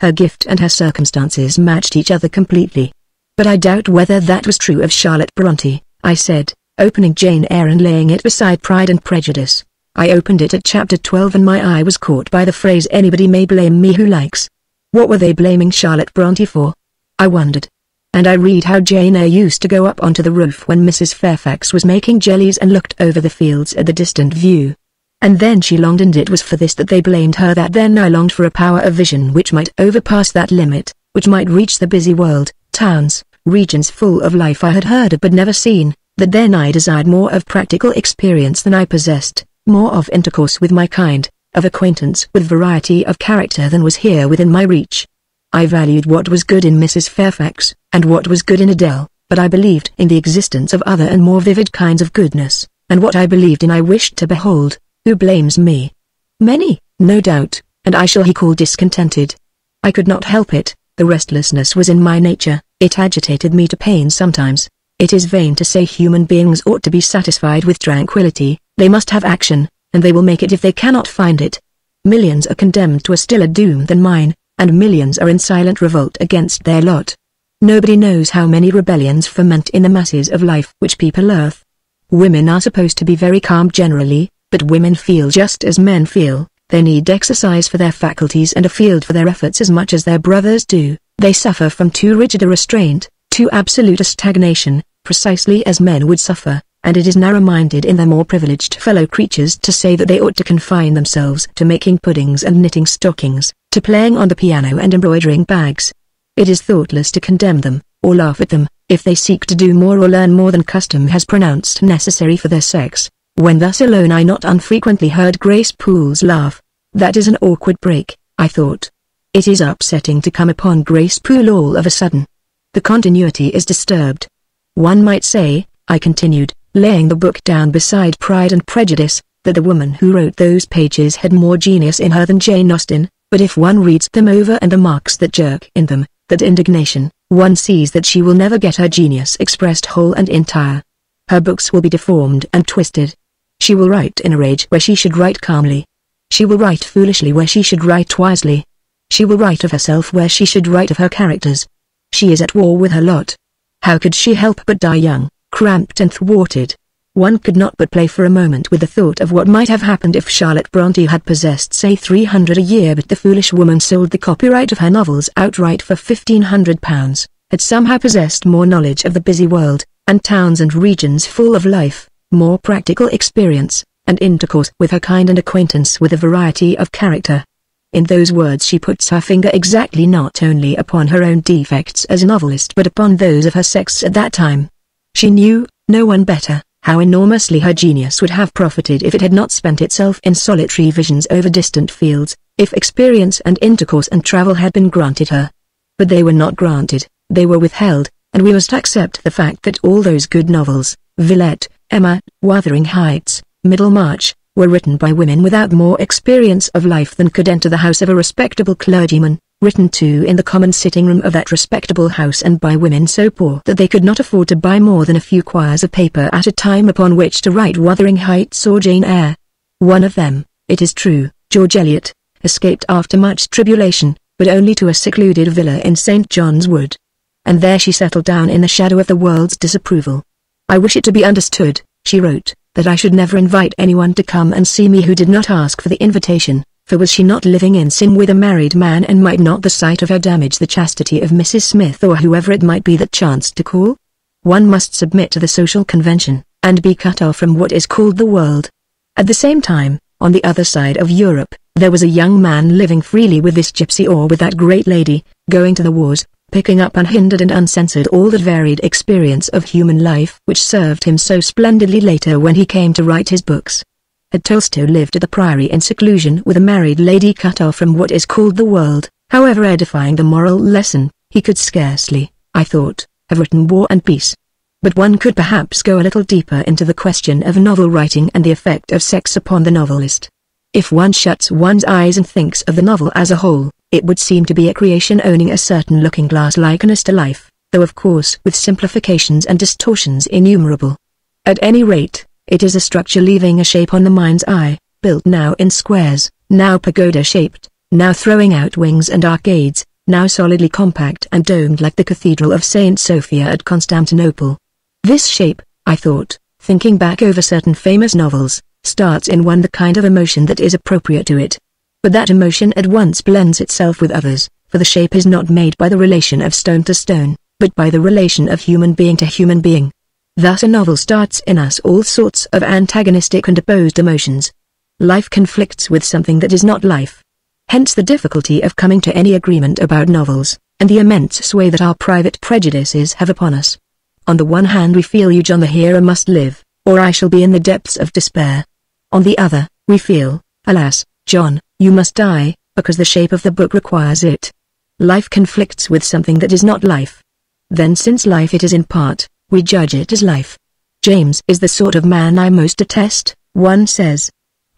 Her gift and her circumstances matched each other completely. But I doubt whether that was true of Charlotte Bronte, I said, opening Jane Eyre and laying it beside Pride and Prejudice. I opened it at chapter 12 and my eye was caught by the phrase anybody may blame me who likes. What were they blaming Charlotte Bronte for? I wondered. And I read how Jane Eyre used to go up onto the roof when Mrs. Fairfax was making jellies and looked over the fields at the distant view. And then she longed and it was for this that they blamed her that then I longed for a power of vision which might overpass that limit, which might reach the busy world, towns, regions full of life I had heard of but never seen, that then I desired more of practical experience than I possessed more of intercourse with my kind, of acquaintance with variety of character than was here within my reach. I valued what was good in Mrs. Fairfax, and what was good in Adele, but I believed in the existence of other and more vivid kinds of goodness, and what I believed in I wished to behold. Who blames me? Many, no doubt, and I shall he call discontented. I could not help it, the restlessness was in my nature, It agitated me to pain sometimes. It is vain to say human beings ought to be satisfied with tranquility, they must have action, and they will make it if they cannot find it. Millions are condemned to a stiller doom than mine, and millions are in silent revolt against their lot. Nobody knows how many rebellions ferment in the masses of life which people earth. Women are supposed to be very calm generally, but women feel just as men feel, they need exercise for their faculties and a field for their efforts as much as their brothers do, they suffer from too rigid a restraint, too absolute a stagnation, precisely as men would suffer, and it is narrow-minded in their more privileged fellow creatures to say that they ought to confine themselves to making puddings and knitting stockings, to playing on the piano and embroidering bags. It is thoughtless to condemn them, or laugh at them, if they seek to do more or learn more than custom has pronounced necessary for their sex. When thus alone I not unfrequently heard Grace Poole's laugh. That is an awkward break, I thought. It is upsetting to come upon Grace Poole all of a sudden. The continuity is disturbed. One might say, I continued, laying the book down beside Pride and Prejudice, that the woman who wrote those pages had more genius in her than Jane Austen, but if one reads them over and the marks that jerk in them, that indignation, one sees that she will never get her genius expressed whole and entire. Her books will be deformed and twisted. She will write in a rage where she should write calmly. She will write foolishly where she should write wisely. She will write of herself where she should write of her characters. She is at war with her lot. How could she help but die young? cramped and thwarted. One could not but play for a moment with the thought of what might have happened if Charlotte Bronte had possessed say 300 a year but the foolish woman sold the copyright of her novels outright for £1,500, had somehow possessed more knowledge of the busy world, and towns and regions full of life, more practical experience, and intercourse with her kind and acquaintance with a variety of character. In those words she puts her finger exactly not only upon her own defects as a novelist but upon those of her sex at that time. She knew, no one better, how enormously her genius would have profited if it had not spent itself in solitary visions over distant fields, if experience and intercourse and travel had been granted her. But they were not granted, they were withheld, and we must accept the fact that all those good novels, Villette, Emma, Wuthering Heights, Middlemarch, were written by women without more experience of life than could enter the house of a respectable clergyman, written to in the common sitting room of that respectable house and by women so poor that they could not afford to buy more than a few quires of paper at a time upon which to write Wuthering Heights or Jane Eyre. One of them, it is true, George Eliot, escaped after much tribulation, but only to a secluded villa in St. John's Wood. And there she settled down in the shadow of the world's disapproval. I wish it to be understood, she wrote, that I should never invite anyone to come and see me who did not ask for the invitation for was she not living in sin with a married man and might not the sight of her damage the chastity of Mrs. Smith or whoever it might be that chanced to call? One must submit to the social convention, and be cut off from what is called the world. At the same time, on the other side of Europe, there was a young man living freely with this gypsy or with that great lady, going to the wars, picking up unhindered and uncensored all that varied experience of human life which served him so splendidly later when he came to write his books. Had Tolstoy lived at the priory in seclusion with a married lady cut off from what is called the world, however edifying the moral lesson, he could scarcely, I thought, have written War and Peace. But one could perhaps go a little deeper into the question of novel writing and the effect of sex upon the novelist. If one shuts one's eyes and thinks of the novel as a whole, it would seem to be a creation owning a certain looking-glass likeness to life, though of course with simplifications and distortions innumerable. At any rate, it is a structure leaving a shape on the mind's eye, built now in squares, now pagoda-shaped, now throwing out wings and arcades, now solidly compact and domed like the Cathedral of St. Sophia at Constantinople. This shape, I thought, thinking back over certain famous novels, starts in one the kind of emotion that is appropriate to it. But that emotion at once blends itself with others, for the shape is not made by the relation of stone to stone, but by the relation of human being to human being. Thus a novel starts in us all sorts of antagonistic and opposed emotions. Life conflicts with something that is not life. Hence the difficulty of coming to any agreement about novels, and the immense sway that our private prejudices have upon us. On the one hand we feel you John the hero must live, or I shall be in the depths of despair. On the other, we feel, alas, John, you must die, because the shape of the book requires it. Life conflicts with something that is not life. Then since life it is in part, we judge it as life. James is the sort of man I most detest, one says.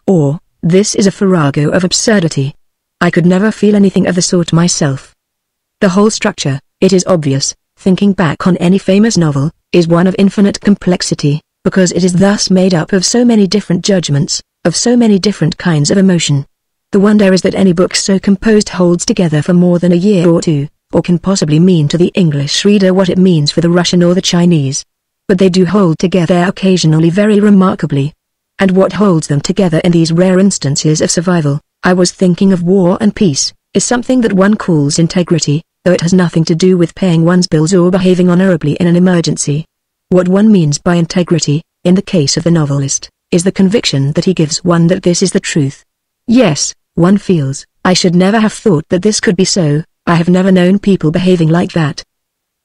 Or, this is a farrago of absurdity. I could never feel anything of the sort myself. The whole structure, it is obvious, thinking back on any famous novel, is one of infinite complexity, because it is thus made up of so many different judgments, of so many different kinds of emotion. The wonder is that any book so composed holds together for more than a year or two, or can possibly mean to the English reader what it means for the Russian or the Chinese. But they do hold together occasionally very remarkably. And what holds them together in these rare instances of survival, I was thinking of war and peace, is something that one calls integrity, though it has nothing to do with paying one's bills or behaving honorably in an emergency. What one means by integrity, in the case of the novelist, is the conviction that he gives one that this is the truth. Yes, one feels, I should never have thought that this could be so, I have never known people behaving like that.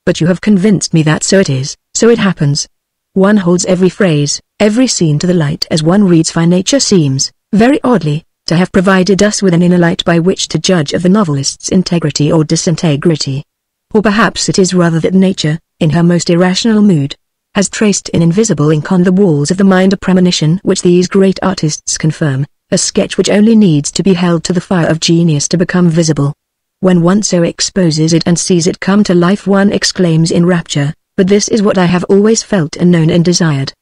But you have convinced me that so it is, so it happens. One holds every phrase, every scene to the light as one reads fine nature seems, very oddly, to have provided us with an inner light by which to judge of the novelist's integrity or disintegrity. Or perhaps it is rather that nature, in her most irrational mood, has traced in invisible ink on the walls of the mind a premonition which these great artists confirm, a sketch which only needs to be held to the fire of genius to become visible. When one so exposes it and sees it come to life one exclaims in rapture, but this is what I have always felt and known and desired.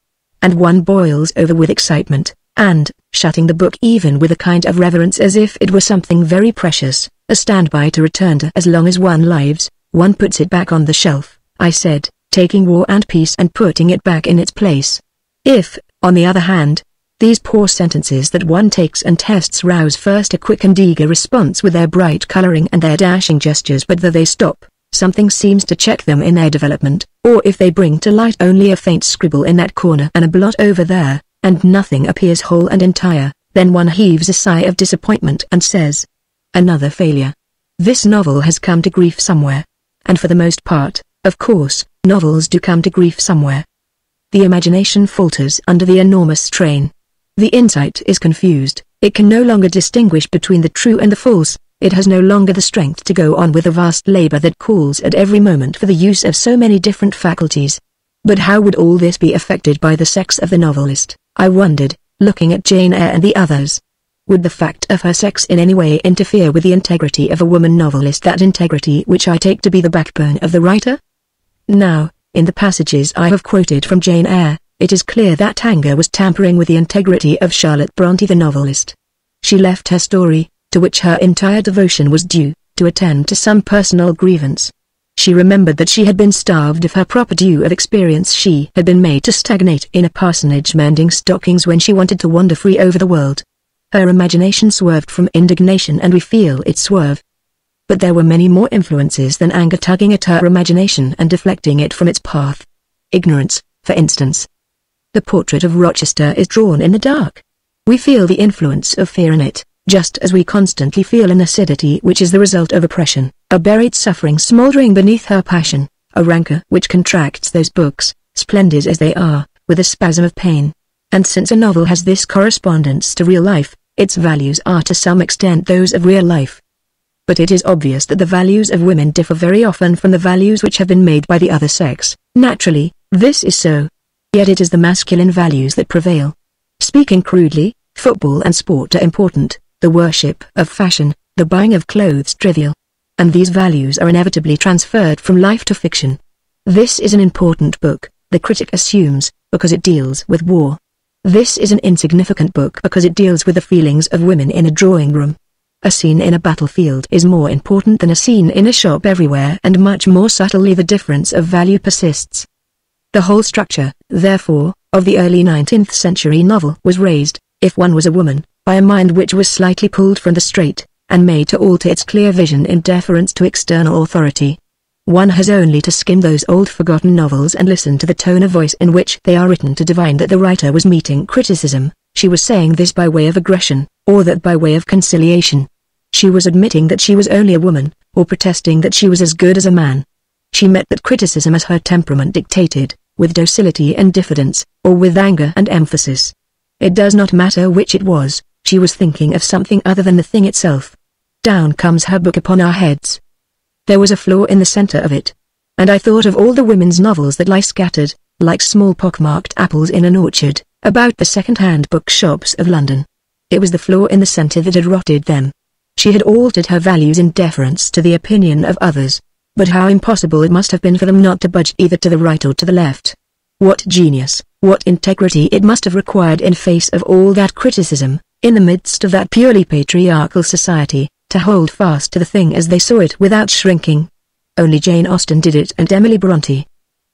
And one boils over with excitement, and, shutting the book even with a kind of reverence as if it were something very precious, a standby to return to as long as one lives, one puts it back on the shelf, I said, taking war and peace and putting it back in its place. If, on the other hand, these poor sentences that one takes and tests rouse first a quick and eager response with their bright coloring and their dashing gestures but though they stop, something seems to check them in their development, or if they bring to light only a faint scribble in that corner and a blot over there, and nothing appears whole and entire, then one heaves a sigh of disappointment and says, Another failure. This novel has come to grief somewhere. And for the most part, of course, novels do come to grief somewhere. The imagination falters under the enormous strain. The insight is confused, it can no longer distinguish between the true and the false, it has no longer the strength to go on with the vast labor that calls at every moment for the use of so many different faculties. But how would all this be affected by the sex of the novelist? I wondered, looking at Jane Eyre and the others. Would the fact of her sex in any way interfere with the integrity of a woman novelist that integrity which I take to be the backbone of the writer? Now, in the passages I have quoted from Jane Eyre, it is clear that anger was tampering with the integrity of Charlotte Bronte the novelist. She left her story, to which her entire devotion was due, to attend to some personal grievance, she remembered that she had been starved of her proper due of experience she had been made to stagnate in a parsonage mending stockings when she wanted to wander free over the world. Her imagination swerved from indignation and we feel it swerve. But there were many more influences than anger tugging at her imagination and deflecting it from its path. Ignorance, for instance. The portrait of Rochester is drawn in the dark. We feel the influence of fear in it just as we constantly feel an acidity which is the result of oppression, a buried suffering smoldering beneath her passion, a rancor which contracts those books, splendid as they are, with a spasm of pain. And since a novel has this correspondence to real life, its values are to some extent those of real life. But it is obvious that the values of women differ very often from the values which have been made by the other sex. Naturally, this is so. Yet it is the masculine values that prevail. Speaking crudely, football and sport are important, the worship of fashion, the buying of clothes trivial. And these values are inevitably transferred from life to fiction. This is an important book, the critic assumes, because it deals with war. This is an insignificant book because it deals with the feelings of women in a drawing room. A scene in a battlefield is more important than a scene in a shop everywhere and much more subtly the difference of value persists. The whole structure, therefore, of the early 19th century novel was raised, if one was a woman, by a mind which was slightly pulled from the straight, and made to alter its clear vision in deference to external authority. One has only to skim those old forgotten novels and listen to the tone of voice in which they are written to divine that the writer was meeting criticism, she was saying this by way of aggression, or that by way of conciliation. She was admitting that she was only a woman, or protesting that she was as good as a man. She met that criticism as her temperament dictated, with docility and diffidence, or with anger and emphasis. It does not matter which it was, she was thinking of something other than the thing itself. Down comes her book upon our heads. There was a flaw in the center of it. And I thought of all the women's novels that lie scattered, like small pockmarked apples in an orchard, about the second-hand bookshops of London. It was the flaw in the center that had rotted them. She had altered her values in deference to the opinion of others. But how impossible it must have been for them not to budge either to the right or to the left. What genius, what integrity it must have required in face of all that criticism, in the midst of that purely patriarchal society, to hold fast to the thing as they saw it without shrinking. Only Jane Austen did it and Emily Bronte.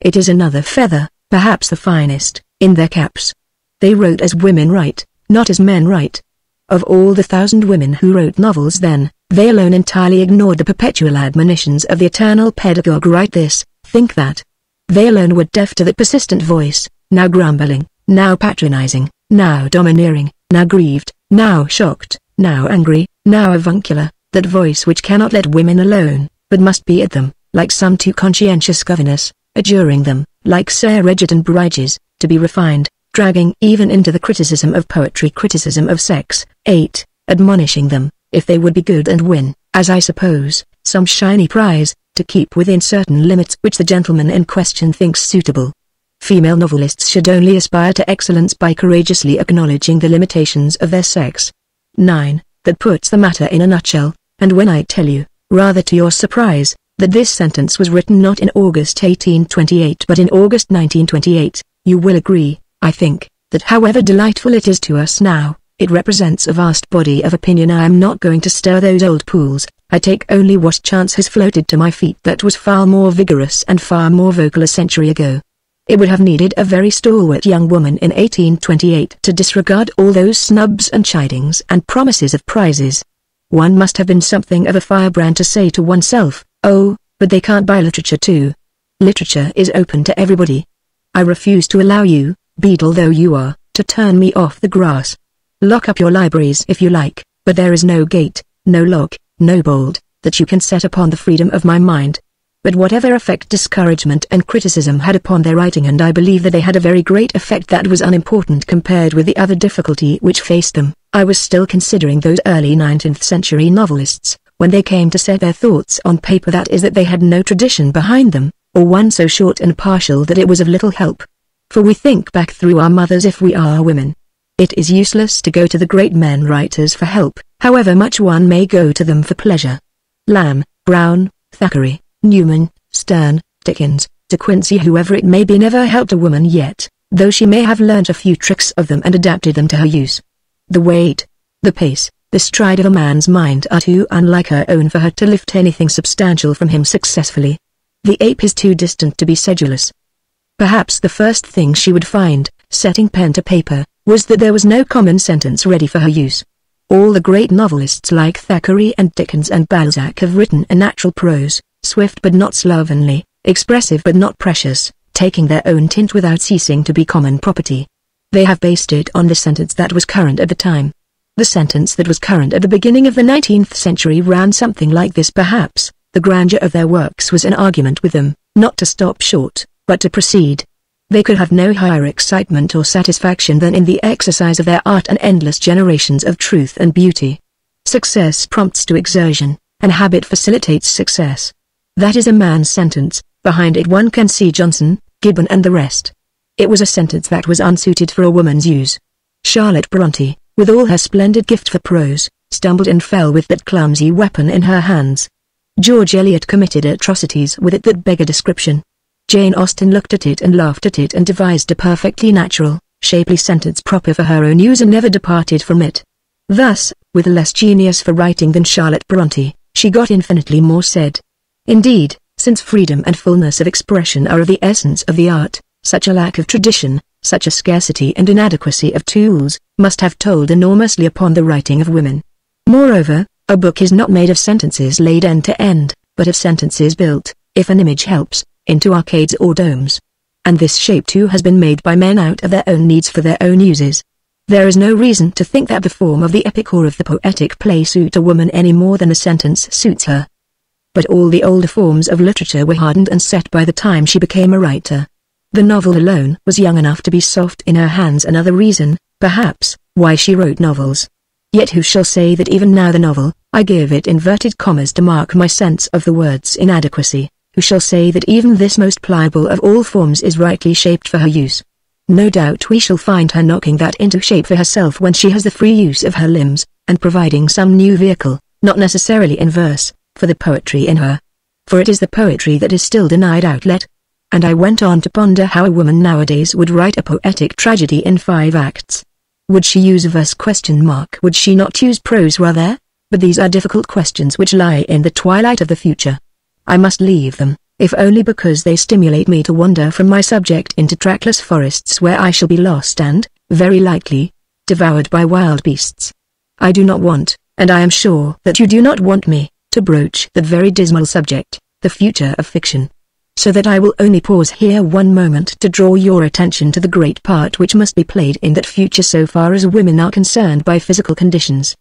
It is another feather, perhaps the finest, in their caps. They wrote as women write, not as men write. Of all the thousand women who wrote novels then, they alone entirely ignored the perpetual admonitions of the eternal pedagogue. Write this, think that. They alone were deaf to the persistent voice, now grumbling, now patronizing, now domineering, now grieved, now shocked, now angry, now avuncular, that voice which cannot let women alone, but must be at them, like some too conscientious governess, adjuring them, like Sir Egerton Brydges, to be refined, dragging even into the criticism of poetry criticism of sex, 8, admonishing them, if they would be good and win, as I suppose, some shiny prize, to keep within certain limits which the gentleman in question thinks suitable. Female novelists should only aspire to excellence by courageously acknowledging the limitations of their sex. 9. That puts the matter in a nutshell, and when I tell you, rather to your surprise, that this sentence was written not in August 1828 but in August 1928, you will agree, I think, that however delightful it is to us now, it represents a vast body of opinion I am not going to stir those old pools, I take only what chance has floated to my feet that was far more vigorous and far more vocal a century ago. It would have needed a very stalwart young woman in 1828 to disregard all those snubs and chidings and promises of prizes. One must have been something of a firebrand to say to oneself, oh, but they can't buy literature too. Literature is open to everybody. I refuse to allow you, beetle though you are, to turn me off the grass. Lock up your libraries if you like, but there is no gate, no lock, no bolt, that you can set upon the freedom of my mind. But whatever effect discouragement and criticism had upon their writing and I believe that they had a very great effect that was unimportant compared with the other difficulty which faced them, I was still considering those early 19th century novelists, when they came to set their thoughts on paper that is that they had no tradition behind them, or one so short and partial that it was of little help for we think back through our mothers if we are women. It is useless to go to the great men writers for help, however much one may go to them for pleasure. Lamb, Browne, Thackeray, Newman, Sterne, Dickens, De Quincey whoever it may be never helped a woman yet, though she may have learnt a few tricks of them and adapted them to her use. The weight, the pace, the stride of a man's mind are too unlike her own for her to lift anything substantial from him successfully. The ape is too distant to be sedulous, Perhaps the first thing she would find, setting pen to paper, was that there was no common sentence ready for her use. All the great novelists like Thackeray and Dickens and Balzac have written a natural prose, swift but not slovenly, expressive but not precious, taking their own tint without ceasing to be common property. They have based it on the sentence that was current at the time. The sentence that was current at the beginning of the 19th century ran something like this perhaps, the grandeur of their works was an argument with them, not to stop short, but to proceed. They could have no higher excitement or satisfaction than in the exercise of their art and endless generations of truth and beauty. Success prompts to exertion, and habit facilitates success. That is a man's sentence, behind it one can see Johnson, Gibbon and the rest. It was a sentence that was unsuited for a woman's use. Charlotte Bronte, with all her splendid gift for prose, stumbled and fell with that clumsy weapon in her hands. George Eliot committed atrocities with it that beg a description. Jane Austen looked at it and laughed at it and devised a perfectly natural, shapely sentence proper for her own use and never departed from it. Thus, with a less genius for writing than Charlotte Bronte, she got infinitely more said. Indeed, since freedom and fullness of expression are of the essence of the art, such a lack of tradition, such a scarcity and inadequacy of tools, must have told enormously upon the writing of women. Moreover, a book is not made of sentences laid end to end, but of sentences built, if an image helps, into arcades or domes. And this shape too has been made by men out of their own needs for their own uses. There is no reason to think that the form of the epic or of the poetic play suit a woman any more than a sentence suits her. But all the older forms of literature were hardened and set by the time she became a writer. The novel alone was young enough to be soft in her hands another reason, perhaps, why she wrote novels. Yet who shall say that even now the novel, I give it inverted commas to mark my sense of the word's inadequacy, who shall say that even this most pliable of all forms is rightly shaped for her use. No doubt we shall find her knocking that into shape for herself when she has the free use of her limbs, and providing some new vehicle, not necessarily in verse, for the poetry in her. for it is the poetry that is still denied outlet. And I went on to ponder how a woman nowadays would write a poetic tragedy in five acts. Would she use verse question mark? Would she not use prose rather? But these are difficult questions which lie in the twilight of the future. I must leave them, if only because they stimulate me to wander from my subject into trackless forests where I shall be lost and, very likely, devoured by wild beasts. I do not want, and I am sure that you do not want me, to broach that very dismal subject, the future of fiction. So that I will only pause here one moment to draw your attention to the great part which must be played in that future so far as women are concerned by physical conditions.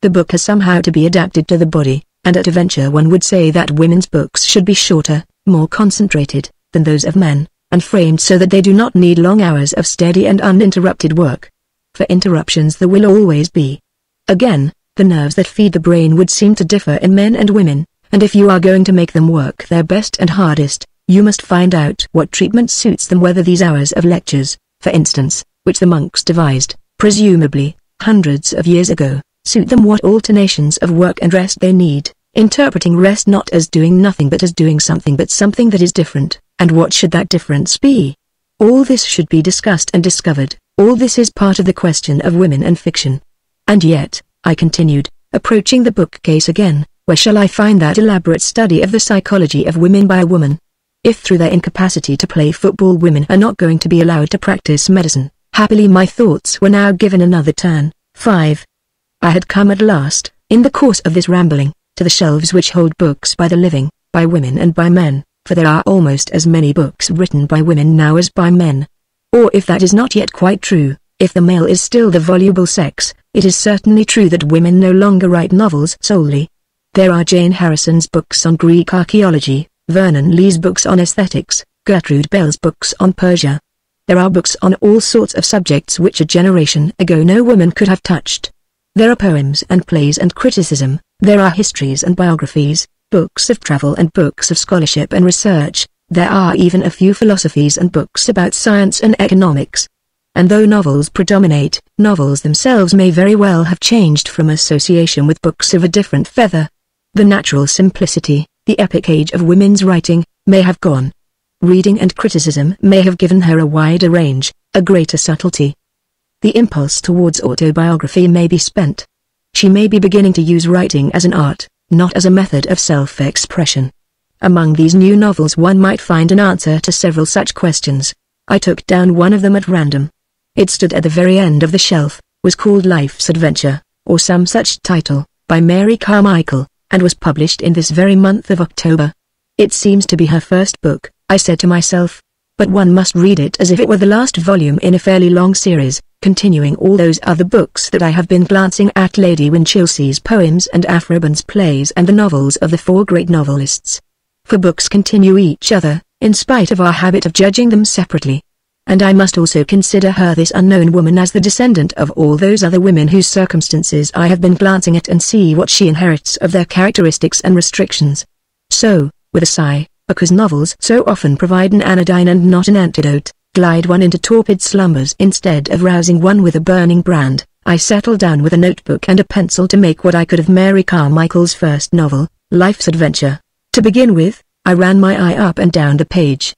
The book has somehow to be adapted to the body, and at a venture one would say that women's books should be shorter, more concentrated, than those of men, and framed so that they do not need long hours of steady and uninterrupted work. For interruptions there will always be. Again, the nerves that feed the brain would seem to differ in men and women, and if you are going to make them work their best and hardest, you must find out what treatment suits them whether these hours of lectures, for instance, which the monks devised, presumably, hundreds of years ago, suit them what alternations of work and rest they need, interpreting rest not as doing nothing but as doing something but something that is different, and what should that difference be? All this should be discussed and discovered, all this is part of the question of women and fiction. And yet, I continued, approaching the bookcase again, where shall I find that elaborate study of the psychology of women by a woman? If through their incapacity to play football women are not going to be allowed to practice medicine, happily my thoughts were now given another turn. 5. I had come at last, in the course of this rambling, to the shelves which hold books by the living, by women and by men, for there are almost as many books written by women now as by men. Or if that is not yet quite true, if the male is still the voluble sex, it is certainly true that women no longer write novels solely. There are Jane Harrison's books on Greek archaeology, Vernon Lee's books on aesthetics, Gertrude Bell's books on Persia. There are books on all sorts of subjects which a generation ago no woman could have touched. There are poems and plays and criticism, there are histories and biographies, books of travel and books of scholarship and research, there are even a few philosophies and books about science and economics. And though novels predominate, novels themselves may very well have changed from association with books of a different feather. The natural simplicity, the epic age of women's writing, may have gone. Reading and criticism may have given her a wider range, a greater subtlety, the impulse towards autobiography may be spent. She may be beginning to use writing as an art, not as a method of self-expression. Among these new novels one might find an answer to several such questions. I took down one of them at random. It stood at the very end of the shelf, was called Life's Adventure, or some such title, by Mary Carmichael, and was published in this very month of October. It seems to be her first book, I said to myself. But one must read it as if it were the last volume in a fairly long series, continuing all those other books that I have been glancing at Lady Winchilsea's poems and Aphra Behn's plays and the novels of the four great novelists. For books continue each other, in spite of our habit of judging them separately. And I must also consider her this unknown woman as the descendant of all those other women whose circumstances I have been glancing at and see what she inherits of their characteristics and restrictions. So, with a sigh, because novels so often provide an anodyne and not an antidote, glide one into torpid slumbers instead of rousing one with a burning brand. I settled down with a notebook and a pencil to make what I could of Mary Carmichael's first novel, Life's Adventure. To begin with, I ran my eye up and down the page.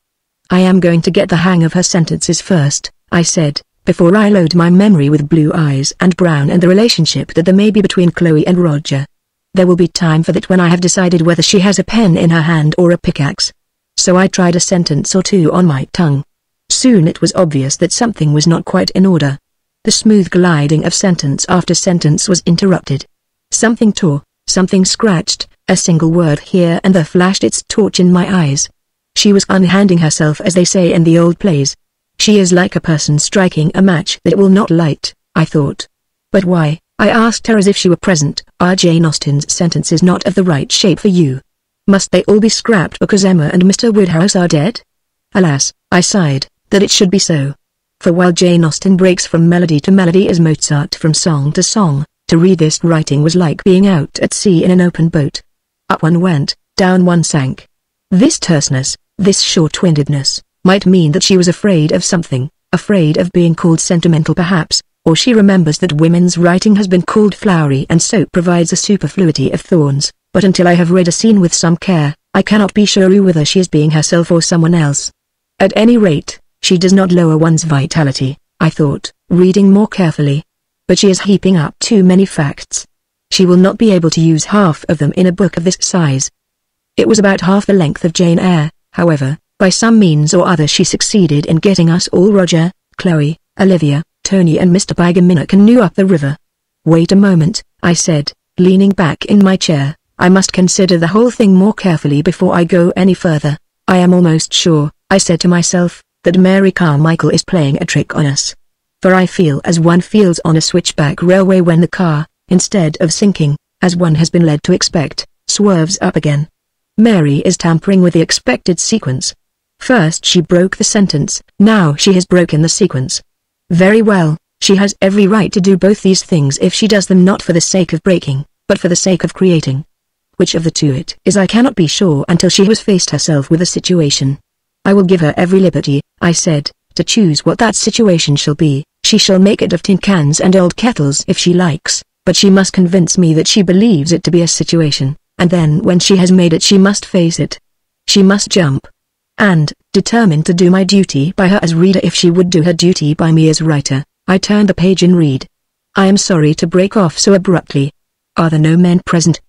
I am going to get the hang of her sentences first, I said, before I load my memory with blue eyes and brown and the relationship that there may be between Chloe and Roger. There will be time for that when I have decided whether she has a pen in her hand or a pickaxe. So I tried a sentence or two on my tongue. Soon it was obvious that something was not quite in order. The smooth gliding of sentence after sentence was interrupted. Something tore, something scratched, a single word here and there flashed its torch in my eyes. She was unhanding herself as they say in the old plays. She is like a person striking a match that will not light, I thought. But why, I asked her as if she were present, are Jane Austen's sentences not of the right shape for you? Must they all be scrapped because Emma and Mr. Woodhouse are dead? Alas, I sighed that it should be so. For while Jane Austen breaks from melody to melody as Mozart from song to song, to read this writing was like being out at sea in an open boat. Up one went, down one sank. This terseness, this short-windedness, might mean that she was afraid of something, afraid of being called sentimental perhaps, or she remembers that women's writing has been called flowery and soap provides a superfluity of thorns, but until I have read a scene with some care, I cannot be sure whether she is being herself or someone else. At any rate, she does not lower one's vitality, I thought, reading more carefully. But she is heaping up too many facts. She will not be able to use half of them in a book of this size. It was about half the length of Jane Eyre, however, by some means or other she succeeded in getting us all Roger, Chloe, Olivia, Tony and Mr. Bigamina a canoe up the river. Wait a moment, I said, leaning back in my chair, I must consider the whole thing more carefully before I go any further. I am almost sure, I said to myself, that Mary Carmichael is playing a trick on us. For I feel as one feels on a switchback railway when the car, instead of sinking, as one has been led to expect, swerves up again. Mary is tampering with the expected sequence, First she broke the sentence, now she has broken the sequence. Very well, she has every right to do both these things if she does them not for the sake of breaking, but for the sake of creating. Which of the two it is I cannot be sure until she has faced herself with a situation. I will give her every liberty, I said, to choose what that situation shall be, she shall make it of tin cans and old kettles if she likes, but she must convince me that she believes it to be a situation, and then when she has made it she must face it. She must jump, and, determined to do my duty by her as reader if she would do her duty by me as writer, I turned the page and read. I am sorry to break off so abruptly. Are there no men present?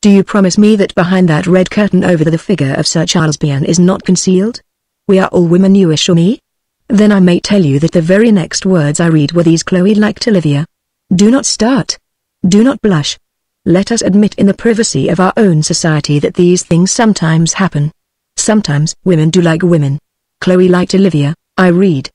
Do you promise me that behind that red curtain over the figure of Sir Chartres Biron is not concealed? We are all women you assure me? Then I may tell you that the very next words I read were these Chloe liked Olivia. Do not start. Do not blush. Let us admit in the privacy of our own society that these things sometimes happen. Sometimes women do like women. Chloe liked Olivia, I read.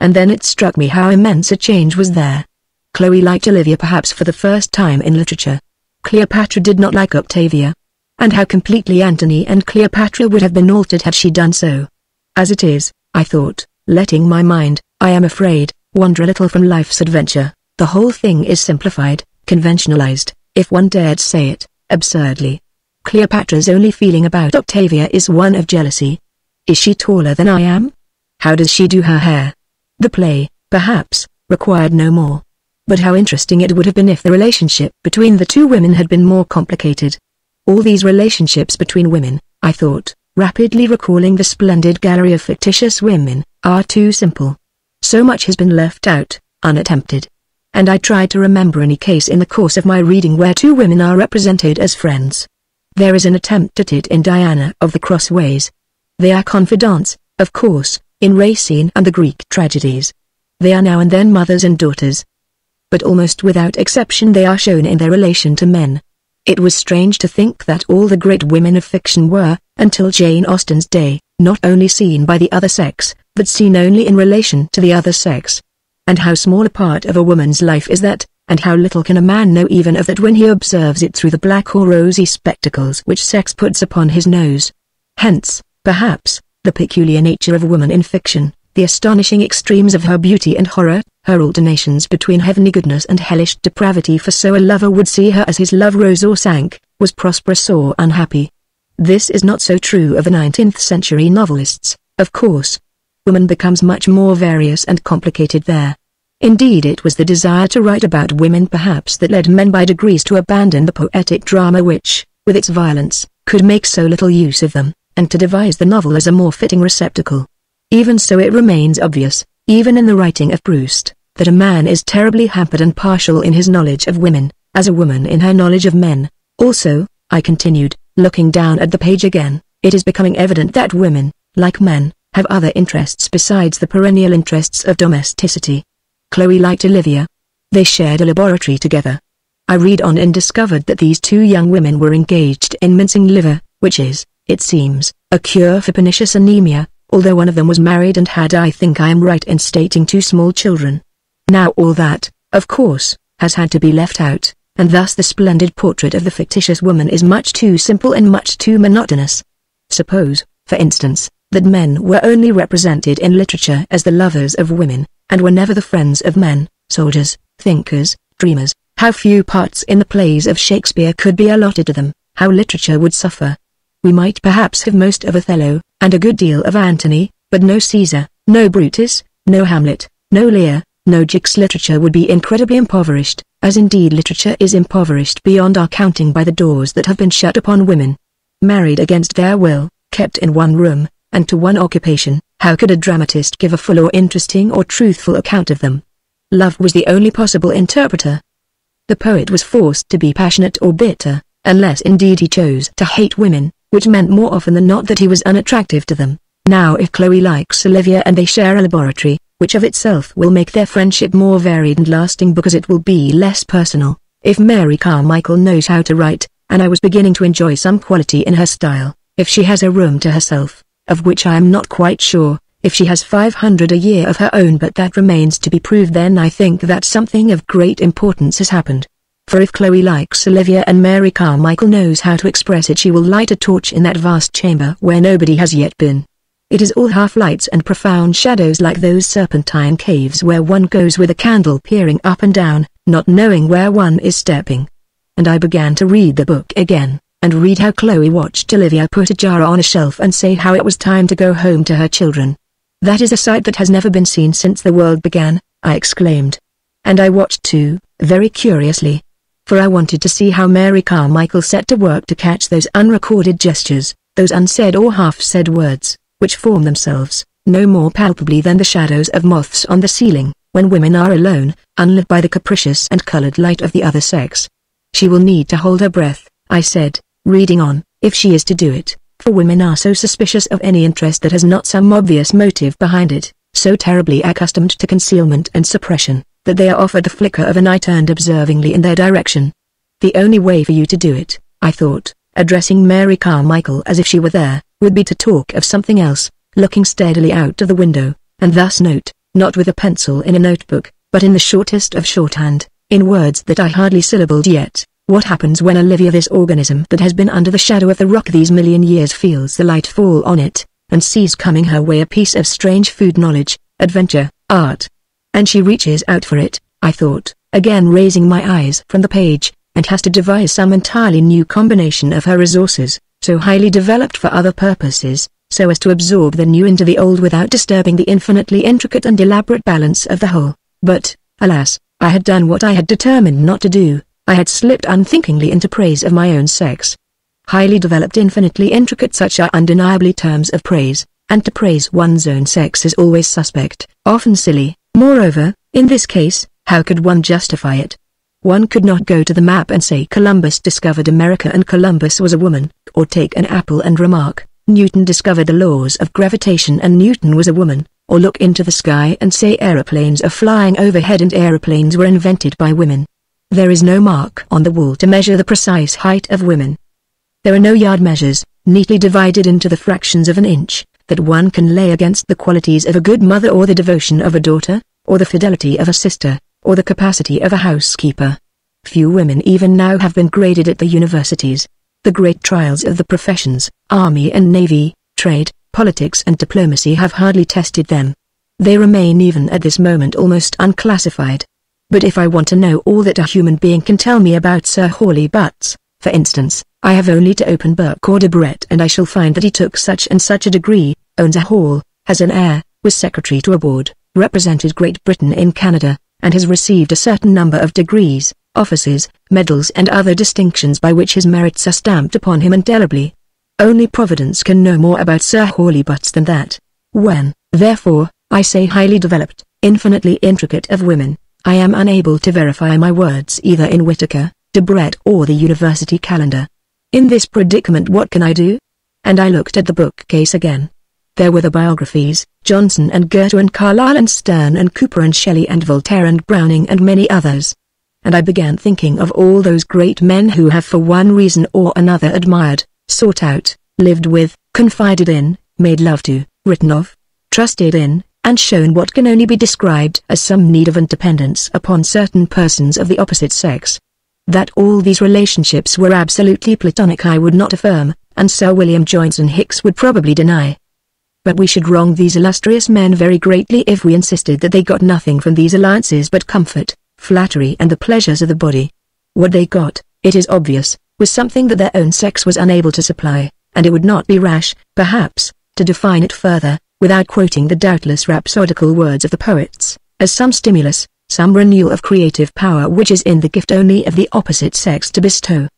And then it struck me how immense a change was there. Chloe liked Olivia perhaps for the first time in literature. Cleopatra did not like Octavia. And how completely Antony and Cleopatra would have been altered had she done so. As it is, I thought, letting my mind, I am afraid, wander a little from life's adventure, the whole thing is simplified, conventionalized, if one dared say it, absurdly. Cleopatra's only feeling about Octavia is one of jealousy. Is she taller than I am? How does she do her hair? The play, perhaps, required no more. But how interesting it would have been if the relationship between the two women had been more complicated. All these relationships between women, I thought, rapidly recalling the splendid gallery of fictitious women, are too simple. So much has been left out, unattempted. And I tried to remember any case in the course of my reading where two women are represented as friends. There is an attempt at it in Diana of the Crossways. They are confidants, of course, in Racine and the Greek tragedies. They are now and then mothers and daughters. But almost without exception they are shown in their relation to men. It was strange to think that all the great women of fiction were, until Jane Austen's day, not only seen by the other sex, but seen only in relation to the other sex. And how small a part of a woman's life is that, and how little can a man know even of that when he observes it through the black or rosy spectacles which sex puts upon his nose. Hence, perhaps, the peculiar nature of woman in fiction, the astonishing extremes of her beauty and horror, her alternations between heavenly goodness and hellish depravity for so a lover would see her as his love rose or sank, was prosperous or unhappy. This is not so true of the 19th century novelists, of course. Woman becomes much more various and complicated there. Indeed it was the desire to write about women perhaps that led men by degrees to abandon the poetic drama which, with its violence, could make so little use of them, and to devise the novel as a more fitting receptacle. Even so it remains obvious, even in the writing of Proust, that a man is terribly hampered and partial in his knowledge of women, as a woman in her knowledge of men. Also, I continued, looking down at the page again, it is becoming evident that women, like men, have other interests besides the perennial interests of domesticity. Chloe liked Olivia. They shared a laboratory together. I read on and discovered that these two young women were engaged in mincing liver, which is, it seems, a cure for pernicious anemia, although one of them was married and had I think I am right in stating two small children. Now all that, of course, has had to be left out, and thus the splendid portrait of the fictitious woman is much too simple and much too monotonous. Suppose, for instance, that men were only represented in literature as the lovers of women, and were never the friends of men, soldiers, thinkers, dreamers, how few parts in the plays of Shakespeare could be allotted to them, how literature would suffer. We might perhaps have most of Othello, and a good deal of Antony, but no Caesar, no Brutus, no Hamlet, no Lear, no Jaques literature would be incredibly impoverished, as indeed literature is impoverished beyond our counting by the doors that have been shut upon women. married against their will, kept in one room, and to one occupation, how could a dramatist give a full or interesting or truthful account of them? Love was the only possible interpreter. The poet was forced to be passionate or bitter, unless indeed he chose to hate women, which meant more often than not that he was unattractive to them. Now if Chloe likes Olivia and they share a laboratory, which of itself will make their friendship more varied and lasting because it will be less personal. If Mary Carmichael knows how to write, and I was beginning to enjoy some quality in her style, if she has a room to herself, of which I am not quite sure, if she has 500 a year of her own but that remains to be proved then I think that something of great importance has happened. For if Chloe likes Olivia and Mary Carmichael knows how to express it she will light a torch in that vast chamber where nobody has yet been. It is all half-lights and profound shadows like those serpentine caves where one goes with a candle peering up and down, not knowing where one is stepping. And I began to read the book again, and read how Chloe watched Olivia put a jar on a shelf and say how it was time to go home to her children. That is a sight that has never been seen since the world began, I exclaimed. And I watched too, very curiously. For I wanted to see how Mary Carmichael set to work to catch those unrecorded gestures, those unsaid or half-said words which form themselves, no more palpably than the shadows of moths on the ceiling, when women are alone, unlit by the capricious and colored light of the other sex. She will need to hold her breath, I said, reading on, if she is to do it, for women are so suspicious of any interest that has not some obvious motive behind it, so terribly accustomed to concealment and suppression, that they are offered the flicker of an eye turned observingly in their direction. The only way for you to do it, I thought, addressing Mary Carmichael as if she were there, would be to talk of something else, looking steadily out of the window, and thus note, not with a pencil in a notebook, but in the shortest of shorthand, in words that I hardly syllabled yet, what happens when Olivia this organism that has been under the shadow of the rock these million years feels the light fall on it, and sees coming her way a piece of strange food knowledge, adventure, art. And she reaches out for it, I thought, again raising my eyes from the page, and has to devise some entirely new combination of her resources, so highly developed for other purposes, so as to absorb the new into the old without disturbing the infinitely intricate and elaborate balance of the whole. But, alas, I had done what I had determined not to do, I had slipped unthinkingly into praise of my own sex. Highly developed infinitely intricate such are undeniably terms of praise, and to praise one's own sex is always suspect, often silly. Moreover, in this case, how could one justify it? One could not go to the map and say Columbus discovered America and Columbus was a woman, or take an apple and remark, Newton discovered the laws of gravitation and Newton was a woman, or look into the sky and say aeroplanes are flying overhead and aeroplanes were invented by women. There is no mark on the wall to measure the precise height of women. There are no yard measures, neatly divided into the fractions of an inch, that one can lay against the qualities of a good mother or the devotion of a daughter, or the fidelity of a sister, or the capacity of a housekeeper. Few women even now have been graded at the universities. The great trials of the professions, army and navy, trade, politics and diplomacy have hardly tested them. They remain even at this moment almost unclassified. But if I want to know all that a human being can tell me about Sir Hawley Butts, for instance, I have only to open Burke or Debrett and I shall find that he took such and such a degree, owns a hall, has an heir, was secretary to a board, represented Great Britain in Canada, and has received a certain number of degrees, offices, medals and other distinctions by which his merits are stamped upon him indelibly. Only Providence can know more about Sir Hawley Butts than that. When, therefore, I say highly developed, infinitely intricate of women, I am unable to verify my words either in Whitaker, Debrett or the university calendar. In this predicament what can I do? And I looked at the bookcase again. There were the biographies, Johnson and Goethe and Carlyle and Sterne and Cowper and Shelley and Voltaire and Browning and many others. And I began thinking of all those great men who have for one reason or another admired, sought out, lived with, confided in, made love to, written of, trusted in, and shown what can only be described as some need of independence upon certain persons of the opposite sex. That all these relationships were absolutely platonic I would not affirm, and Sir William Joynson Hicks would probably deny but we should wrong these illustrious men very greatly if we insisted that they got nothing from these alliances but comfort, flattery and the pleasures of the body. What they got, it is obvious, was something that their own sex was unable to supply, and it would not be rash, perhaps, to define it further, without quoting the doubtless rhapsodical words of the poets, as some stimulus, some renewal of creative power which is in the gift only of the opposite sex to bestow.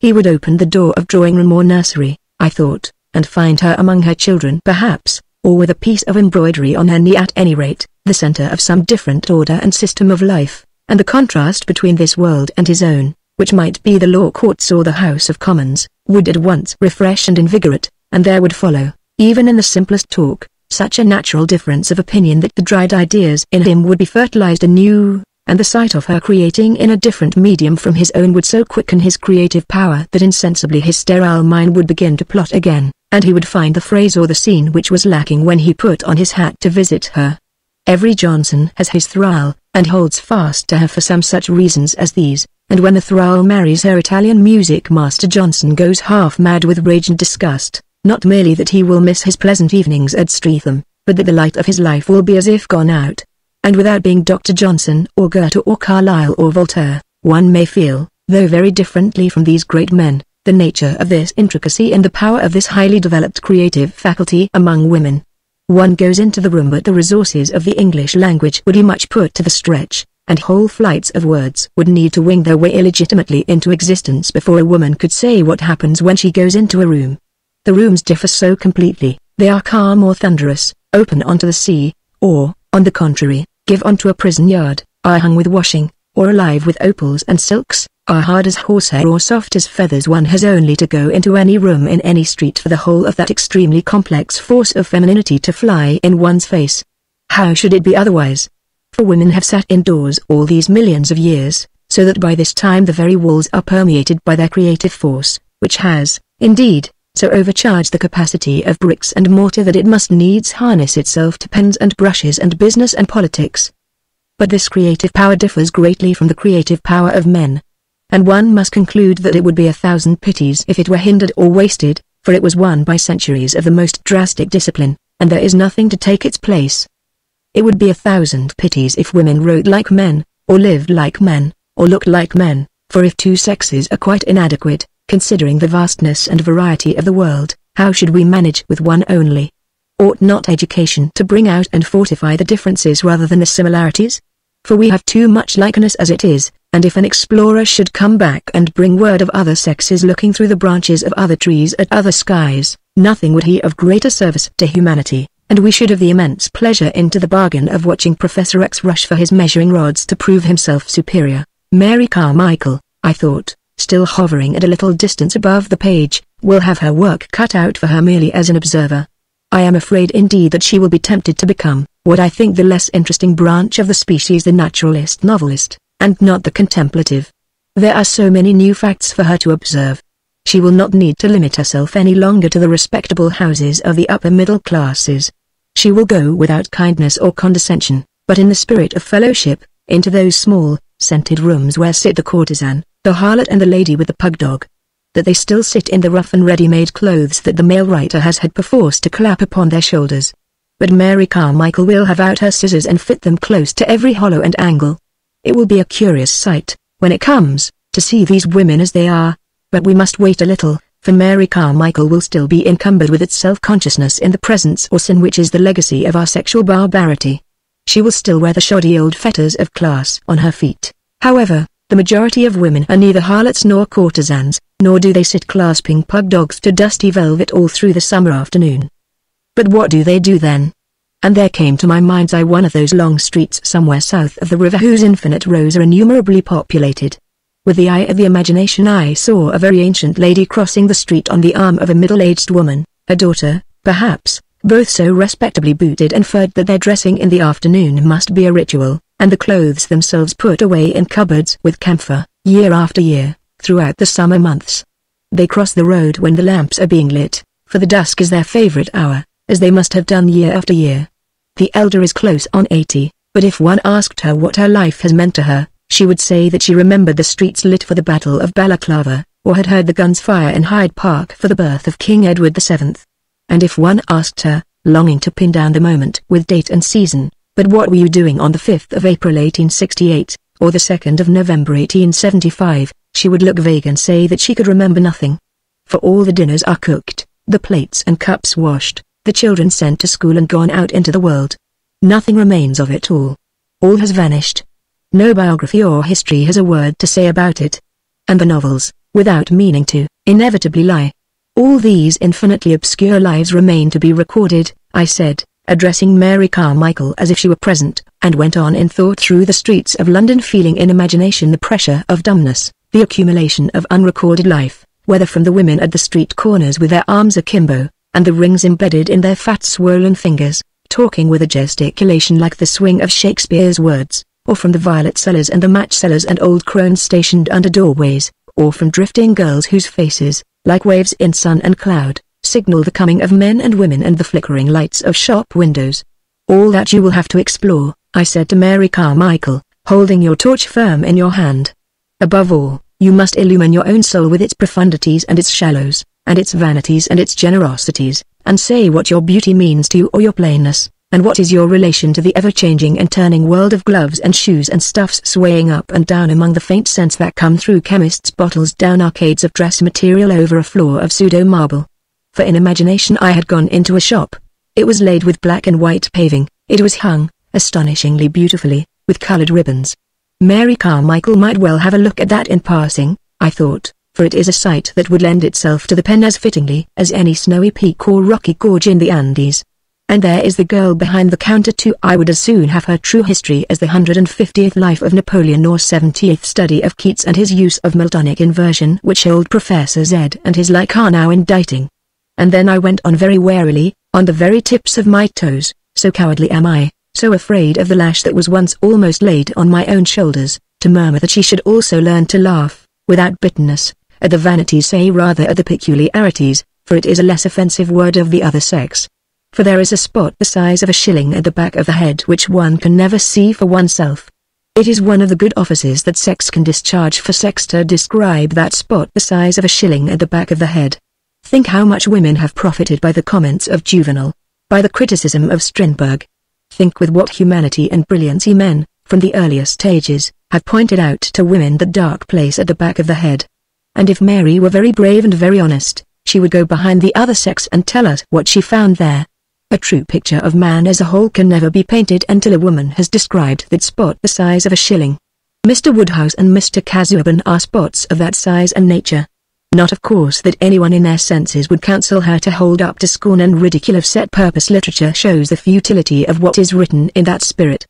He would open the door of drawing room or nursery, I thought, and find her among her children perhaps, or with a piece of embroidery on her knee. At any rate, the center of some different order and system of life, and the contrast between this world and his own, which might be the law courts or the House of Commons, would at once refresh and invigorate, and there would follow, even in the simplest talk, such a natural difference of opinion that the dried ideas in him would be fertilized anew, and the sight of her creating in a different medium from his own would so quicken his creative power that insensibly his sterile mind would begin to plot again, and he would find the phrase or the scene which was lacking when he put on his hat to visit her. Every Johnson has his Thrale, and holds fast to her for some such reasons as these, and when the Thrale marries her Italian music master Johnson goes half mad with rage and disgust, not merely that he will miss his pleasant evenings at Streatham, but that the light of his life will be as if gone out. And without being Dr. Johnson or Goethe or Carlyle or Voltaire, one may feel, though very differently from these great men, the nature of this intricacy and the power of this highly developed creative faculty among women. One goes into the room but the resources of the English language would be much put to the stretch, and whole flights of words would need to wing their way illegitimately into existence before a woman could say what happens when she goes into a room. The rooms differ so completely, they are calm or thunderous, open onto the sea, or, on the contrary, give onto a prison yard, are hung with washing, or alive with opals and silks, are hard as horsehair or soft as feathers one has only to go into any room in any street for the whole of that extremely complex force of femininity to fly in one's face. How should it be otherwise? For women have sat indoors all these millions of years, so that by this time the very walls are permeated by their creative force, which has, indeed, so overcharged the capacity of bricks and mortar that it must needs harness itself to pens and brushes and business and politics. But this creative power differs greatly from the creative power of men. And one must conclude that it would be a thousand pities if it were hindered or wasted, for it was won by centuries of the most drastic discipline, and there is nothing to take its place. It would be a thousand pities if women wrote like men, or lived like men, or looked like men, for if two sexes are quite inadequate, Considering the vastness and variety of the world, how should we manage with one only? Ought not education to bring out and fortify the differences rather than the similarities? For we have too much likeness as it is, and if an explorer should come back and bring word of other sexes looking through the branches of other trees at other skies, nothing would he of greater service to humanity, and we should have the immense pleasure into the bargain of watching Professor X rush for his measuring rods to prove himself superior. Mary Carmichael, I thought, still hovering at a little distance above the page, will have her work cut out for her merely as an observer. I am afraid indeed that she will be tempted to become, what I think the less interesting branch of the species the naturalist novelist, and not the contemplative. There are so many new facts for her to observe. She will not need to limit herself any longer to the respectable houses of the upper middle classes. She will go without kindness or condescension, but in the spirit of fellowship, into those small, scented rooms where sit the courtesan, the harlot and the lady with the pug dog. That they still sit in the rough and ready-made clothes that the male writer has had perforce to clap upon their shoulders. But Mary Carmichael will have out her scissors and fit them close to every hollow and angle. It will be a curious sight, when it comes, to see these women as they are, but we must wait a little, for Mary Carmichael will still be encumbered with its self-consciousness in the presence or sin which is the legacy of our sexual barbarity. She will still wear the shoddy old fetters of class on her feet, however, the majority of women are neither harlots nor courtesans, nor do they sit clasping pug dogs to dusty velvet all through the summer afternoon. But what do they do then? And there came to my mind's eye one of those long streets somewhere south of the river whose infinite rows are innumerably populated. With the eye of the imagination I saw a very ancient lady crossing the street on the arm of a middle-aged woman, a daughter, perhaps, both so respectably booted and furred that their dressing in the afternoon must be a ritual and the clothes themselves put away in cupboards with camphor, year after year, throughout the summer months. They cross the road when the lamps are being lit, for the dusk is their favorite hour, as they must have done year after year. The elder is close on 80, but if one asked her what her life has meant to her, she would say that she remembered the streets lit for the Battle of Balaclava, or had heard the guns fire in Hyde Park for the birth of King Edward VII. And if one asked her, longing to pin down the moment with date and season, but what were you doing on the 5th of April 1868, or the 2nd of November 1875, she would look vague and say that she could remember nothing. For all the dinners are cooked, the plates and cups washed, the children sent to school and gone out into the world. Nothing remains of it all. All has vanished. No biography or history has a word to say about it. And the novels, without meaning to, inevitably lie. All these infinitely obscure lives remain to be recorded, I said, addressing Mary Carmichael as if she were present, and went on in thought through the streets of London feeling in imagination the pressure of dumbness, the accumulation of unrecorded life, whether from the women at the street corners with their arms akimbo, and the rings embedded in their fat swollen fingers, talking with a gesticulation like the swing of Shakespeare's words, or from the violet sellers and the match sellers and old crones stationed under doorways, or from drifting girls whose faces, like waves in sun and cloud, signal the coming of men and women and the flickering lights of shop windows. All that you will have to explore, I said to Mary Carmichael, holding your torch firm in your hand. Above all, you must illumine your own soul with its profundities and its shallows, and its vanities and its generosities, and say what your beauty means to you or your plainness, and what is your relation to the ever-changing and turning world of gloves and shoes and stuffs swaying up and down among the faint scents that come through chemists' bottles down arcades of dress material over a floor of pseudo-marble. For in imagination I had gone into a shop. It was laid with black and white paving, it was hung, astonishingly beautifully, with colored ribbons. Mary Carmichael might well have a look at that in passing, I thought for it is a sight that would lend itself to the pen as fittingly as any snowy peak or rocky gorge in the Andes. And there is the girl behind the counter too I would as soon have her true history as the 150th life of Napoleon or 70th study of Keats and his use of Miltonic inversion which old Professor Z and his like are now indicting. And then I went on very warily, on the very tips of my toes, so cowardly am I, so afraid of the lash that was once almost laid on my own shoulders, to murmur that she should also learn to laugh, without bitterness, at the vanities say rather at the peculiarities, for it is a less offensive word of the other sex. For there is a spot the size of a shilling at the back of the head which one can never see for oneself. It is one of the good offices that sex can discharge for sex to describe that spot the size of a shilling at the back of the head. Think how much women have profited by the comments of Juvenal, by the criticism of Strindberg. Think with what humanity and brilliancy men, from the earliest ages, have pointed out to women the dark place at the back of the head and if Mary were very brave and very honest, she would go behind the other sex and tell us what she found there. A true picture of man as a whole can never be painted until a woman has described that spot the size of a shilling. Mr. Woodhouse and Mr. Casaubon are spots of that size and nature. Not of course that anyone in their senses would counsel her to hold up to scorn and ridicule of set-purpose literature shows the futility of what is written in that spirit.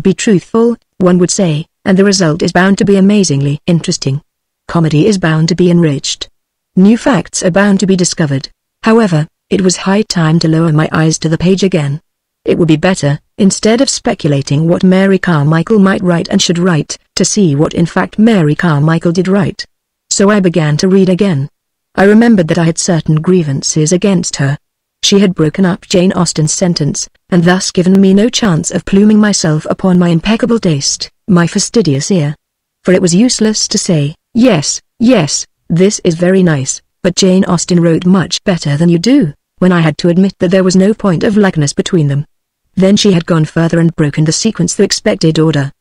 Be truthful, one would say, and the result is bound to be amazingly interesting comedy is bound to be enriched. New facts are bound to be discovered. However, it was high time to lower my eyes to the page again. It would be better, instead of speculating what Mary Carmichael might write and should write, to see what in fact Mary Carmichael did write. So I began to read again. I remembered that I had certain grievances against her. She had broken up Jane Austen's sentence, and thus given me no chance of pluming myself upon my impeccable taste, my fastidious ear. For it was useless to say, Yes, yes, this is very nice, but Jane Austen wrote much better than you do, when I had to admit that there was no point of likeness between them. Then she had gone further and broken the sequence the expected order.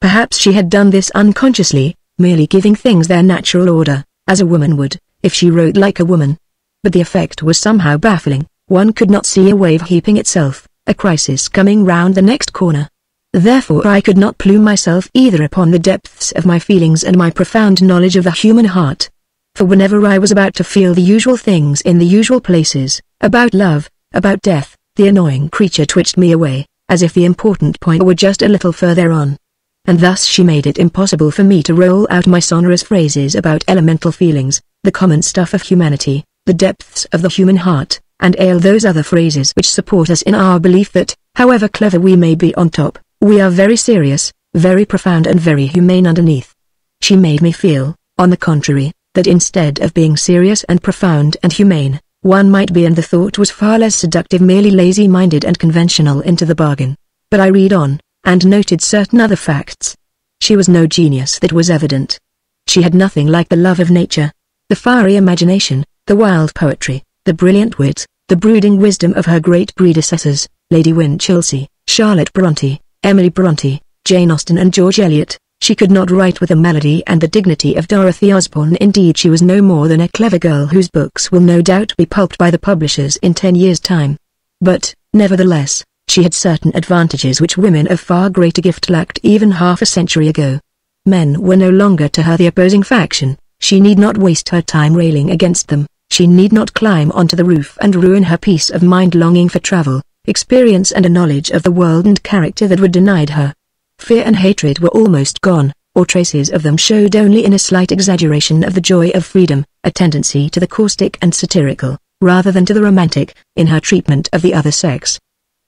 Perhaps she had done this unconsciously, merely giving things their natural order, as a woman would, if she wrote like a woman. But the effect was somehow baffling, one could not see a wave heaping itself, a crisis coming round the next corner. Therefore I could not plume myself either upon the depths of my feelings and my profound knowledge of the human heart. For whenever I was about to feel the usual things in the usual places, about love, about death, the annoying creature twitched me away, as if the important point were just a little further on. And thus she made it impossible for me to roll out my sonorous phrases about elemental feelings, the common stuff of humanity, the depths of the human heart, and ail those other phrases which support us in our belief that, however clever we may be on top, we are very serious, very profound and very humane underneath. She made me feel, on the contrary, that instead of being serious and profound and humane, one might be and the thought was far less seductive merely lazy-minded and conventional into the bargain. But I read on, and noted certain other facts. She was no genius that was evident. She had nothing like the love of nature, the fiery imagination, the wild poetry, the brilliant wit, the brooding wisdom of her great predecessors, Lady Winchilsea, Charlotte Bronte, Emily Bronte, Jane Austen and George Eliot, she could not write with the melody and the dignity of Dorothy Osborne indeed she was no more than a clever girl whose books will no doubt be pulped by the publishers in ten years' time. But, nevertheless, she had certain advantages which women of far greater gift lacked even half a century ago. Men were no longer to her the opposing faction, she need not waste her time railing against them, she need not climb onto the roof and ruin her peace of mind longing for travel, experience and a knowledge of the world and character that were denied her. Fear and hatred were almost gone, or traces of them showed only in a slight exaggeration of the joy of freedom, a tendency to the caustic and satirical, rather than to the romantic, in her treatment of the other sex.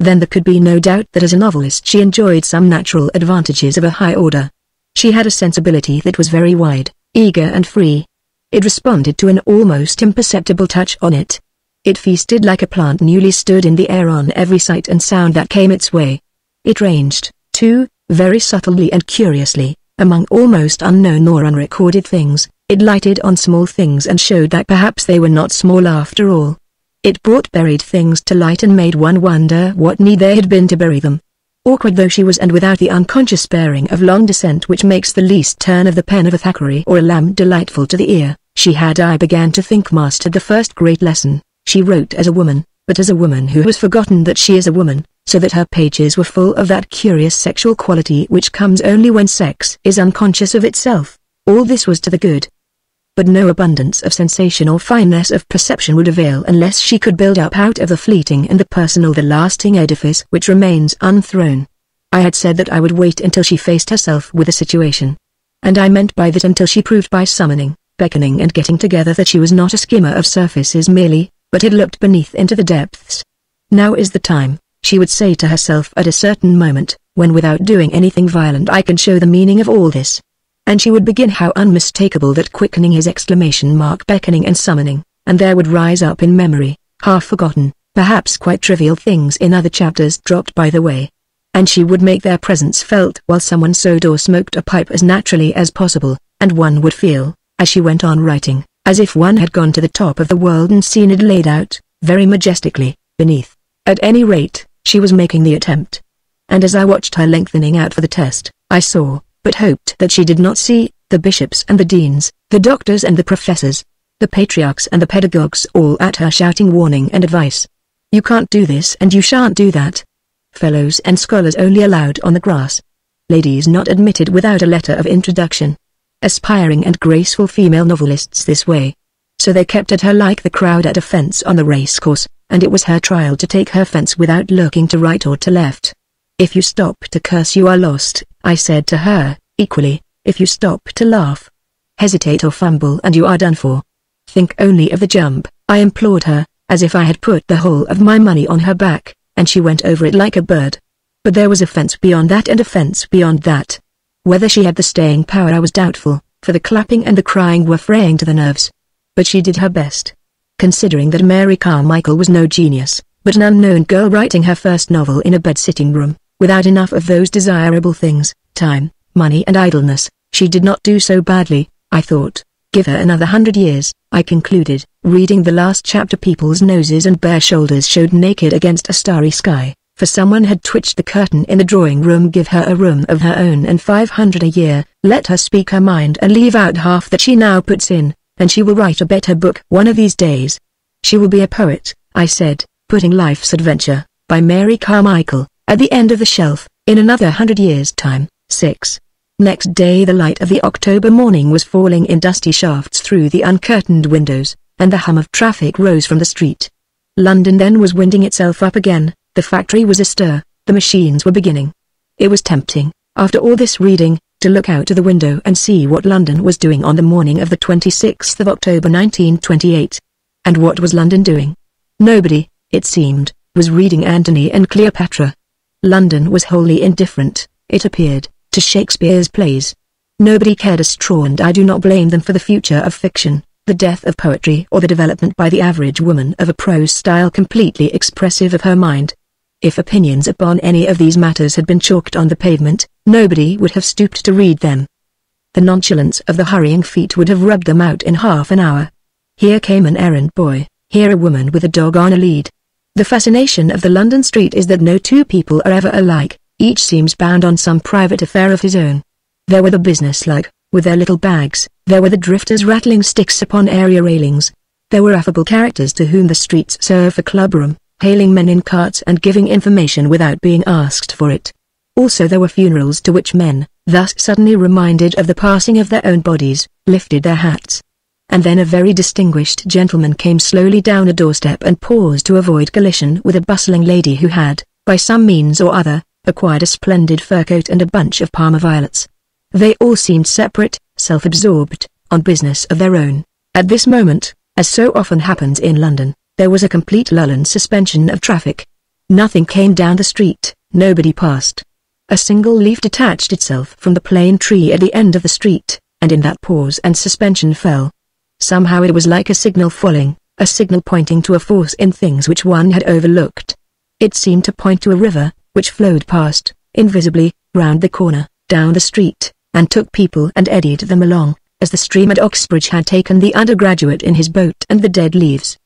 Then there could be no doubt that as a novelist she enjoyed some natural advantages of a high order. She had a sensibility that was very wide, eager and free, it responded to an almost imperceptible touch on it. It feasted like a plant newly stood in the air on every sight and sound that came its way. It ranged, too, very subtly and curiously, among almost unknown or unrecorded things, it lighted on small things and showed that perhaps they were not small after all. It brought buried things to light and made one wonder what need there had been to bury them. Awkward though she was and without the unconscious bearing of long descent which makes the least turn of the pen of a Thackeray or a Lamb delightful to the ear, she had I began to think mastered the first great lesson. She wrote as a woman, but as a woman who has forgotten that she is a woman, so that her pages were full of that curious sexual quality which comes only when sex is unconscious of itself. All this was to the good. But no abundance of sensation or fineness of perception would avail unless she could build up out of the fleeting and the personal the lasting edifice which remains unthrown. I had said that I would wait until she faced herself with the situation. And I meant by that until she proved by summoning, beckoning and getting together that she was not a skimmer of surfaces merely, but had looked beneath into the depths. Now is the time, she would say to herself at a certain moment, when without doing anything violent I can show the meaning of all this. And she would begin how unmistakable that quickening his exclamation mark beckoning and summoning, and there would rise up in memory, half forgotten, perhaps quite trivial things in other chapters dropped by the way. And she would make their presence felt while someone sewed or smoked a pipe as naturally as possible, and one would feel, as she went on writing, as if one had gone to the top of the world and seen it laid out, very majestically, beneath. At any rate, she was making the attempt. And as I watched her lengthening out for the test, I saw, but hoped that she did not see, the bishops and the deans, the doctors and the professors, the patriarchs and the pedagogues all at her shouting warning and advice. You can't do this and you shan't do that. Fellows and scholars only allowed on the grass. Ladies not admitted without a letter of introduction aspiring and graceful female novelists this way. So they kept at her like the crowd at a fence on the racecourse, and it was her trial to take her fence without looking to right or to left. If you stop to curse you are lost, I said to her, equally, if you stop to laugh, hesitate or fumble and you are done for. Think only of the jump, I implored her, as if I had put the whole of my money on her back, and she went over it like a bird. But there was a fence beyond that and a fence beyond that, whether she had the staying power I was doubtful, for the clapping and the crying were fraying to the nerves. But she did her best. Considering that Mary Carmichael was no genius, but an unknown girl writing her first novel in a bed-sitting room, without enough of those desirable things, time, money and idleness, she did not do so badly, I thought. Give her another hundred years, I concluded, reading the last chapter. People's noses and bare shoulders showed naked against a starry sky. For someone had twitched the curtain in the drawing room give her a room of her own and 500 a year, let her speak her mind and leave out half that she now puts in, and she will write a better book one of these days. She will be a poet, I said, putting Life's Adventure, by Mary Carmichael, at the end of the shelf, in another hundred years' time. 6. Next day the light of the October morning was falling in dusty shafts through the uncurtained windows, and the hum of traffic rose from the street. London then was winding itself up again, the factory was astir, the machines were beginning. It was tempting, after all this reading, to look out of the window and see what London was doing on the morning of the 26th of October 1928. And what was London doing? Nobody, it seemed, was reading Antony and Cleopatra. London was wholly indifferent, it appeared, to Shakespeare's plays. Nobody cared a straw and I do not blame them for the future of fiction the death of poetry or the development by the average woman of a prose style completely expressive of her mind. If opinions upon any of these matters had been chalked on the pavement, nobody would have stooped to read them. The nonchalance of the hurrying feet would have rubbed them out in half an hour. Here came an errand boy, here a woman with a dog on a lead. The fascination of the London street is that no two people are ever alike, each seems bound on some private affair of his own. There were the businesslike, with their little bags, there were the drifters rattling sticks upon area railings. There were affable characters to whom the streets serve for clubroom, hailing men in carts and giving information without being asked for it. Also there were funerals to which men, thus suddenly reminded of the passing of their own bodies, lifted their hats. And then a very distinguished gentleman came slowly down a doorstep and paused to avoid collision with a bustling lady who had, by some means or other, acquired a splendid fur coat and a bunch of Parma violets. They all seemed separate, self-absorbed, on business of their own. At this moment, as so often happens in London, there was a complete lull and suspension of traffic. Nothing came down the street, nobody passed. A single leaf detached itself from the plane tree at the end of the street, and in that pause and suspension fell. Somehow it was like a signal falling, a signal pointing to a force in things which one had overlooked. It seemed to point to a river, which flowed past, invisibly, round the corner, down the street, and took people and eddied them along, as the stream at Oxbridge had taken the undergraduate in his boat and the dead leaves.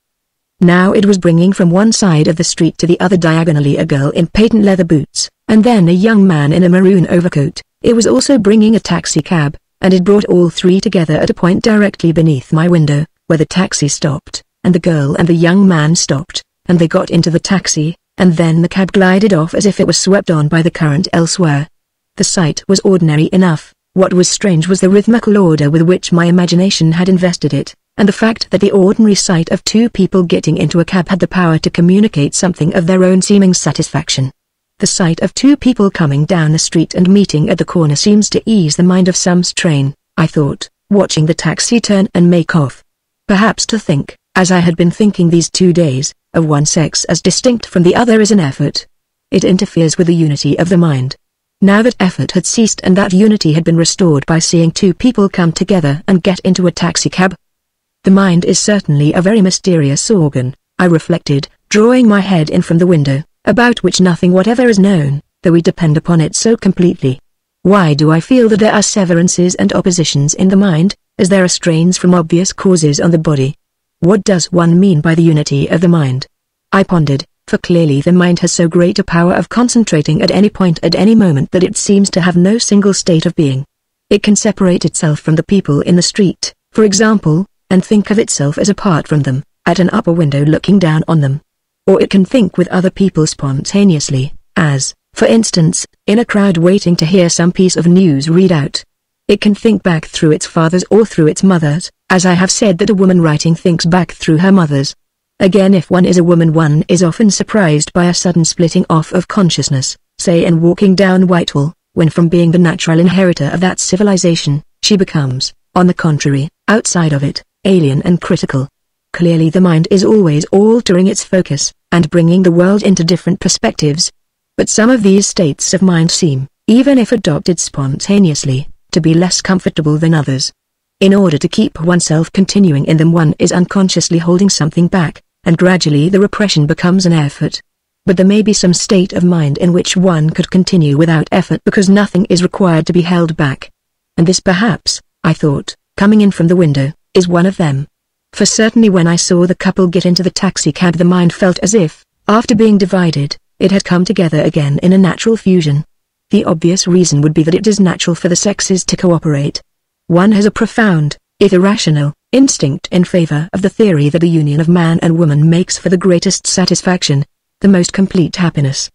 Now it was bringing from one side of the street to the other diagonally a girl in patent leather boots, and then a young man in a maroon overcoat. It was also bringing a taxi-cab, and it brought all three together at a point directly beneath my window, where the taxi stopped, and the girl and the young man stopped, and they got into the taxi, and then the cab glided off as if it was swept on by the current elsewhere. The sight was ordinary enough, what was strange was the rhythmical order with which my imagination had invested it, and the fact that the ordinary sight of two people getting into a cab had the power to communicate something of their own seeming satisfaction. The sight of two people coming down the street and meeting at the corner seems to ease the mind of some strain, I thought, watching the taxi turn and make off. Perhaps to think, as I had been thinking these two days, of one sex as distinct from the other is an effort. It interferes with the unity of the mind. Now that effort had ceased and that unity had been restored by seeing two people come together and get into a taxicab. The mind is certainly a very mysterious organ, I reflected, drawing my head in from the window, about which nothing whatever is known, though we depend upon it so completely. Why do I feel that there are severances and oppositions in the mind, as there are strains from obvious causes on the body? What does one mean by the unity of the mind? I pondered, for clearly the mind has so great a power of concentrating at any point at any moment that it seems to have no single state of being. It can separate itself from the people in the street, for example, and think of itself as apart from them, at an upper window looking down on them. Or it can think with other people spontaneously, as, for instance, in a crowd waiting to hear some piece of news read out. It can think back through its fathers or through its mothers, as I have said that a woman writing thinks back through her mothers. Again if one is a woman one is often surprised by a sudden splitting off of consciousness, say in walking down Whitehall, when from being the natural inheritor of that civilization, she becomes, on the contrary, outside of it, alien and critical. Clearly the mind is always altering its focus, and bringing the world into different perspectives. But some of these states of mind seem, even if adopted spontaneously, to be less comfortable than others. In order to keep oneself continuing in them one is unconsciously holding something back, and gradually the repression becomes an effort. But there may be some state of mind in which one could continue without effort because nothing is required to be held back. And this perhaps, I thought, coming in from the window, is one of them. For certainly when I saw the couple get into the taxicab the mind felt as if, after being divided, it had come together again in a natural fusion. The obvious reason would be that it is natural for the sexes to cooperate, one has a profound, if irrational, instinct in favor of the theory that the union of man and woman makes for the greatest satisfaction, the most complete happiness.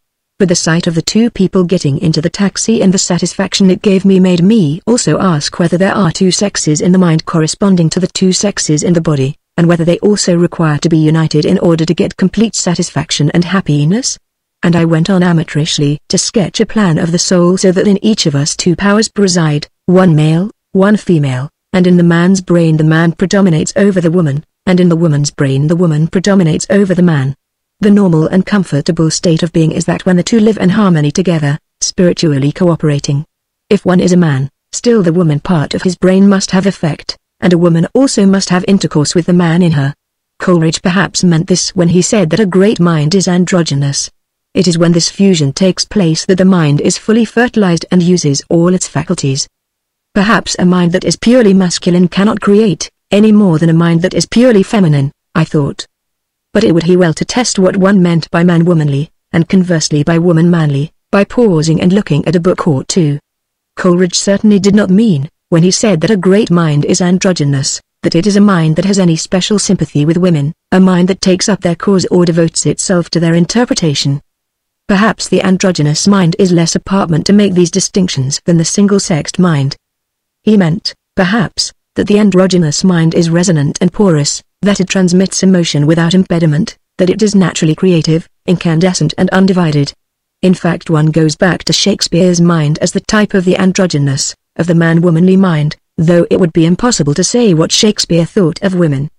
But the sight of the two people getting into the taxi and the satisfaction it gave me made me also ask whether there are two sexes in the mind corresponding to the two sexes in the body, and whether they also require to be united in order to get complete satisfaction and happiness? And I went on amateurishly to sketch a plan of the soul so that in each of us two powers preside, one male, one female, and in the man's brain the man predominates over the woman, and in the woman's brain the woman predominates over the man. The normal and comfortable state of being is that when the two live in harmony together, spiritually cooperating. If one is a man, still the woman part of his brain must have effect, and a woman also must have intercourse with the man in her. Coleridge perhaps meant this when he said that a great mind is androgynous. It is when this fusion takes place that the mind is fully fertilized and uses all its faculties. Perhaps a mind that is purely masculine cannot create, any more than a mind that is purely feminine, I thought. But it would he well to test what one meant by man womanly, and conversely by woman manly, by pausing and looking at a book or two. Coleridge certainly did not mean, when he said that a great mind is androgynous, that it is a mind that has any special sympathy with women, a mind that takes up their cause or devotes itself to their interpretation. Perhaps the androgynous mind is less apartment to make these distinctions than the single-sexed mind. He meant, perhaps, that the androgynous mind is resonant and porous, that it transmits emotion without impediment, that it is naturally creative, incandescent and undivided. In fact one goes back to Shakespeare's mind as the type of the androgynous, of the man-womanly mind, though it would be impossible to say what Shakespeare thought of women.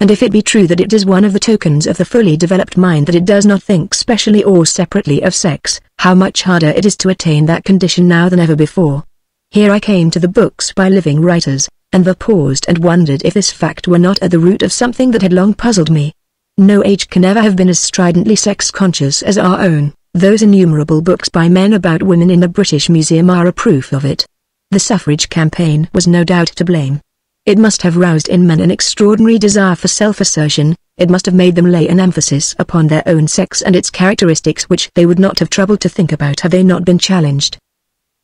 And if it be true that it is one of the tokens of the fully developed mind that it does not think specially or separately of sex, how much harder it is to attain that condition now than ever before. Here I came to the books by living writers, and the paused and wondered if this fact were not at the root of something that had long puzzled me. No age can ever have been as stridently sex-conscious as our own. Those innumerable books by men about women in the British Museum are a proof of it. The suffrage campaign was no doubt to blame. It must have roused in men an extraordinary desire for self-assertion, it must have made them lay an emphasis upon their own sex and its characteristics which they would not have troubled to think about had they not been challenged.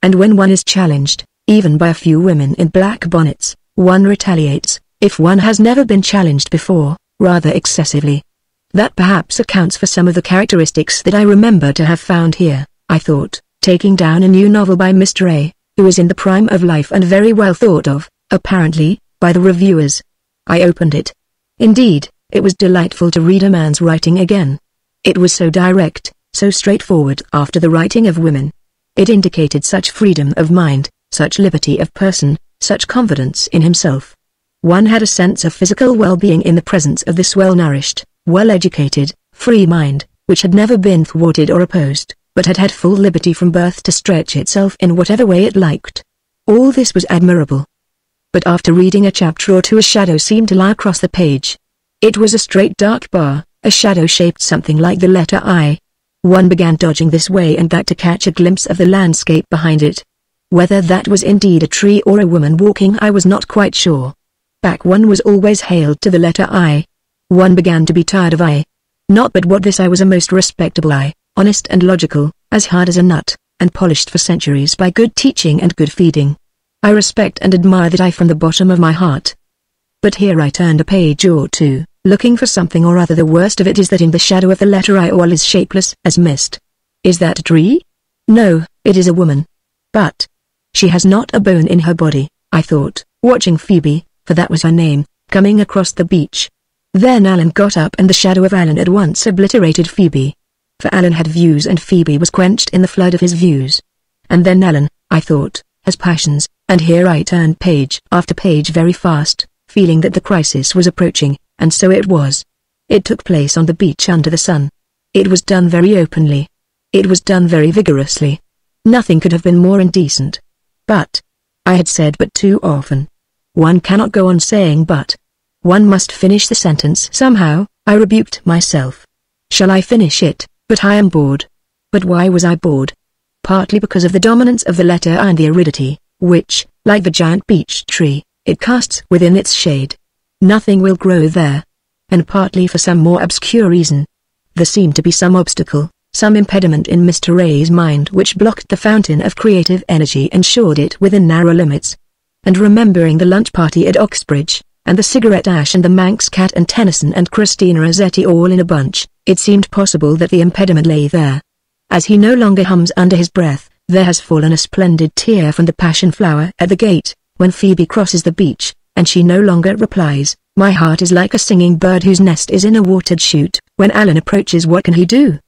And when one is challenged, even by a few women in black bonnets, one retaliates, if one has never been challenged before, rather excessively. That perhaps accounts for some of the characteristics that I remember to have found here, I thought, taking down a new novel by Mr. A who is in the prime of life and very well thought of, apparently, by the reviewers. I opened it. Indeed, it was delightful to read a man's writing again. It was so direct, so straightforward after the writing of women. It indicated such freedom of mind, such liberty of person, such confidence in himself. One had a sense of physical well-being in the presence of this well-nourished, well-educated, free mind, which had never been thwarted or opposed but had had full liberty from birth to stretch itself in whatever way it liked. All this was admirable. But after reading a chapter or two a shadow seemed to lie across the page. It was a straight dark bar, a shadow shaped something like the letter I. One began dodging this way and that to catch a glimpse of the landscape behind it. Whether that was indeed a tree or a woman walking I was not quite sure. Back one was always hailed to the letter I. One began to be tired of I. Not but what this I was a most respectable I honest and logical, as hard as a nut, and polished for centuries by good teaching and good feeding. I respect and admire that I from the bottom of my heart. But here I turned a page or two, looking for something or other the worst of it is that in the shadow of the letter I all is shapeless as mist. Is that a tree? No, it is a woman. But, she has not a bone in her body, I thought, watching Phoebe, for that was her name, coming across the beach. Then Alan got up and the shadow of Alan at once obliterated Phoebe for Alan had views and Phoebe was quenched in the flood of his views. And then Alan, I thought, has passions, and here I turned page after page very fast, feeling that the crisis was approaching, and so it was. It took place on the beach under the sun. It was done very openly. It was done very vigorously. Nothing could have been more indecent. But, I had said but too often. One cannot go on saying but. One must finish the sentence somehow, I rebuked myself. Shall I finish it? But I am bored. But why was I bored? Partly because of the dominance of the letter and the aridity, which, like the giant beech tree, it casts within its shade. Nothing will grow there. And partly for some more obscure reason. There seemed to be some obstacle, some impediment in Mr. A's mind which blocked the fountain of creative energy and shored it within narrow limits. And remembering the lunch party at Oxbridge, and the cigarette ash and the Manx cat and Tennyson and Christina Rossetti all in a bunch, it seemed possible that the impediment lay there. As he no longer hums under his breath, there has fallen a splendid tear from the passion flower at the gate, when Phoebe crosses the beach, and she no longer replies, my heart is like a singing bird whose nest is in a watered shoot, when Alan approaches what can he do?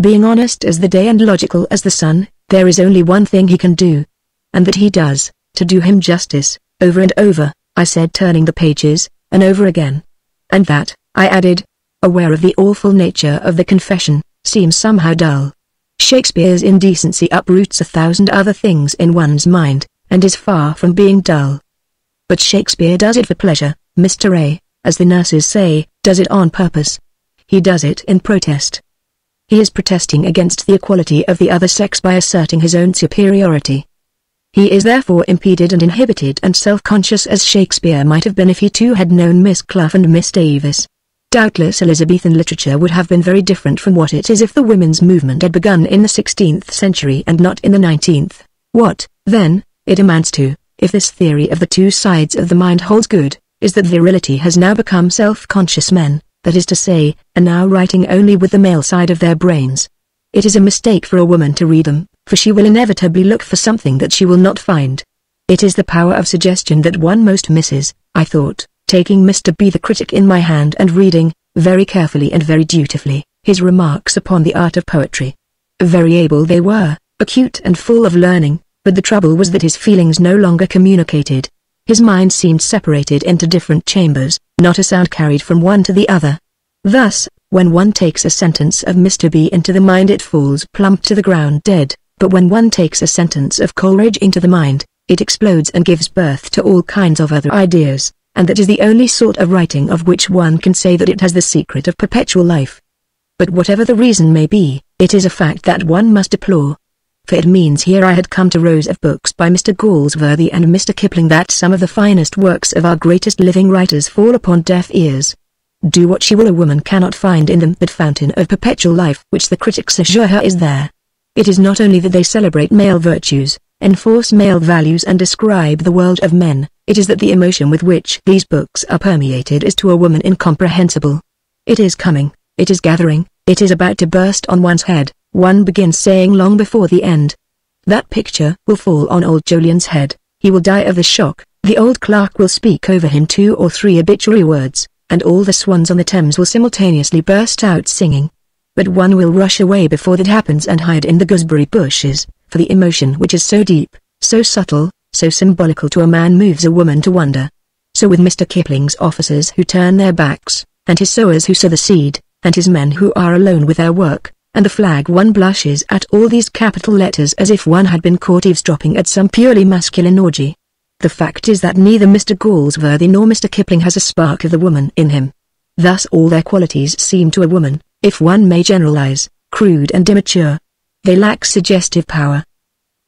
Being honest as the day and logical as the sun, there is only one thing he can do. And that he does, to do him justice, over and over, I said turning the pages, and over again. And that, I added, aware of the awful nature of the confession, seems somehow dull. Shakespeare's indecency uproots a thousand other things in one's mind, and is far from being dull. But Shakespeare does it for pleasure, Mr. A, as the nurses say, does it on purpose. He does it in protest. He is protesting against the equality of the other sex by asserting his own superiority. He is therefore impeded and inhibited and self-conscious as Shakespeare might have been if he too had known Miss Clough and Miss Davies. Doubtless Elizabethan literature would have been very different from what it is if the women's movement had begun in the 16th century and not in the 19th. What, then, it amounts to, if this theory of the two sides of the mind holds good, is that virility has now become self-conscious men, that is to say, are now writing only with the male side of their brains. It is a mistake for a woman to read them, for she will inevitably look for something that she will not find. It is the power of suggestion that one most misses, I thought, taking Mr. B the critic in my hand and reading, very carefully and very dutifully, his remarks upon the art of poetry. Very able they were, acute and full of learning, but the trouble was that his feelings no longer communicated. His mind seemed separated into different chambers, not a sound carried from one to the other. Thus, when one takes a sentence of Mr. B into the mind it falls plump to the ground dead, but when one takes a sentence of Coleridge into the mind, it explodes and gives birth to all kinds of other ideas, and that is the only sort of writing of which one can say that it has the secret of perpetual life. But whatever the reason may be, it is a fact that one must deplore. For it means here I had come to rows of books by Mr. Galsworthy and Mr. Kipling that some of the finest works of our greatest living writers fall upon deaf ears. Do what she will a woman cannot find in them that fountain of perpetual life which the critics assure her is there. It is not only that they celebrate male virtues, enforce male values and describe the world of men, it is that the emotion with which these books are permeated is to a woman incomprehensible. It is coming, it is gathering, it is about to burst on one's head, one begins saying long before the end. That picture will fall on old Jolyon's head, he will die of the shock, the old clerk will speak over him two or three obituary words, and all the swans on the Thames will simultaneously burst out singing. But one will rush away before that happens and hide in the gooseberry bushes, for the emotion which is so deep, so subtle, so symbolical to a man moves a woman to wonder. So with Mr. Kipling's officers who turn their backs, and his sowers who sow the seed, and his men who are alone with their work, and the flag one blushes at all these capital letters as if one had been caught eavesdropping at some purely masculine orgy. The fact is that neither Mr. Galsworthy nor Mr. Kipling has a spark of the woman in him. Thus all their qualities seem to a woman, if one may generalize, crude and immature. They lack suggestive power.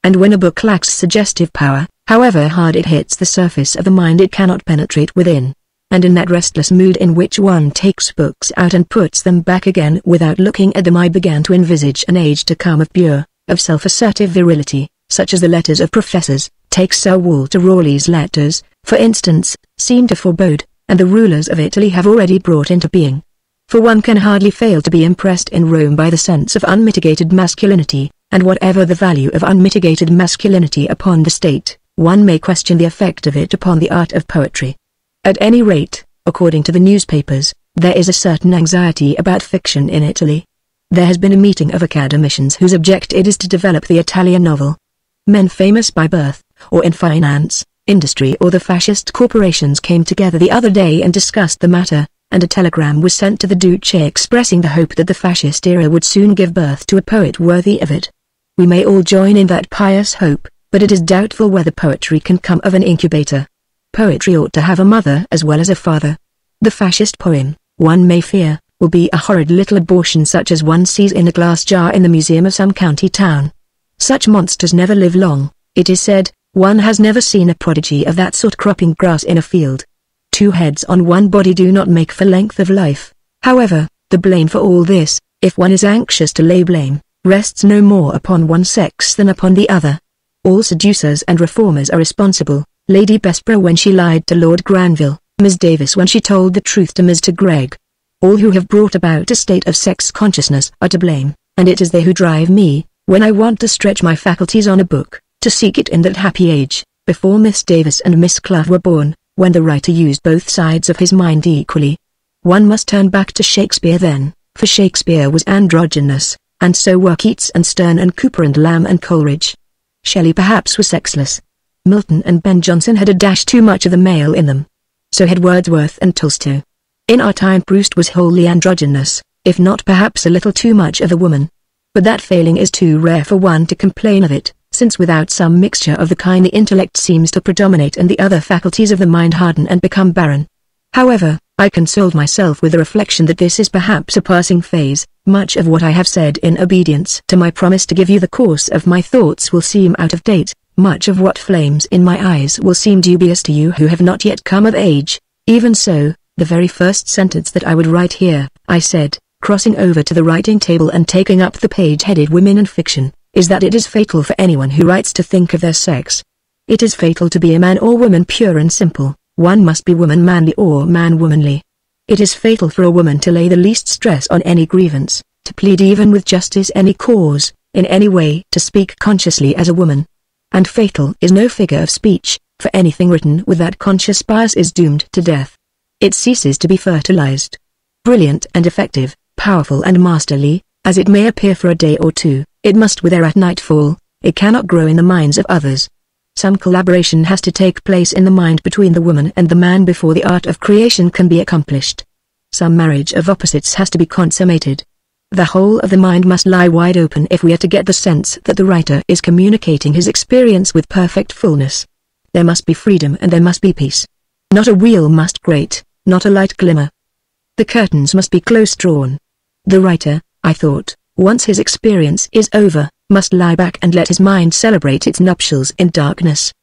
And when a book lacks suggestive power, however hard it hits the surface of the mind it cannot penetrate within. And in that restless mood in which one takes books out and puts them back again without looking at them I began to envisage an age to come of pure, of self-assertive virility, such as the letters of professors, take Sir Walter Raleigh's letters, for instance, seem to forebode, and the rulers of Italy have already brought into being for one can hardly fail to be impressed in Rome by the sense of unmitigated masculinity, and whatever the value of unmitigated masculinity upon the state, one may question the effect of it upon the art of poetry. At any rate, according to the newspapers, there is a certain anxiety about fiction in Italy. There has been a meeting of academicians whose object it is to develop the Italian novel. Men famous by birth, or in finance, industry or the fascist corporations came together the other day and discussed the matter, and a telegram was sent to the Duce expressing the hope that the fascist era would soon give birth to a poet worthy of it. We may all join in that pious hope, but it is doubtful whether poetry can come of an incubator. Poetry ought to have a mother as well as a father. The fascist poem, one may fear, will be a horrid little abortion such as one sees in a glass jar in the museum of some county town. Such monsters never live long, it is said, one has never seen a prodigy of that sort cropping grass in a field two heads on one body do not make for length of life. However, the blame for all this, if one is anxious to lay blame, rests no more upon one sex than upon the other. All seducers and reformers are responsible, Lady Bessborough when she lied to Lord Granville, Miss Davies when she told the truth to Mr. Greg. All who have brought about a state of sex consciousness are to blame, and it is they who drive me, when I want to stretch my faculties on a book, to seek it in that happy age, before Miss Davies and Miss Clough were born, when the writer used both sides of his mind equally. One must turn back to Shakespeare then, for Shakespeare was androgynous, and so were Keats and Sterne and Cowper and Lamb and Coleridge. Shelley perhaps was sexless. Milton and Ben Jonson had a dash too much of the male in them. So had Wordsworth and Tolstoy. In our time Proust was wholly androgynous, if not perhaps a little too much of a woman. But that failing is too rare for one to complain of it since without some mixture of the kind the intellect seems to predominate and the other faculties of the mind harden and become barren. However, I consoled myself with the reflection that this is perhaps a passing phase, much of what I have said in obedience to my promise to give you the course of my thoughts will seem out of date, much of what flames in my eyes will seem dubious to you who have not yet come of age, even so, the very first sentence that I would write here, I said, crossing over to the writing table and taking up the page headed Women and Fiction, is that it is fatal for anyone who writes to think of their sex. It is fatal to be a man or woman pure and simple, one must be woman manly or man womanly. It is fatal for a woman to lay the least stress on any grievance, to plead even with justice any cause, in any way to speak consciously as a woman. And fatal is no figure of speech, for anything written with that conscious bias is doomed to death. It ceases to be fertilized. Brilliant and effective, powerful and masterly, as it may appear for a day or two, it must wither at nightfall, it cannot grow in the minds of others. Some collaboration has to take place in the mind between the woman and the man before the art of creation can be accomplished. Some marriage of opposites has to be consummated. The whole of the mind must lie wide open if we are to get the sense that the writer is communicating his experience with perfect fullness. There must be freedom and there must be peace. Not a wheel must grate, not a light glimmer. The curtains must be close drawn. The writer, I thought, once his experience is over, must lie back and let his mind celebrate its nuptials in darkness.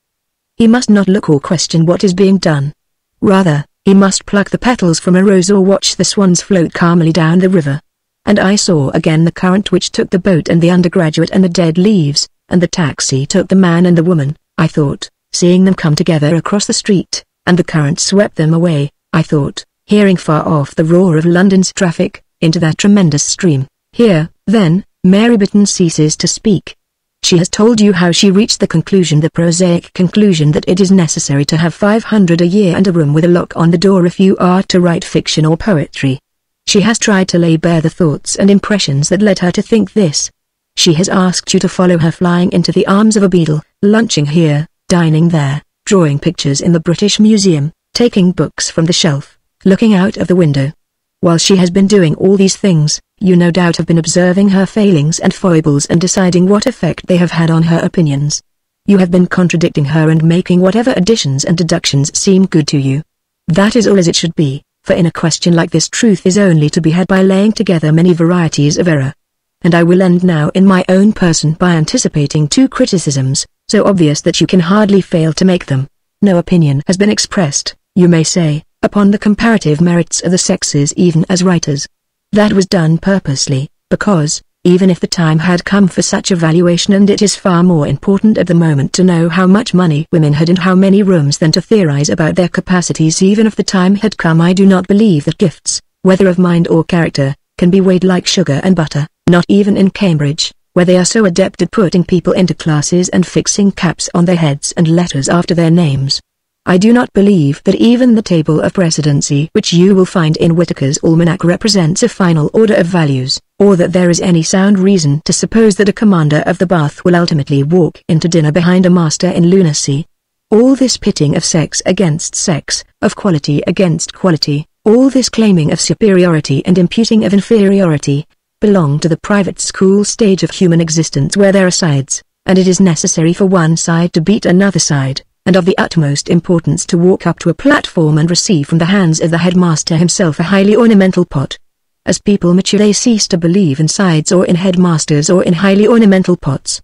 He must not look or question what is being done. Rather, he must pluck the petals from a rose or watch the swans float calmly down the river. And I saw again the current which took the boat and the undergraduate and the dead leaves, and the taxi took the man and the woman, I thought, seeing them come together across the street, and the current swept them away, I thought, hearing far off the roar of London's traffic, into that tremendous stream. Here, then, Mary Beton ceases to speak. She has told you how she reached the conclusion the prosaic conclusion that it is necessary to have 500 a year and a room with a lock on the door if you are to write fiction or poetry. She has tried to lay bare the thoughts and impressions that led her to think this. She has asked you to follow her flying into the arms of a beadle, lunching here, dining there, drawing pictures in the British Museum, taking books from the shelf, looking out of the window. While she has been doing all these things, you no doubt have been observing her failings and foibles and deciding what effect they have had on her opinions. You have been contradicting her and making whatever additions and deductions seem good to you. That is all as it should be, for in a question like this truth is only to be had by laying together many varieties of error. And I will end now in my own person by anticipating two criticisms, so obvious that you can hardly fail to make them. No opinion has been expressed, you may say, upon the comparative merits of the sexes even as writers. That was done purposely, because, even if the time had come for such evaluation and it is far more important at the moment to know how much money women had and how many rooms than to theorize about their capacities even if the time had come I do not believe that gifts, whether of mind or character, can be weighed like sugar and butter, not even in Cambridge, where they are so adept at putting people into classes and fixing caps on their heads and letters after their names. I do not believe that even the table of precedency which you will find in Whitaker's Almanac represents a final order of values, or that there is any sound reason to suppose that a commander of the Bath will ultimately walk into dinner behind a master in lunacy. All this pitting of sex against sex, of quality against quality, all this claiming of superiority and imputing of inferiority, belong to the private school stage of human existence where there are sides, and it is necessary for one side to beat another side and of the utmost importance to walk up to a platform and receive from the hands of the headmaster himself a highly ornamental pot. As people mature they cease to believe in sides or in headmasters or in highly ornamental pots.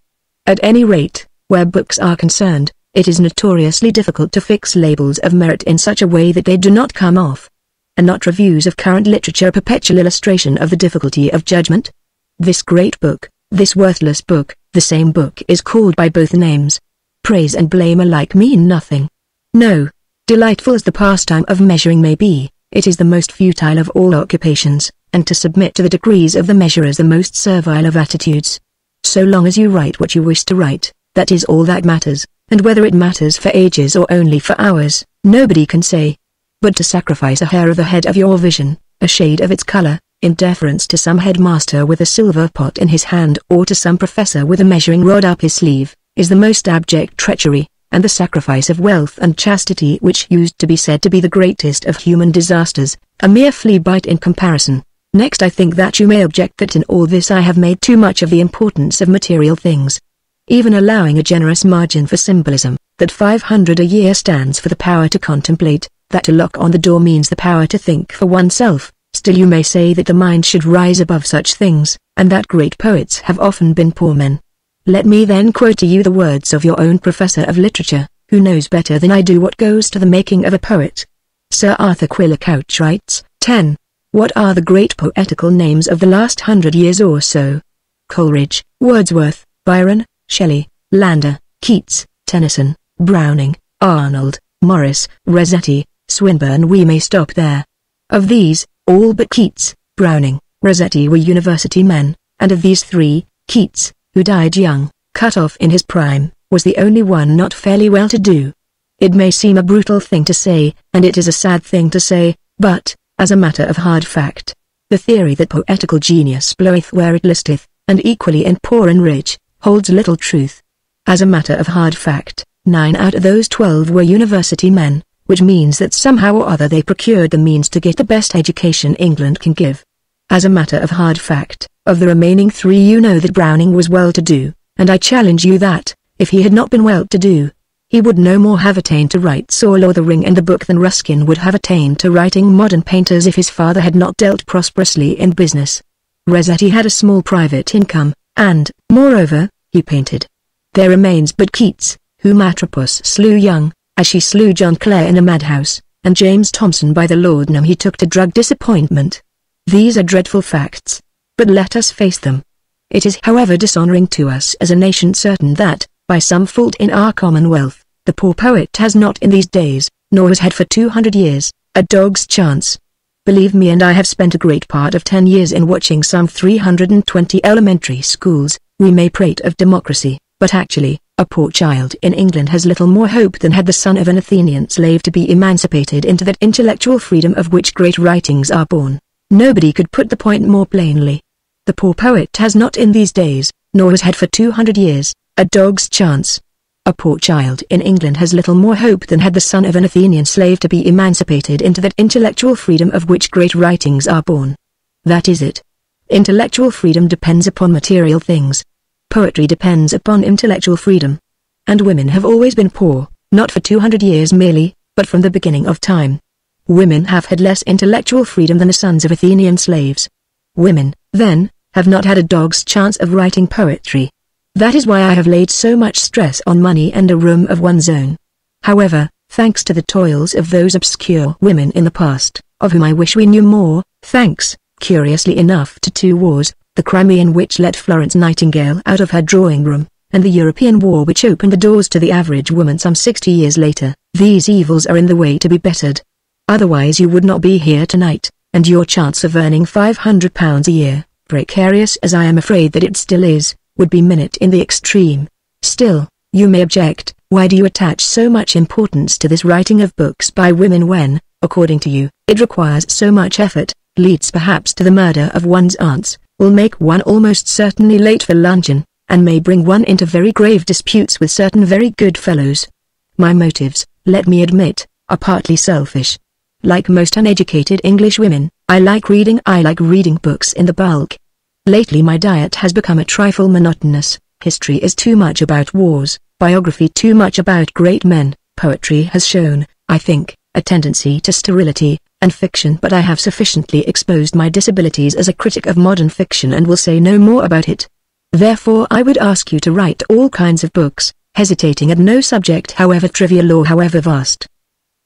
At any rate, where books are concerned, it is notoriously difficult to fix labels of merit in such a way that they do not come off. And not reviews of current literature a perpetual illustration of the difficulty of judgment? This great book, this worthless book, the same book is called by both names, praise and blame alike mean nothing. No, delightful as the pastime of measuring may be, it is the most futile of all occupations, and to submit to the decrees of the measure is the most servile of attitudes. So long as you write what you wish to write, that is all that matters, and whether it matters for ages or only for hours, nobody can say. But to sacrifice a hair of the head of your vision, a shade of its color, in deference to some headmaster with a silver pot in his hand or to some professor with a measuring rod up his sleeve, is the most abject treachery, and the sacrifice of wealth and chastity which used to be said to be the greatest of human disasters, a mere flea bite in comparison. Next I think that you may object that in all this I have made too much of the importance of material things. Even allowing a generous margin for symbolism, that 500 a year stands for the power to contemplate, that to lock on the door means the power to think for oneself, still you may say that the mind should rise above such things, and that great poets have often been poor men. Let me then quote to you the words of your own professor of literature, who knows better than I do what goes to the making of a poet. Sir Arthur Quiller Couch writes, 10. What are the great poetical names of the last hundred years or so? Coleridge, Wordsworth, Byron, Shelley, Landor, Keats, Tennyson, Browning, Arnold, Morris, Rossetti, Swinburne we may stop there. Of these, all but Keats, Browning, Rossetti were university men, and of these three, Keats, who died young, cut off in his prime, was the only one not fairly well-to-do. It may seem a brutal thing to say, and it is a sad thing to say, but, as a matter of hard fact, the theory that poetical genius bloweth where it listeth, and equally in poor and rich, holds little truth. As a matter of hard fact, nine out of those twelve were university men, which means that somehow or other they procured the means to get the best education England can give. As a matter of hard fact, of the remaining three you know that Browning was well-to-do, and I challenge you that, if he had not been well-to-do, he would no more have attained to write Saul or The Ring and the Book than Ruskin would have attained to writing Modern Painters if his father had not dealt prosperously in business. Rossetti had a small private income, and, moreover, he painted. There remains but Keats, whom Atropos slew young, as she slew John Clare in a madhouse, and James Thomson by the laudanum he took to drug disappointment. These are dreadful facts, but let us face them. It is however dishonoring to us as a nation certain that, by some fault in our commonwealth, the poor poet has not in these days, nor has had for 200 years, a dog's chance. Believe me and I have spent a great part of 10 years in watching some 320 elementary schools, we may prate of democracy, but actually, a poor child in England has little more hope than had the son of an Athenian slave to be emancipated into that intellectual freedom of which great writings are born. Nobody could put the point more plainly. The poor poet has not in these days, nor has had for 200 years, a dog's chance. A poor child in England has little more hope than had the son of an Athenian slave to be emancipated into that intellectual freedom of which great writings are born. That is it. Intellectual freedom depends upon material things. Poetry depends upon intellectual freedom. And women have always been poor, not for 200 years merely, but from the beginning of time. Women have had less intellectual freedom than the sons of Athenian slaves. Women, then, have not had a dog's chance of writing poetry. That is why I have laid so much stress on money and a room of one's own. However, thanks to the toils of those obscure women in the past, of whom I wish we knew more, thanks, curiously enough to two wars, the Crimean which let Florence Nightingale out of her drawing room, and the European war which opened the doors to the average woman some 60 years later, these evils are in the way to be bettered. Otherwise you would not be here tonight, and your chance of earning £500 a year, precarious as I am afraid that it still is, would be minute in the extreme. Still, you may object, why do you attach so much importance to this writing of books by women when, according to you, it requires so much effort, leads perhaps to the murder of one's aunts, will make one almost certainly late for luncheon, and may bring one into very grave disputes with certain very good fellows. My motives, let me admit, are partly selfish. Like most uneducated English women, I like reading I like reading books in the bulk, Lately my diet has become a trifle monotonous, history is too much about wars, biography too much about great men, poetry has shown, I think, a tendency to sterility, and fiction but I have sufficiently exposed my disabilities as a critic of modern fiction and will say no more about it. Therefore I would ask you to write all kinds of books, hesitating at no subject however trivial or however vast.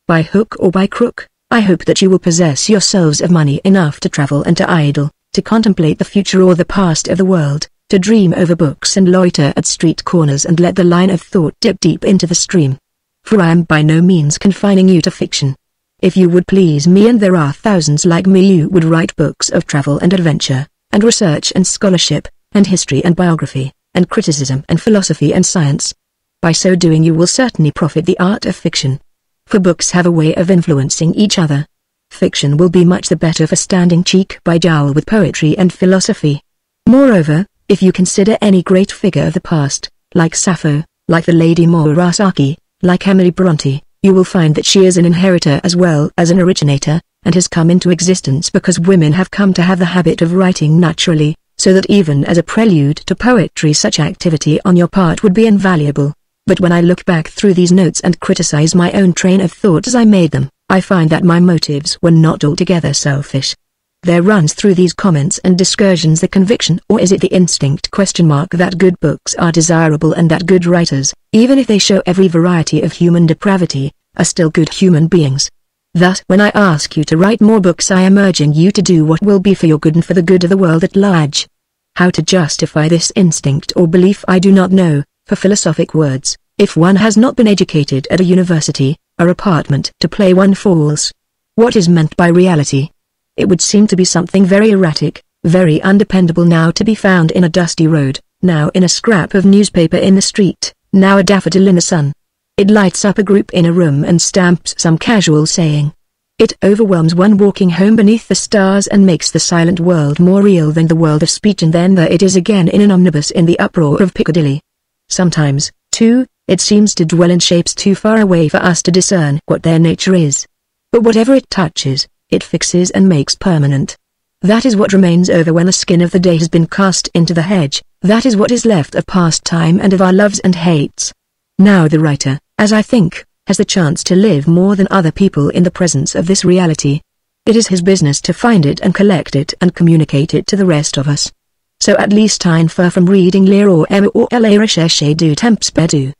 By hook or by crook, I hope that you will possess yourselves of money enough to travel and to idle, to contemplate the future or the past of the world, to dream over books and loiter at street corners and let the line of thought dip deep into the stream. For I am by no means confining you to fiction. If you would please me and there are thousands like me you would write books of travel and adventure, and research and scholarship, and history and biography, and criticism and philosophy and science. By so doing you will certainly profit the art of fiction. For books have a way of influencing each other, fiction will be much the better for standing cheek by jowl with poetry and philosophy. Moreover, if you consider any great figure of the past, like Sappho, like the Lady Murasaki, like Emily Bronte, you will find that she is an inheritor as well as an originator, and has come into existence because women have come to have the habit of writing naturally, so that even as a prelude to poetry such activity on your part would be invaluable. But when I look back through these notes and criticize my own train of thought as I made them, I find that my motives were not altogether selfish. There runs through these comments and discursions the conviction or is it the instinct question mark that good books are desirable and that good writers, even if they show every variety of human depravity, are still good human beings. Thus when I ask you to write more books I am urging you to do what will be for your good and for the good of the world at large. How to justify this instinct or belief I do not know, for philosophic words, if one has not been educated at a university, our apartment to play one falls. What is meant by reality? It would seem to be something very erratic, very undependable now to be found in a dusty road, now in a scrap of newspaper in the street, now a daffodil in the sun. It lights up a group in a room and stamps some casual saying. It overwhelms one walking home beneath the stars and makes the silent world more real than the world of speech and then there it is again in an omnibus in the uproar of Piccadilly. Sometimes, too, it seems to dwell in shapes too far away for us to discern what their nature is. But whatever it touches, it fixes and makes permanent. That is what remains over when the skin of the day has been cast into the hedge, that is what is left of past time and of our loves and hates. Now the writer, as I think, has the chance to live more than other people in the presence of this reality. It is his business to find it and collect it and communicate it to the rest of us. So at least I infer from reading Lear or Emma or La Recherche du Temps perdu.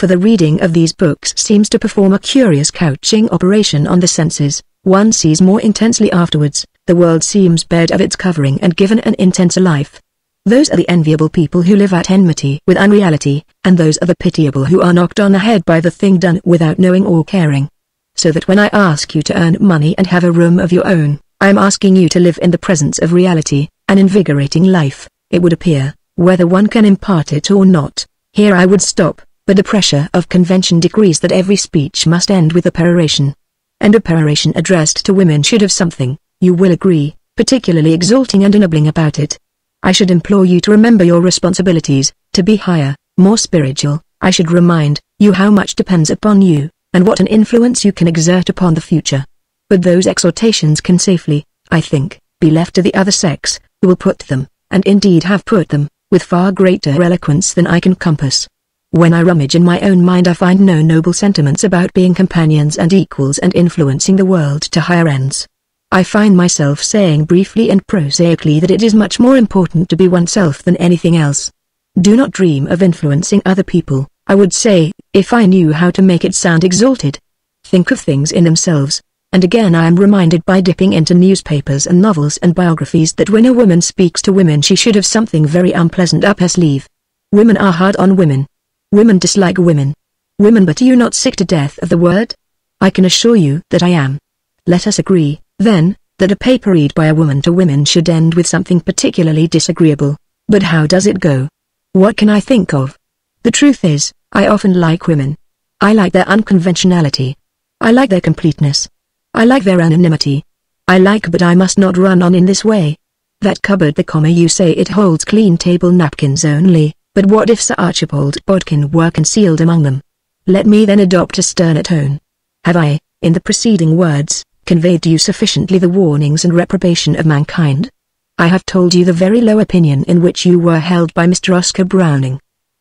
For the reading of these books seems to perform a curious couching operation on the senses, one sees more intensely afterwards, the world seems bared of its covering and given an intenser life. Those are the enviable people who live at enmity with unreality, and those are the pitiable who are knocked on the head by the thing done without knowing or caring. So that when I ask you to earn money and have a room of your own, I am asking you to live in the presence of reality, an invigorating life, it would appear, whether one can impart it or not. Here I would stop, but the pressure of convention decrees that every speech must end with a peroration. And a peroration addressed to women should have something, you will agree, particularly exalting and ennobling about it. I should implore you to remember your responsibilities, to be higher, more spiritual, I should remind you how much depends upon you, and what an influence you can exert upon the future. But those exhortations can safely, I think, be left to the other sex, who will put them, and indeed have put them, with far greater eloquence than I can compass. When I rummage in my own mind I find no noble sentiments about being companions and equals and influencing the world to higher ends. I find myself saying briefly and prosaically that it is much more important to be oneself than anything else. Do not dream of influencing other people, I would say, if I knew how to make it sound exalted. Think of things in themselves. And again I am reminded by dipping into newspapers and novels and biographies that when a woman speaks to women she should have something very unpleasant up her sleeve. Women are hard on women. Women dislike women. Women but are you not sick to death of the word? I can assure you that I am. Let us agree, then, that a paper read by a woman to women should end with something particularly disagreeable. But how does it go? What can I think of? The truth is, I often like women. I like their unconventionality. I like their completeness. I like their anonymity. I like but I must not run on in this way. That cupboard the comma you say it holds clean table napkins only, but what if Sir Archibald Bodkin were concealed among them? Let me then adopt a sterner tone. Have I, in the preceding words, conveyed to you sufficiently the warnings and reprobation of mankind? I have told you the very low opinion in which you were held by Mr. Oscar Browning.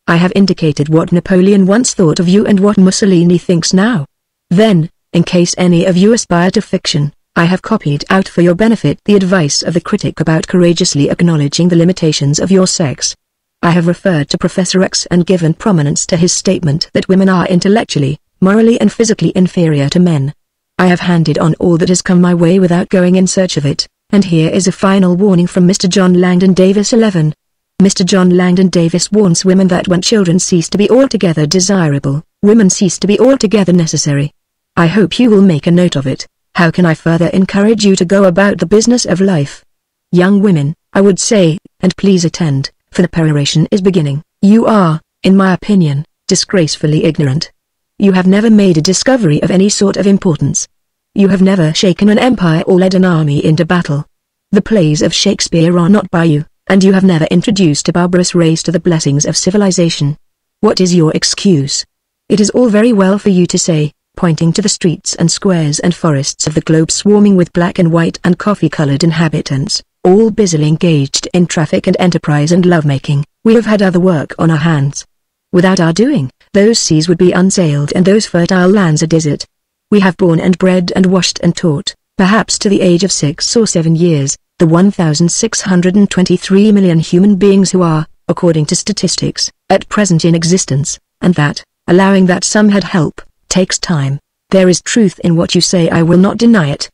I have indicated what Napoleon once thought of you and what Mussolini thinks now. Then, in case any of you aspire to fiction, I have copied out for your benefit the advice of the critic about courageously acknowledging the limitations of your sex. I have referred to Professor X and given prominence to his statement that women are intellectually, morally and physically inferior to men. I have handed on all that has come my way without going in search of it, and here is a final warning from Mr. John Langdon Davies 11. Mr. John Langdon Davies warns women that when children cease to be altogether desirable, women cease to be altogether necessary. I hope you will make a note of it. How can I further encourage you to go about the business of life? Young women, I would say, and please attend, for the peroration is beginning. You are, in my opinion, disgracefully ignorant. You have never made a discovery of any sort of importance. You have never shaken an empire or led an army into battle. The plays of Shakespeare are not by you, and you have never introduced a barbarous race to the blessings of civilization. What is your excuse? It is all very well for you to say, pointing to the streets and squares and forests of the globe swarming with black and white and coffee-colored inhabitants, all busily engaged in traffic and enterprise and lovemaking, we have had other work on our hands. Without our doing, those seas would be unsailed and those fertile lands a desert. We have born and bred and washed and taught, perhaps to the age of six or seven years, the 1,623 million human beings who are, according to statistics, at present in existence, and that, allowing that some had help, takes time. There is truth in what you say I will not deny it.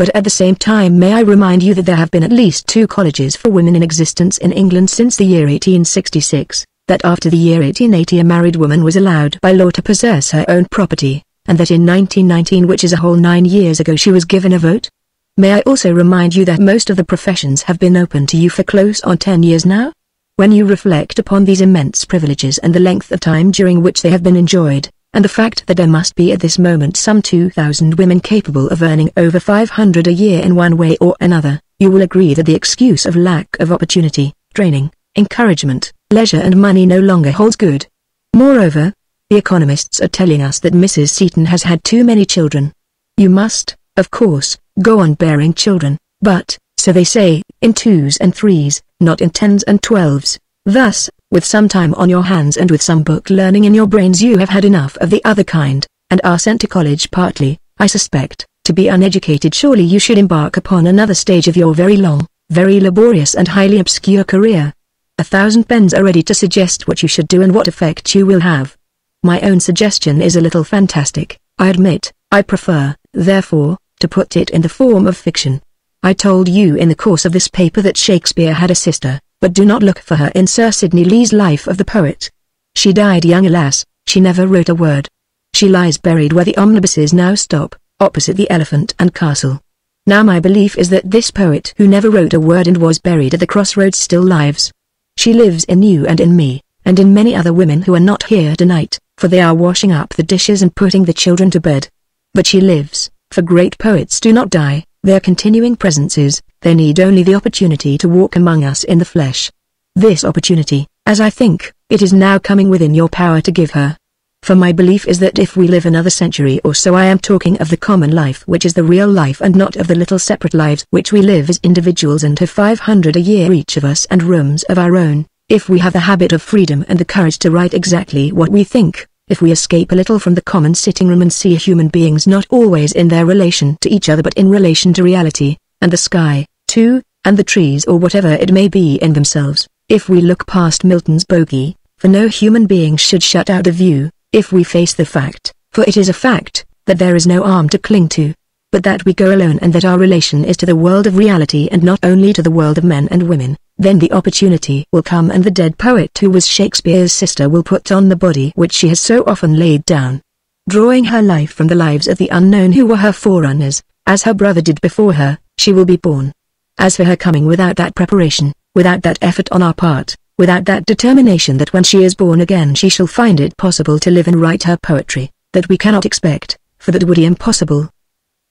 But at the same time may I remind you that there have been at least two colleges for women in existence in England since the year 1866 that after the year 1880 a married woman was allowed by law to possess her own property, and that in 1919 which is a whole nine years ago she was given a vote? May I also remind you that most of the professions have been open to you for close on ten years now? When you reflect upon these immense privileges and the length of time during which they have been enjoyed, and the fact that there must be at this moment some 2,000 women capable of earning over 500 a year in one way or another, you will agree that the excuse of lack of opportunity, training, encouragement, leisure and money no longer holds good. Moreover, the economists are telling us that Mrs. Seton has had too many children. You must, of course, go on bearing children, but, so they say, in twos and threes, not in tens and twelves. Thus, with some time on your hands and with some book learning in your brains you have had enough of the other kind, and are sent to college partly, I suspect, to be uneducated surely you should embark upon another stage of your very long, very laborious and highly obscure career. A thousand pens are ready to suggest what you should do and what effect you will have. My own suggestion is a little fantastic, I admit, I prefer, therefore, to put it in the form of fiction. I told you in the course of this paper that Shakespeare had a sister, but do not look for her in Sir Sidney Lee's Life of the Poet. She died young alas, she never wrote a word. She lies buried where the omnibuses now stop, opposite the Elephant and Castle. Now my belief is that this poet who never wrote a word and was buried at the crossroads still lives. She lives in you and in me, and in many other women who are not here tonight, for they are washing up the dishes and putting the children to bed. But she lives, for great poets do not die. Their continuing presences, they need only the opportunity to walk among us in the flesh. This opportunity, as I think, it is now coming within your power to give her. For my belief is that if we live another century or so I am talking of the common life which is the real life and not of the little separate lives which we live as individuals and have 500 a year each of us and rooms of our own, if we have the habit of freedom and the courage to write exactly what we think, if we escape a little from the common sitting room and see human beings not always in their relation to each other but in relation to reality, and the sky, too, and the trees or whatever it may be in themselves, if we look past Milton's bogey, for no human being should shut out the view, if we face the fact, for it is a fact, that there is no arm to cling to, but that we go alone and that our relation is to the world of reality and not only to the world of men and women, then the opportunity will come and the dead poet who was Shakespeare's sister will put on the body which she has so often laid down. Drawing her life from the lives of the unknown who were her forerunners, as her brother did before her, she will be born. As for her coming without that preparation, without that effort on our part, without that determination that when she is born again she shall find it possible to live and write her poetry, that we cannot expect, for that would be impossible.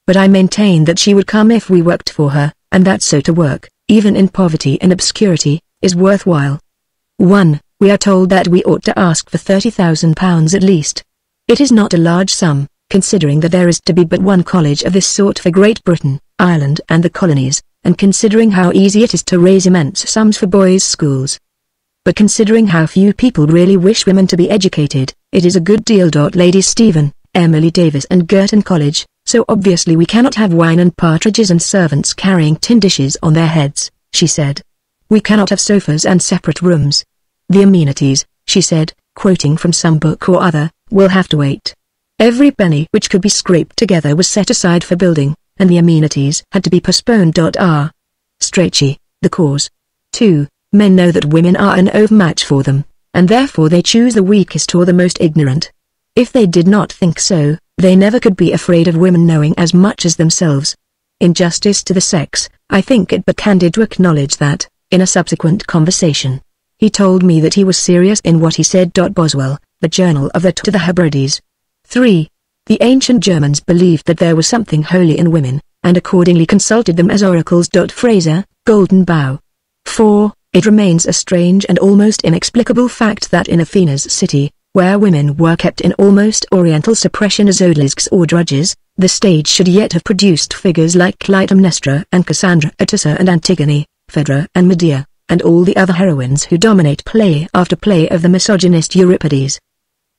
But I maintain that she would come if we worked for her, and that so to work, even in poverty and obscurity, is worthwhile. 1. We are told that we ought to ask for £30,000 at least. It is not a large sum, considering that there is to be but one college of this sort for Great Britain, Ireland and the colonies, and considering how easy it is to raise immense sums for boys' schools. But considering how few people really wish women to be educated, it is a good deal. Lady Stephen, Emily Davies and Girton College, so obviously we cannot have wine and partridges and servants carrying tin dishes on their heads, she said. We cannot have sofas and separate rooms. The amenities, she said, quoting from some book or other, will have to wait. Every penny which could be scraped together was set aside for building, and the amenities had to be postponed. R. Strachey, the cause. 2. Men know that women are an overmatch for them, and therefore they choose the weakest or the most ignorant. If they did not think so, they never could be afraid of women knowing as much as themselves. In justice to the sex, I think it but candid to acknowledge that, in a subsequent conversation, he told me that he was serious in what he said. Boswell, the Journal of the to the Hebrides. 3. The ancient Germans believed that there was something holy in women, and accordingly consulted them as oracles. Frazer, Golden Bough. 4. It remains a strange and almost inexplicable fact that in Athena's city, where women were kept in almost oriental suppression as odalisques or drudges, the stage should yet have produced figures like Clytemnestra and Cassandra Atossa and Antigone, Phaedra and Medea, and all the other heroines who dominate play after play of the misogynist Euripides.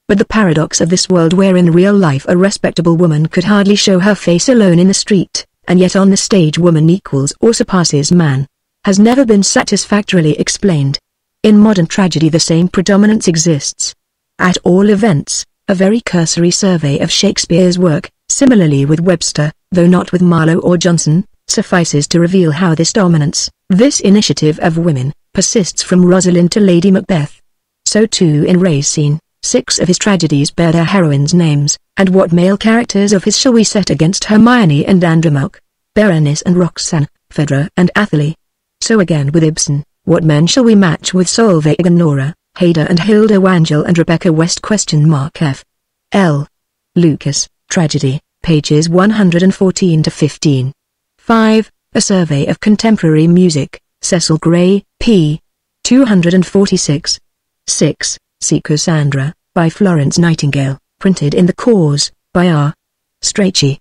But the paradox of this world where in real life a respectable woman could hardly show her face alone in the street, and yet on the stage woman equals or surpasses man, has never been satisfactorily explained. In modern tragedy the same predominance exists. At all events, a very cursory survey of Shakespeare's work, similarly with Webster, though not with Marlowe or Jonson, suffices to reveal how this dominance, this initiative of women, persists from Rosalind to Lady Macbeth. So too in Racine, six of his tragedies bear their heroines' names, and what male characters of his shall we set against Hermione and Andromache, Berenice and Roxana, Phaedra and Athalie? So again with Ibsen, What men shall we match with Solveig and Nora, Hedda and Hilda Wangel and Rebecca West question mark F. L. Lucas, Tragedy, pages 114 to 15. 5. A Survey of Contemporary Music, Cecil Gray, p. 246. 6. See Cassandra, by Florence Nightingale, printed in The Cause, by R. Strachey.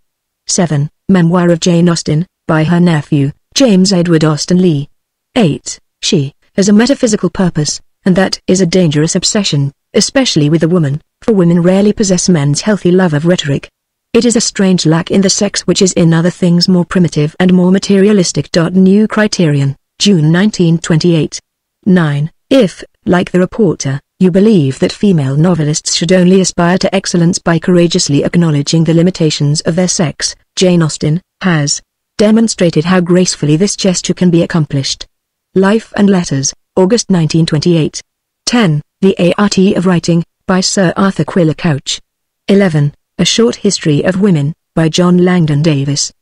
7. Memoir of Jane Austen, by her nephew, James Edward Austen Leigh. 8. She has a metaphysical purpose, and that is a dangerous obsession, especially with a woman, for women rarely possess men's healthy love of rhetoric. It is a strange lack in the sex which is in other things more primitive and more materialistic. New Criterion, June 1928. 9. If, like the reporter, you believe that female novelists should only aspire to excellence by courageously acknowledging the limitations of their sex, Jane Austen has demonstrated how gracefully this gesture can be accomplished. Life and Letters, August 1928. 10. The Art of Writing, by Sir Arthur Quiller Couch. 11. A Short History of Women, by John Langdon Davies.